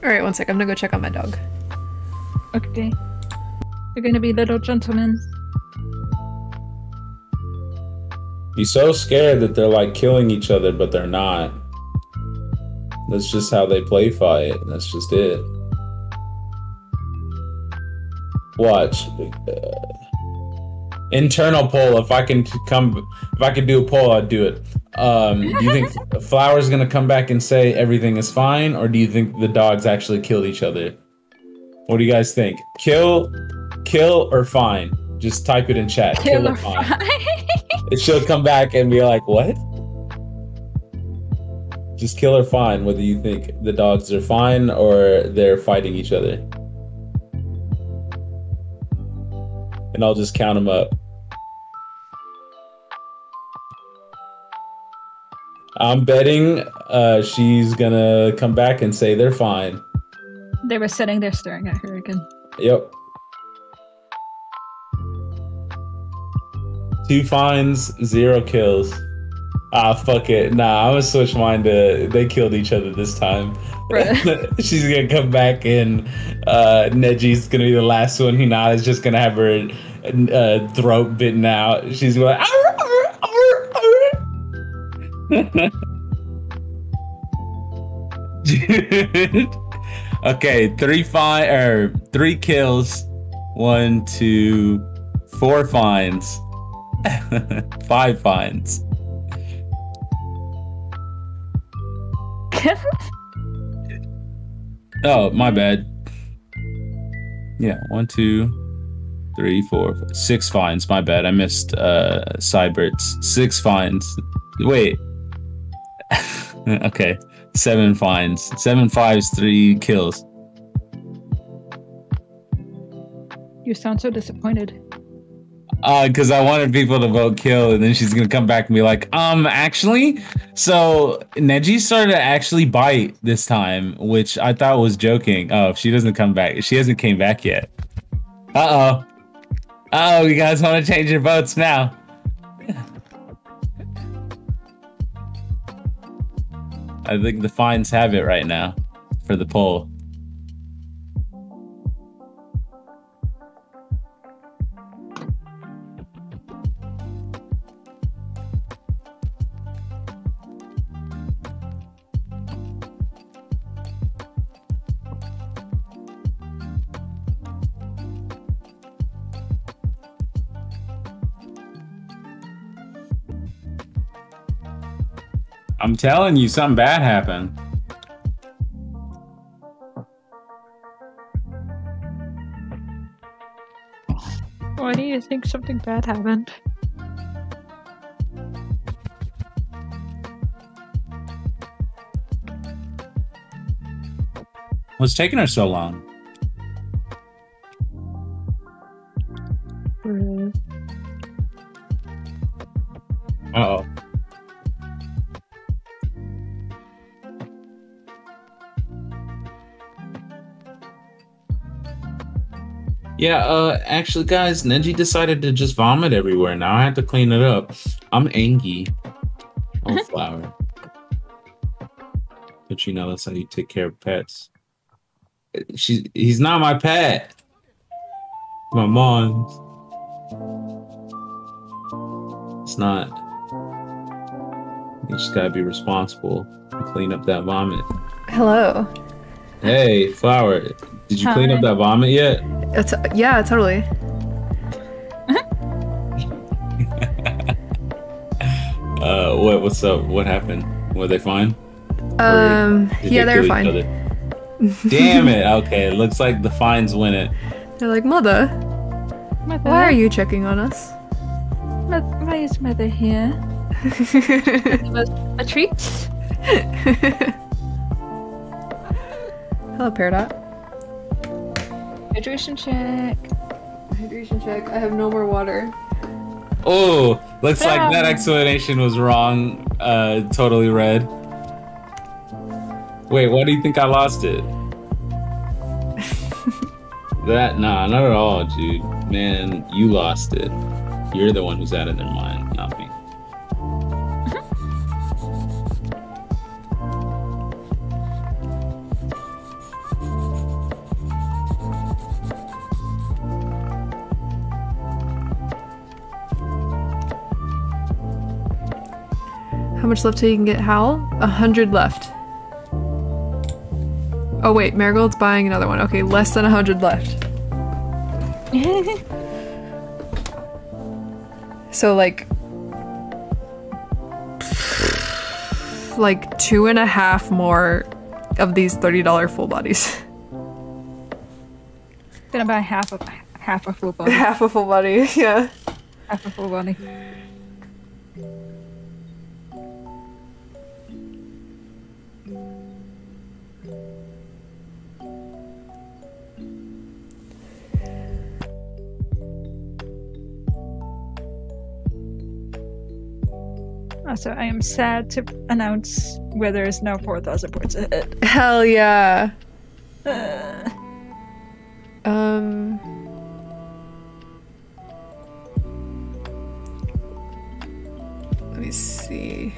All right, one sec. I'm gonna go check on my dog. Okay. You're gonna be little gentlemen. Be so scared that they're like killing each other, but they're not. That's just how they play fight. That's just it. Watch. Internal poll. If I can come, if I can do a poll, I'd do it. Um, do you think Flower's gonna come back and say everything is fine, or do you think the dogs actually killed each other? What do you guys think? Kill, kill, or fine? Just type it in chat. Kill or or fine. And she'll come back and be like, "What?" Just kill or fine. Whether you think the dogs are fine or they're fighting each other, and I'll just count them up. I'm betting uh, she's gonna come back and say they're fine. they were sitting there staring at her again. Yep. Two fines, zero kills. Ah, fuck it. Nah, I'm gonna switch mine to they killed each other this time. She's gonna come back and uh, Neji's gonna be the last one. Hinata's just gonna have her uh, throat bitten out. She's gonna like, Dude. Okay, three fine or three kills, one, two, four fines, five fines. Oh, my bad. Yeah, one, two, three, four, five, six fines. My bad. I missed uh Cyberts. Six fines. Wait. okay. Seven fines. Seven fives, three kills. You sound so disappointed. Uh, because I wanted people to vote kill, and then she's gonna come back and be like, um, actually, so Neji started to actually bite this time, which I thought was joking. Oh, she doesn't come back. She hasn't came back yet. Uh oh. Oh, you guys want to change your votes now? I think the fines have it right now for the poll. I'm telling you, something bad happened. Why do you think something bad happened? What's taking her so long? Uh oh. Yeah, uh, actually, guys, Neji decided to just vomit everywhere. Now I have to clean it up. I'm angry. Oh, flower. But you know, that's how you take care of pets. She's, he's not my pet. My mom's. It's not. You just gotta be responsible and clean up that vomit. Hello. Hey, flower, did you clean up that vomit yet? It's, yeah, totally. Uh, what? What's up? What happened? Were they fine? Um, Did yeah, they they're fine. Damn it! Okay, it looks like the fines win it. They're like, Mother, Mother, why are you checking on us? Mo- why is mother here? A treat? Hello, Peridot. Hydration check. Hydration check. I have no more water. Oh, looks like that Damn. explanation was wrong. Uh, totally red. Wait, why do you think I lost it? that nah, not at all, dude. Man, you lost it. You're the one who's out of their mind, not me. How much left till you can get Howl? A hundred left. Oh wait, Marigold's buying another one. Okay, less than a hundred left. So like like two and a half more of these $30 full bodies. Then about half of half a full body. half a full body, yeah. half a full body. Also, I am sad to announce where there is no 4,000 points ahead. Hell yeah. Um Let me see.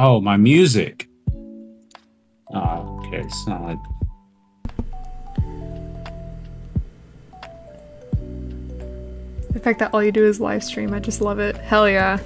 Oh, my music. Oh, okay. It's not like The fact that all you do is live stream, I just love it. Hell yeah.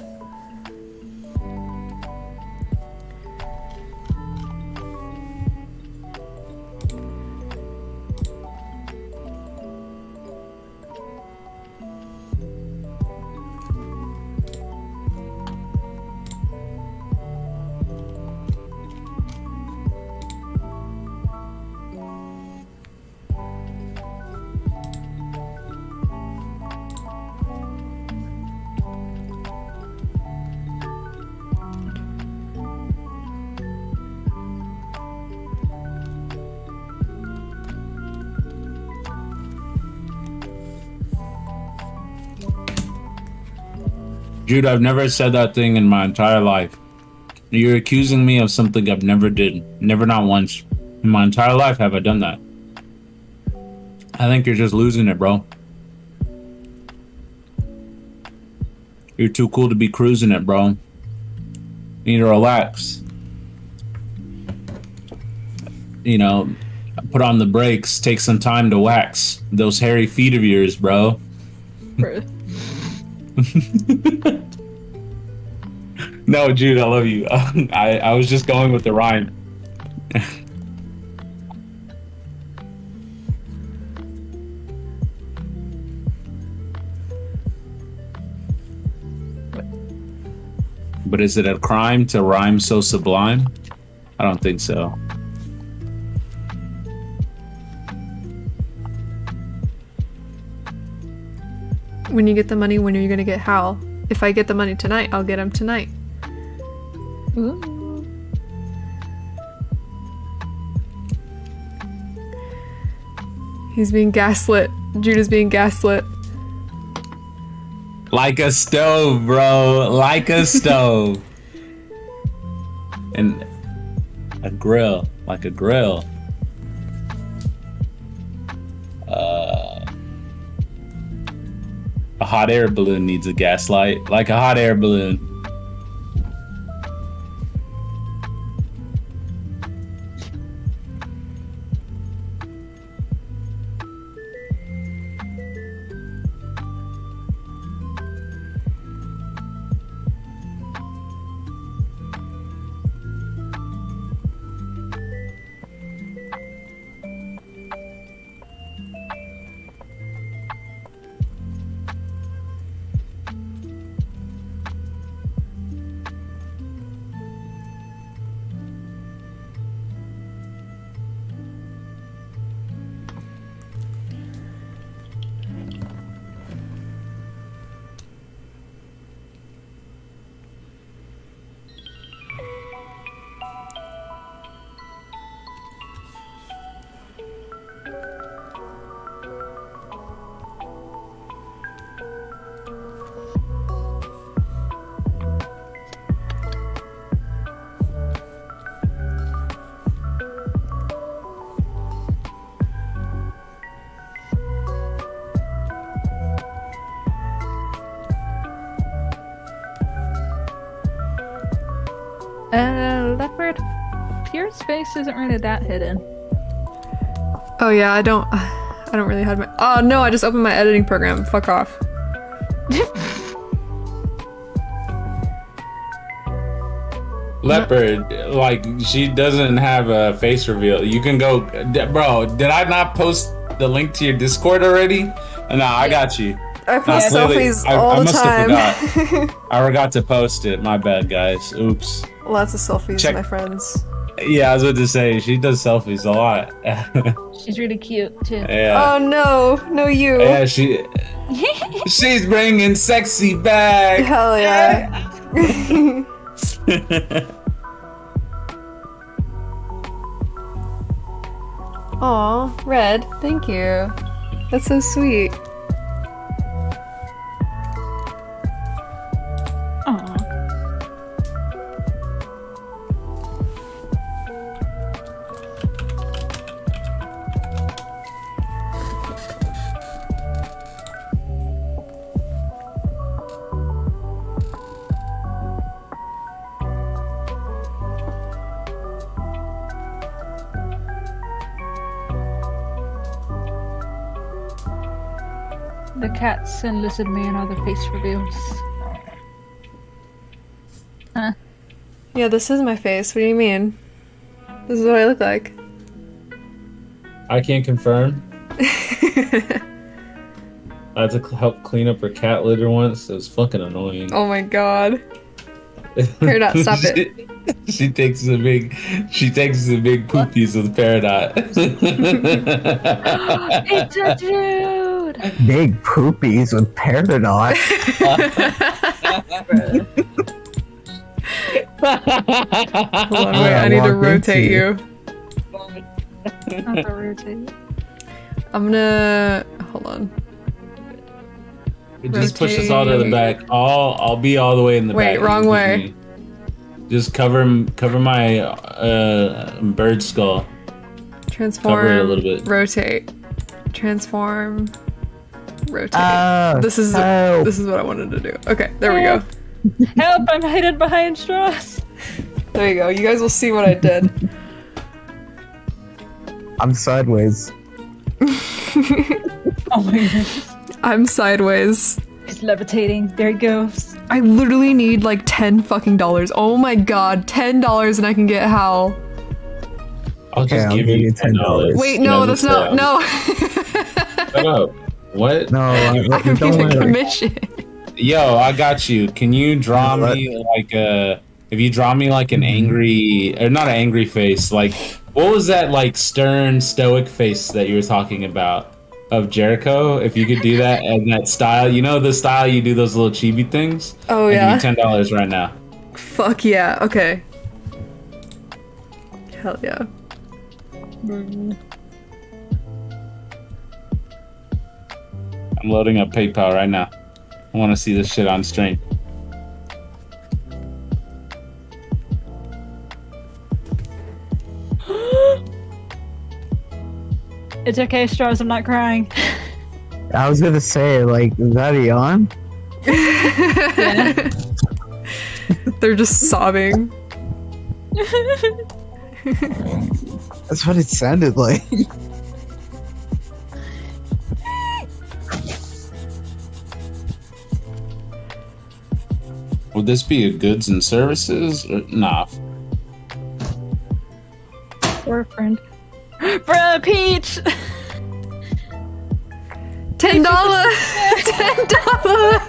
Jude, I've never said that thing in my entire life. You're accusing me of something I've never did. Never not once. In my entire life have I done that. I think you're just losing it, bro. You're too cool to be cruising it, bro. You need to relax. You know, put on the brakes, take some time to wax those hairy feet of yours, bro. No, Jude, I love you. I, I was just going with the rhyme. but is it a crime to rhyme so sublime? I don't think so. When you get the money, when are you gonna get Howl? If I get the money tonight, I'll get him tonight. Ooh. He's being gaslit. Judah's being gaslit. Like a stove, bro. Like a stove. and a grill. Like a grill. A hot air balloon needs a gaslight. Like a hot air balloon. Hidden. Oh yeah, I don't. I don't really have my. Oh no, I just opened my editing program. Fuck off. Leopard, like she doesn't have a face reveal. You can go, bro. Did I not post the link to your Discord already? No, I got you. I post clearly, selfies I, all I the must time. have forgot. I forgot to post it. My bad, guys. Oops. Lots of selfies, Check- my friends. Yeah, I was about to say she does selfies a lot. She's really cute too. yeah. Oh no, no you. Yeah, she she's bringing sexy back. Hell yeah. Aw, Red, thank you. That's so sweet. The cats and lizard man are the face reveals. Huh? Yeah, this is my face. What do you mean? This is what I look like. I can't confirm. I had to cl- help clean up her cat litter once. It was fucking annoying. oh my god. Here, not, stop it. She, she takes the big, she takes the big poopies of the paradise. It's a dude! Big poopies with Peridot. Hold on, wait, Yeah, I need to rotate into you. Not the rotate. I'm gonna. Hold on. Just push us all to the back. I'll, I'll be all the way in the Wait, back. wrong way. Just cover, cover my uh, bird skull. Transform. Cover it a little bit. Rotate. Transform. Rotate. Ah, this is help. this is what I wanted to do. Okay, there we go. Help! I'm hidden behind straws! There you go. You guys will see what I did. I'm sideways. Oh my goodness. I'm sideways. He's levitating. There he goes. I literally need like ten fucking dollars. Oh my god, ten dollars and I can get Howl. I'll Okay, just I'll give give you you ten dollars. $10. Wait, no, that's not no. Shut up. What? No, I, I don't need a commission. Yo, I got you. Can you draw What? me like a? If you draw me like an angry, or not an angry face, like what was that like stern stoic face that you were talking about of Jericho? If you could do that and that style, you know the style you do those little chibi things. Oh I'll yeah. give you ten dollars right now. Fuck yeah. Okay. Hell yeah. I'm loading up PayPal right now. I want to see this shit on stream. It's okay, straws. I'm not crying. I was gonna say, like, is that a yawn? They're just sobbing. That's what it sounded like. Would this be a goods and services? Or, nah. a friend. Bruh, Peach! Ten dollars. Ten dollars.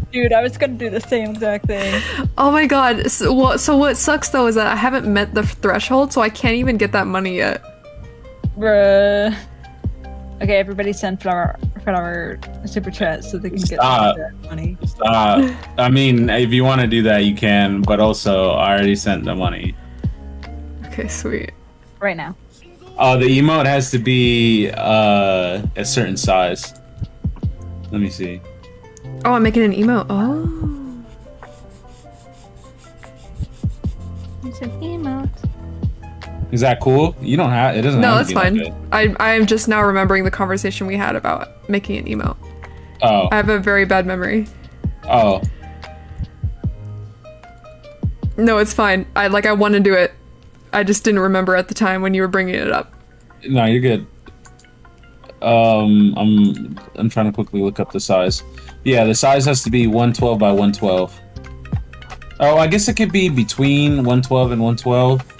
Dude, I was gonna do the same exact thing. Oh my god. So what? So what sucks though is that I haven't met the threshold, so I can't even get that money yet. Bruh. Okay, everybody send flower flower super chat so they can get Stop. that money. Uh, I mean, if you want to do that, you can. But also, I already sent the money. Okay, sweet. Right now. Oh, the emote has to be uh, a certain size. Let me see. Oh, I'm making an emote. Oh. It's an emote. Is that cool? You don't have. It doesn't. No, that's fine. I I am just now remembering the conversation we had about making an emote. Oh, I have a very bad memory. oh. No, it's fine. I like I want to do it. I just didn't remember at the time when you were bringing it up. No, you're good. Um, I'm I'm trying to quickly look up the size. Yeah, the size has to be 112 by 112. Oh, I guess it could be between 112 and 112,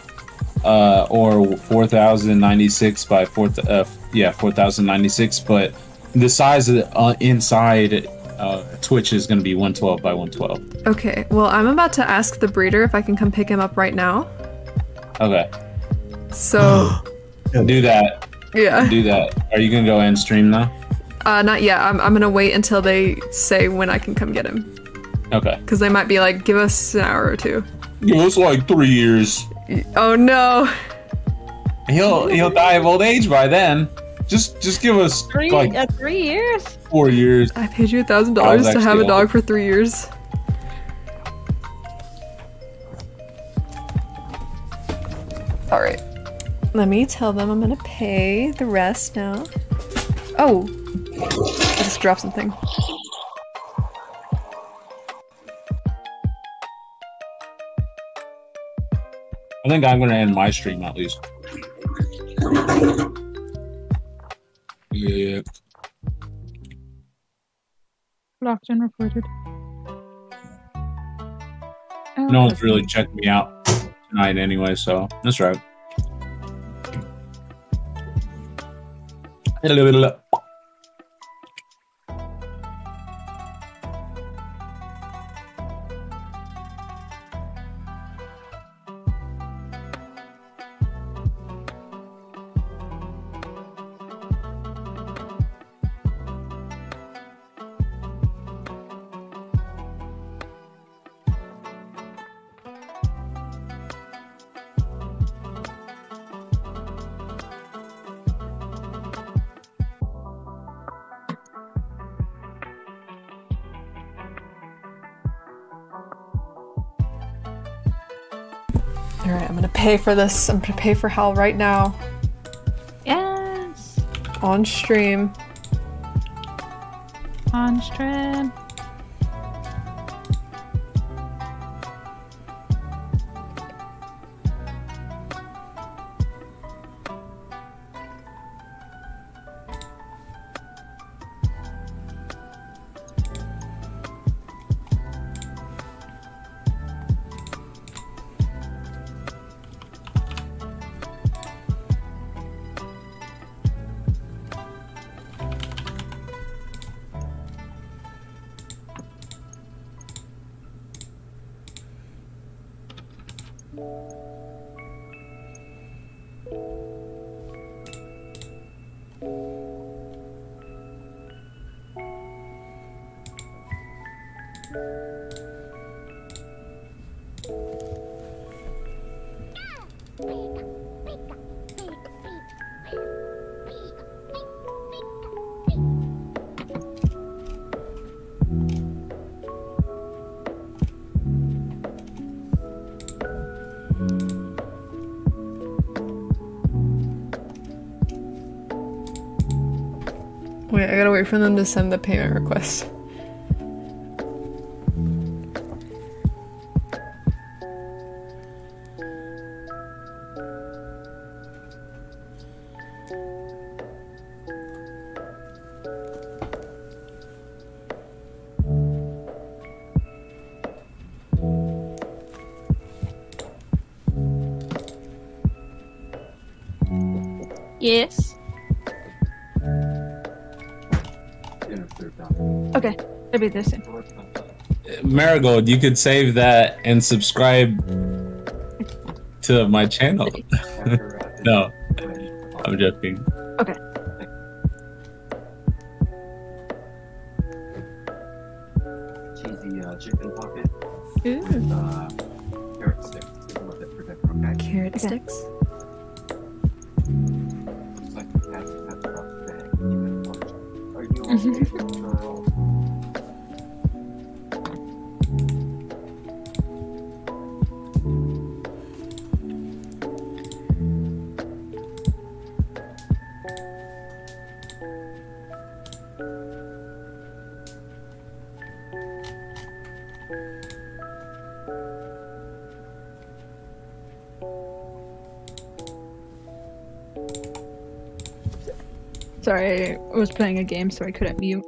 uh, or 4096 by 4. Uh, yeah, 4096. But the size of the, uh, inside uh, Twitch is going to be 112 by 112. Okay. Well, I'm about to ask the breeder if I can come pick him up right now. Okay, So do that. yeah. Do that. Are you gonna go end stream now? Uh, not yet. I'm I'm gonna wait until they say when I can come get him. Okay. Because they might be like, give us an hour or two. Give us like three years. Oh no. He'll he'll die of old age by then. Just just give us Three like uh, three years. four years. I paid you a thousand dollars to have a dog old. for three years. All right. Let me tell them I'm gonna pay the rest now. Oh, I just dropped something. I think I'm gonna end my stream at least. Yeah. Blocked and reported. Oh, No one's really checked me out tonight anyway, so that's right. All pay for this. I'm gonna pay for Howl right now Yes. on stream. On stream. I gotta wait for them to send the payment request. Marigold, you could save that and subscribe to my channel. no, I'm joking. Game, so I couldn't mute.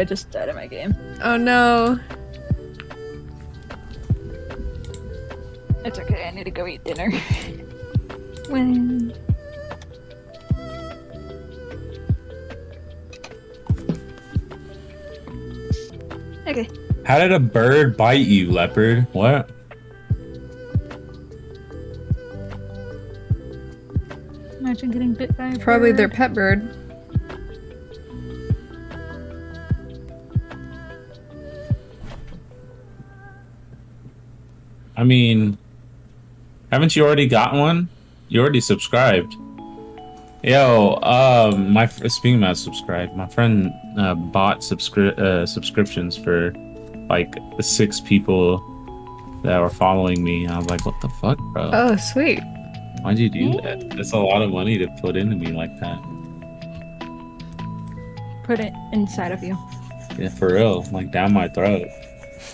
I just died in my game. Oh no. It's okay, I need to go eat dinner. when? Okay. How did a bird bite you, leopard? What? Imagine getting bit by a Probably bird. their pet bird. Mean, haven't you already got one? You already subscribed. Yo, um, my fr- speaking about subscribe, my friend uh, bought subscri- uh, subscriptions for like the six people that were following me. I was like, what the fuck, bro? Oh, sweet. Why'd you do that? That's a lot of money to put into me like that. Put it inside of you. Yeah, for real, like down my throat.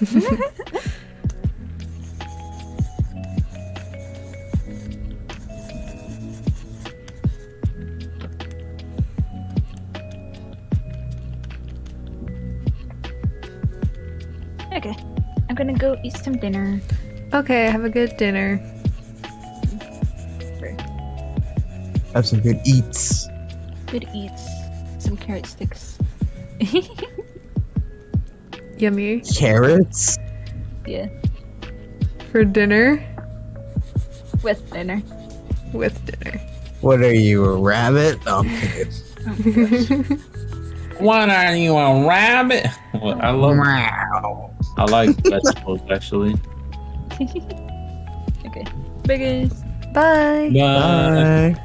gonna go eat some dinner. Okay, have a good dinner. Have some good eats. Good eats. Some carrot sticks. Yummy. Carrots? yeah. For dinner? With dinner. With dinner. What are you, a rabbit? No, I'm. What are you, a rabbit? I love. Meow. I like vegetables actually. Okay. Bye guys. Bye. Bye. Bye.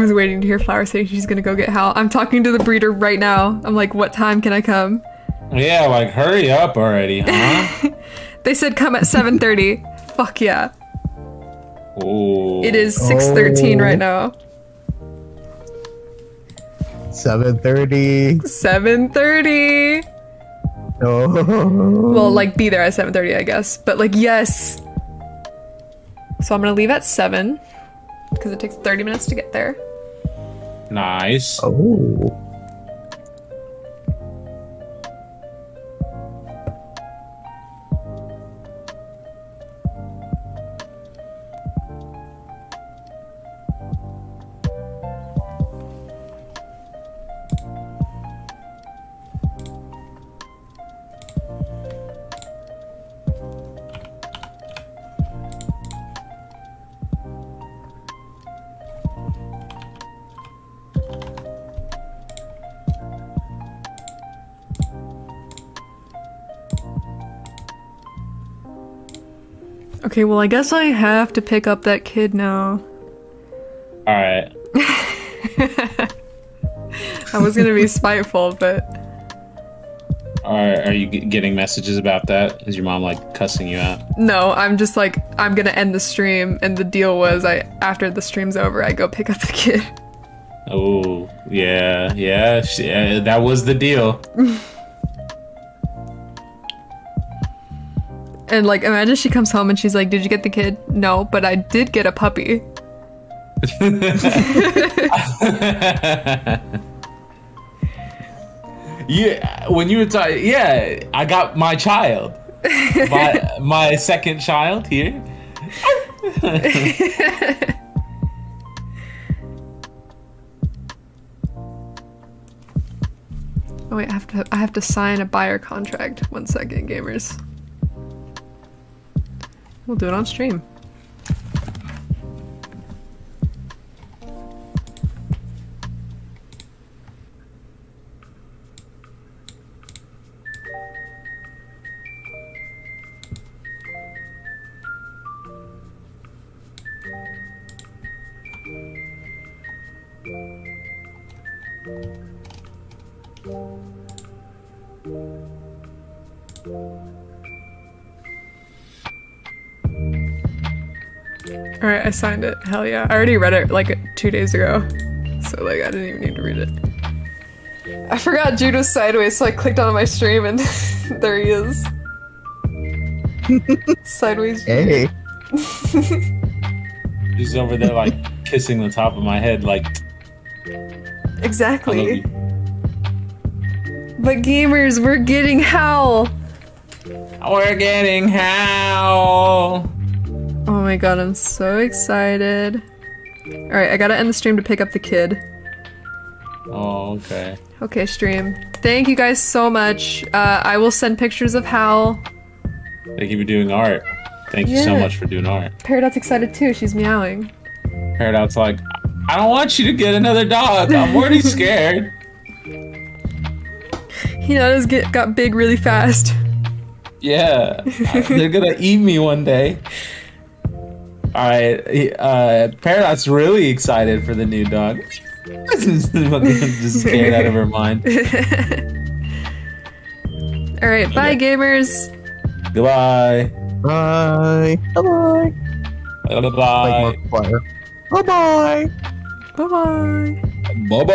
Everyone's waiting to hear Flower say she's gonna go get Howl. I'm talking to the breeder right now. I'm like, what time can I come? Yeah, like hurry up already, huh? They said come at 7:30. Fuck yeah. Ooh. It is 6:13 Oh. right now. 7.30. 7:30. Oh. Well, like be there at 7:30, I guess. But like yes. So I'm gonna leave at seven because it takes 30 minutes to get there. Nice. Oh. Okay, well, I guess I have to pick up that kid now. All right. I was gonna be spiteful, but Are are you g- getting messages about that? Is your mom like cussing you out? no, I'm just like I'm gonna end the stream, and the deal was I after the stream's over, I go pick up the kid. Oh yeah, yeah. She, uh, that was the deal. And like, imagine she comes home and she's like, "Did you get the kid?" No, but I did get a puppy. yeah, when you were talking, yeah, I got my child, my my second child here. Oh wait, I have to I have to sign a buyer contract. One second, gamers. We'll do it on stream. All right, I signed it. Hell yeah! I already read it like two days ago, so like I didn't even need to read it. I forgot Jude was sideways, so I clicked on my stream and there he is. sideways. Hey. He's over there like kissing the top of my head, like Exactly. But gamers, we're getting Howl. We're getting Howl? Oh my god, I'm so excited. Alright, I gotta end the stream to pick up the kid. Oh, okay. Okay, stream. Thank you guys so much. Uh, I will send pictures of Howl. Thank you for doing art. Thank you so much for doing art. Peridot's excited too. She's meowing. Paradox like, I don't want you to get another dog. I'm already scared. Hinata's get got big really fast. Yeah, they're gonna eat me one day. All right, uh, Paradox really excited for the new dog. Just scared out of her mind. Alright, bye Okay. gamers. Goodbye. Bye. Bye-bye. Bye. Like Markiplier. Bye-bye. Bye bye. Bye. Bye.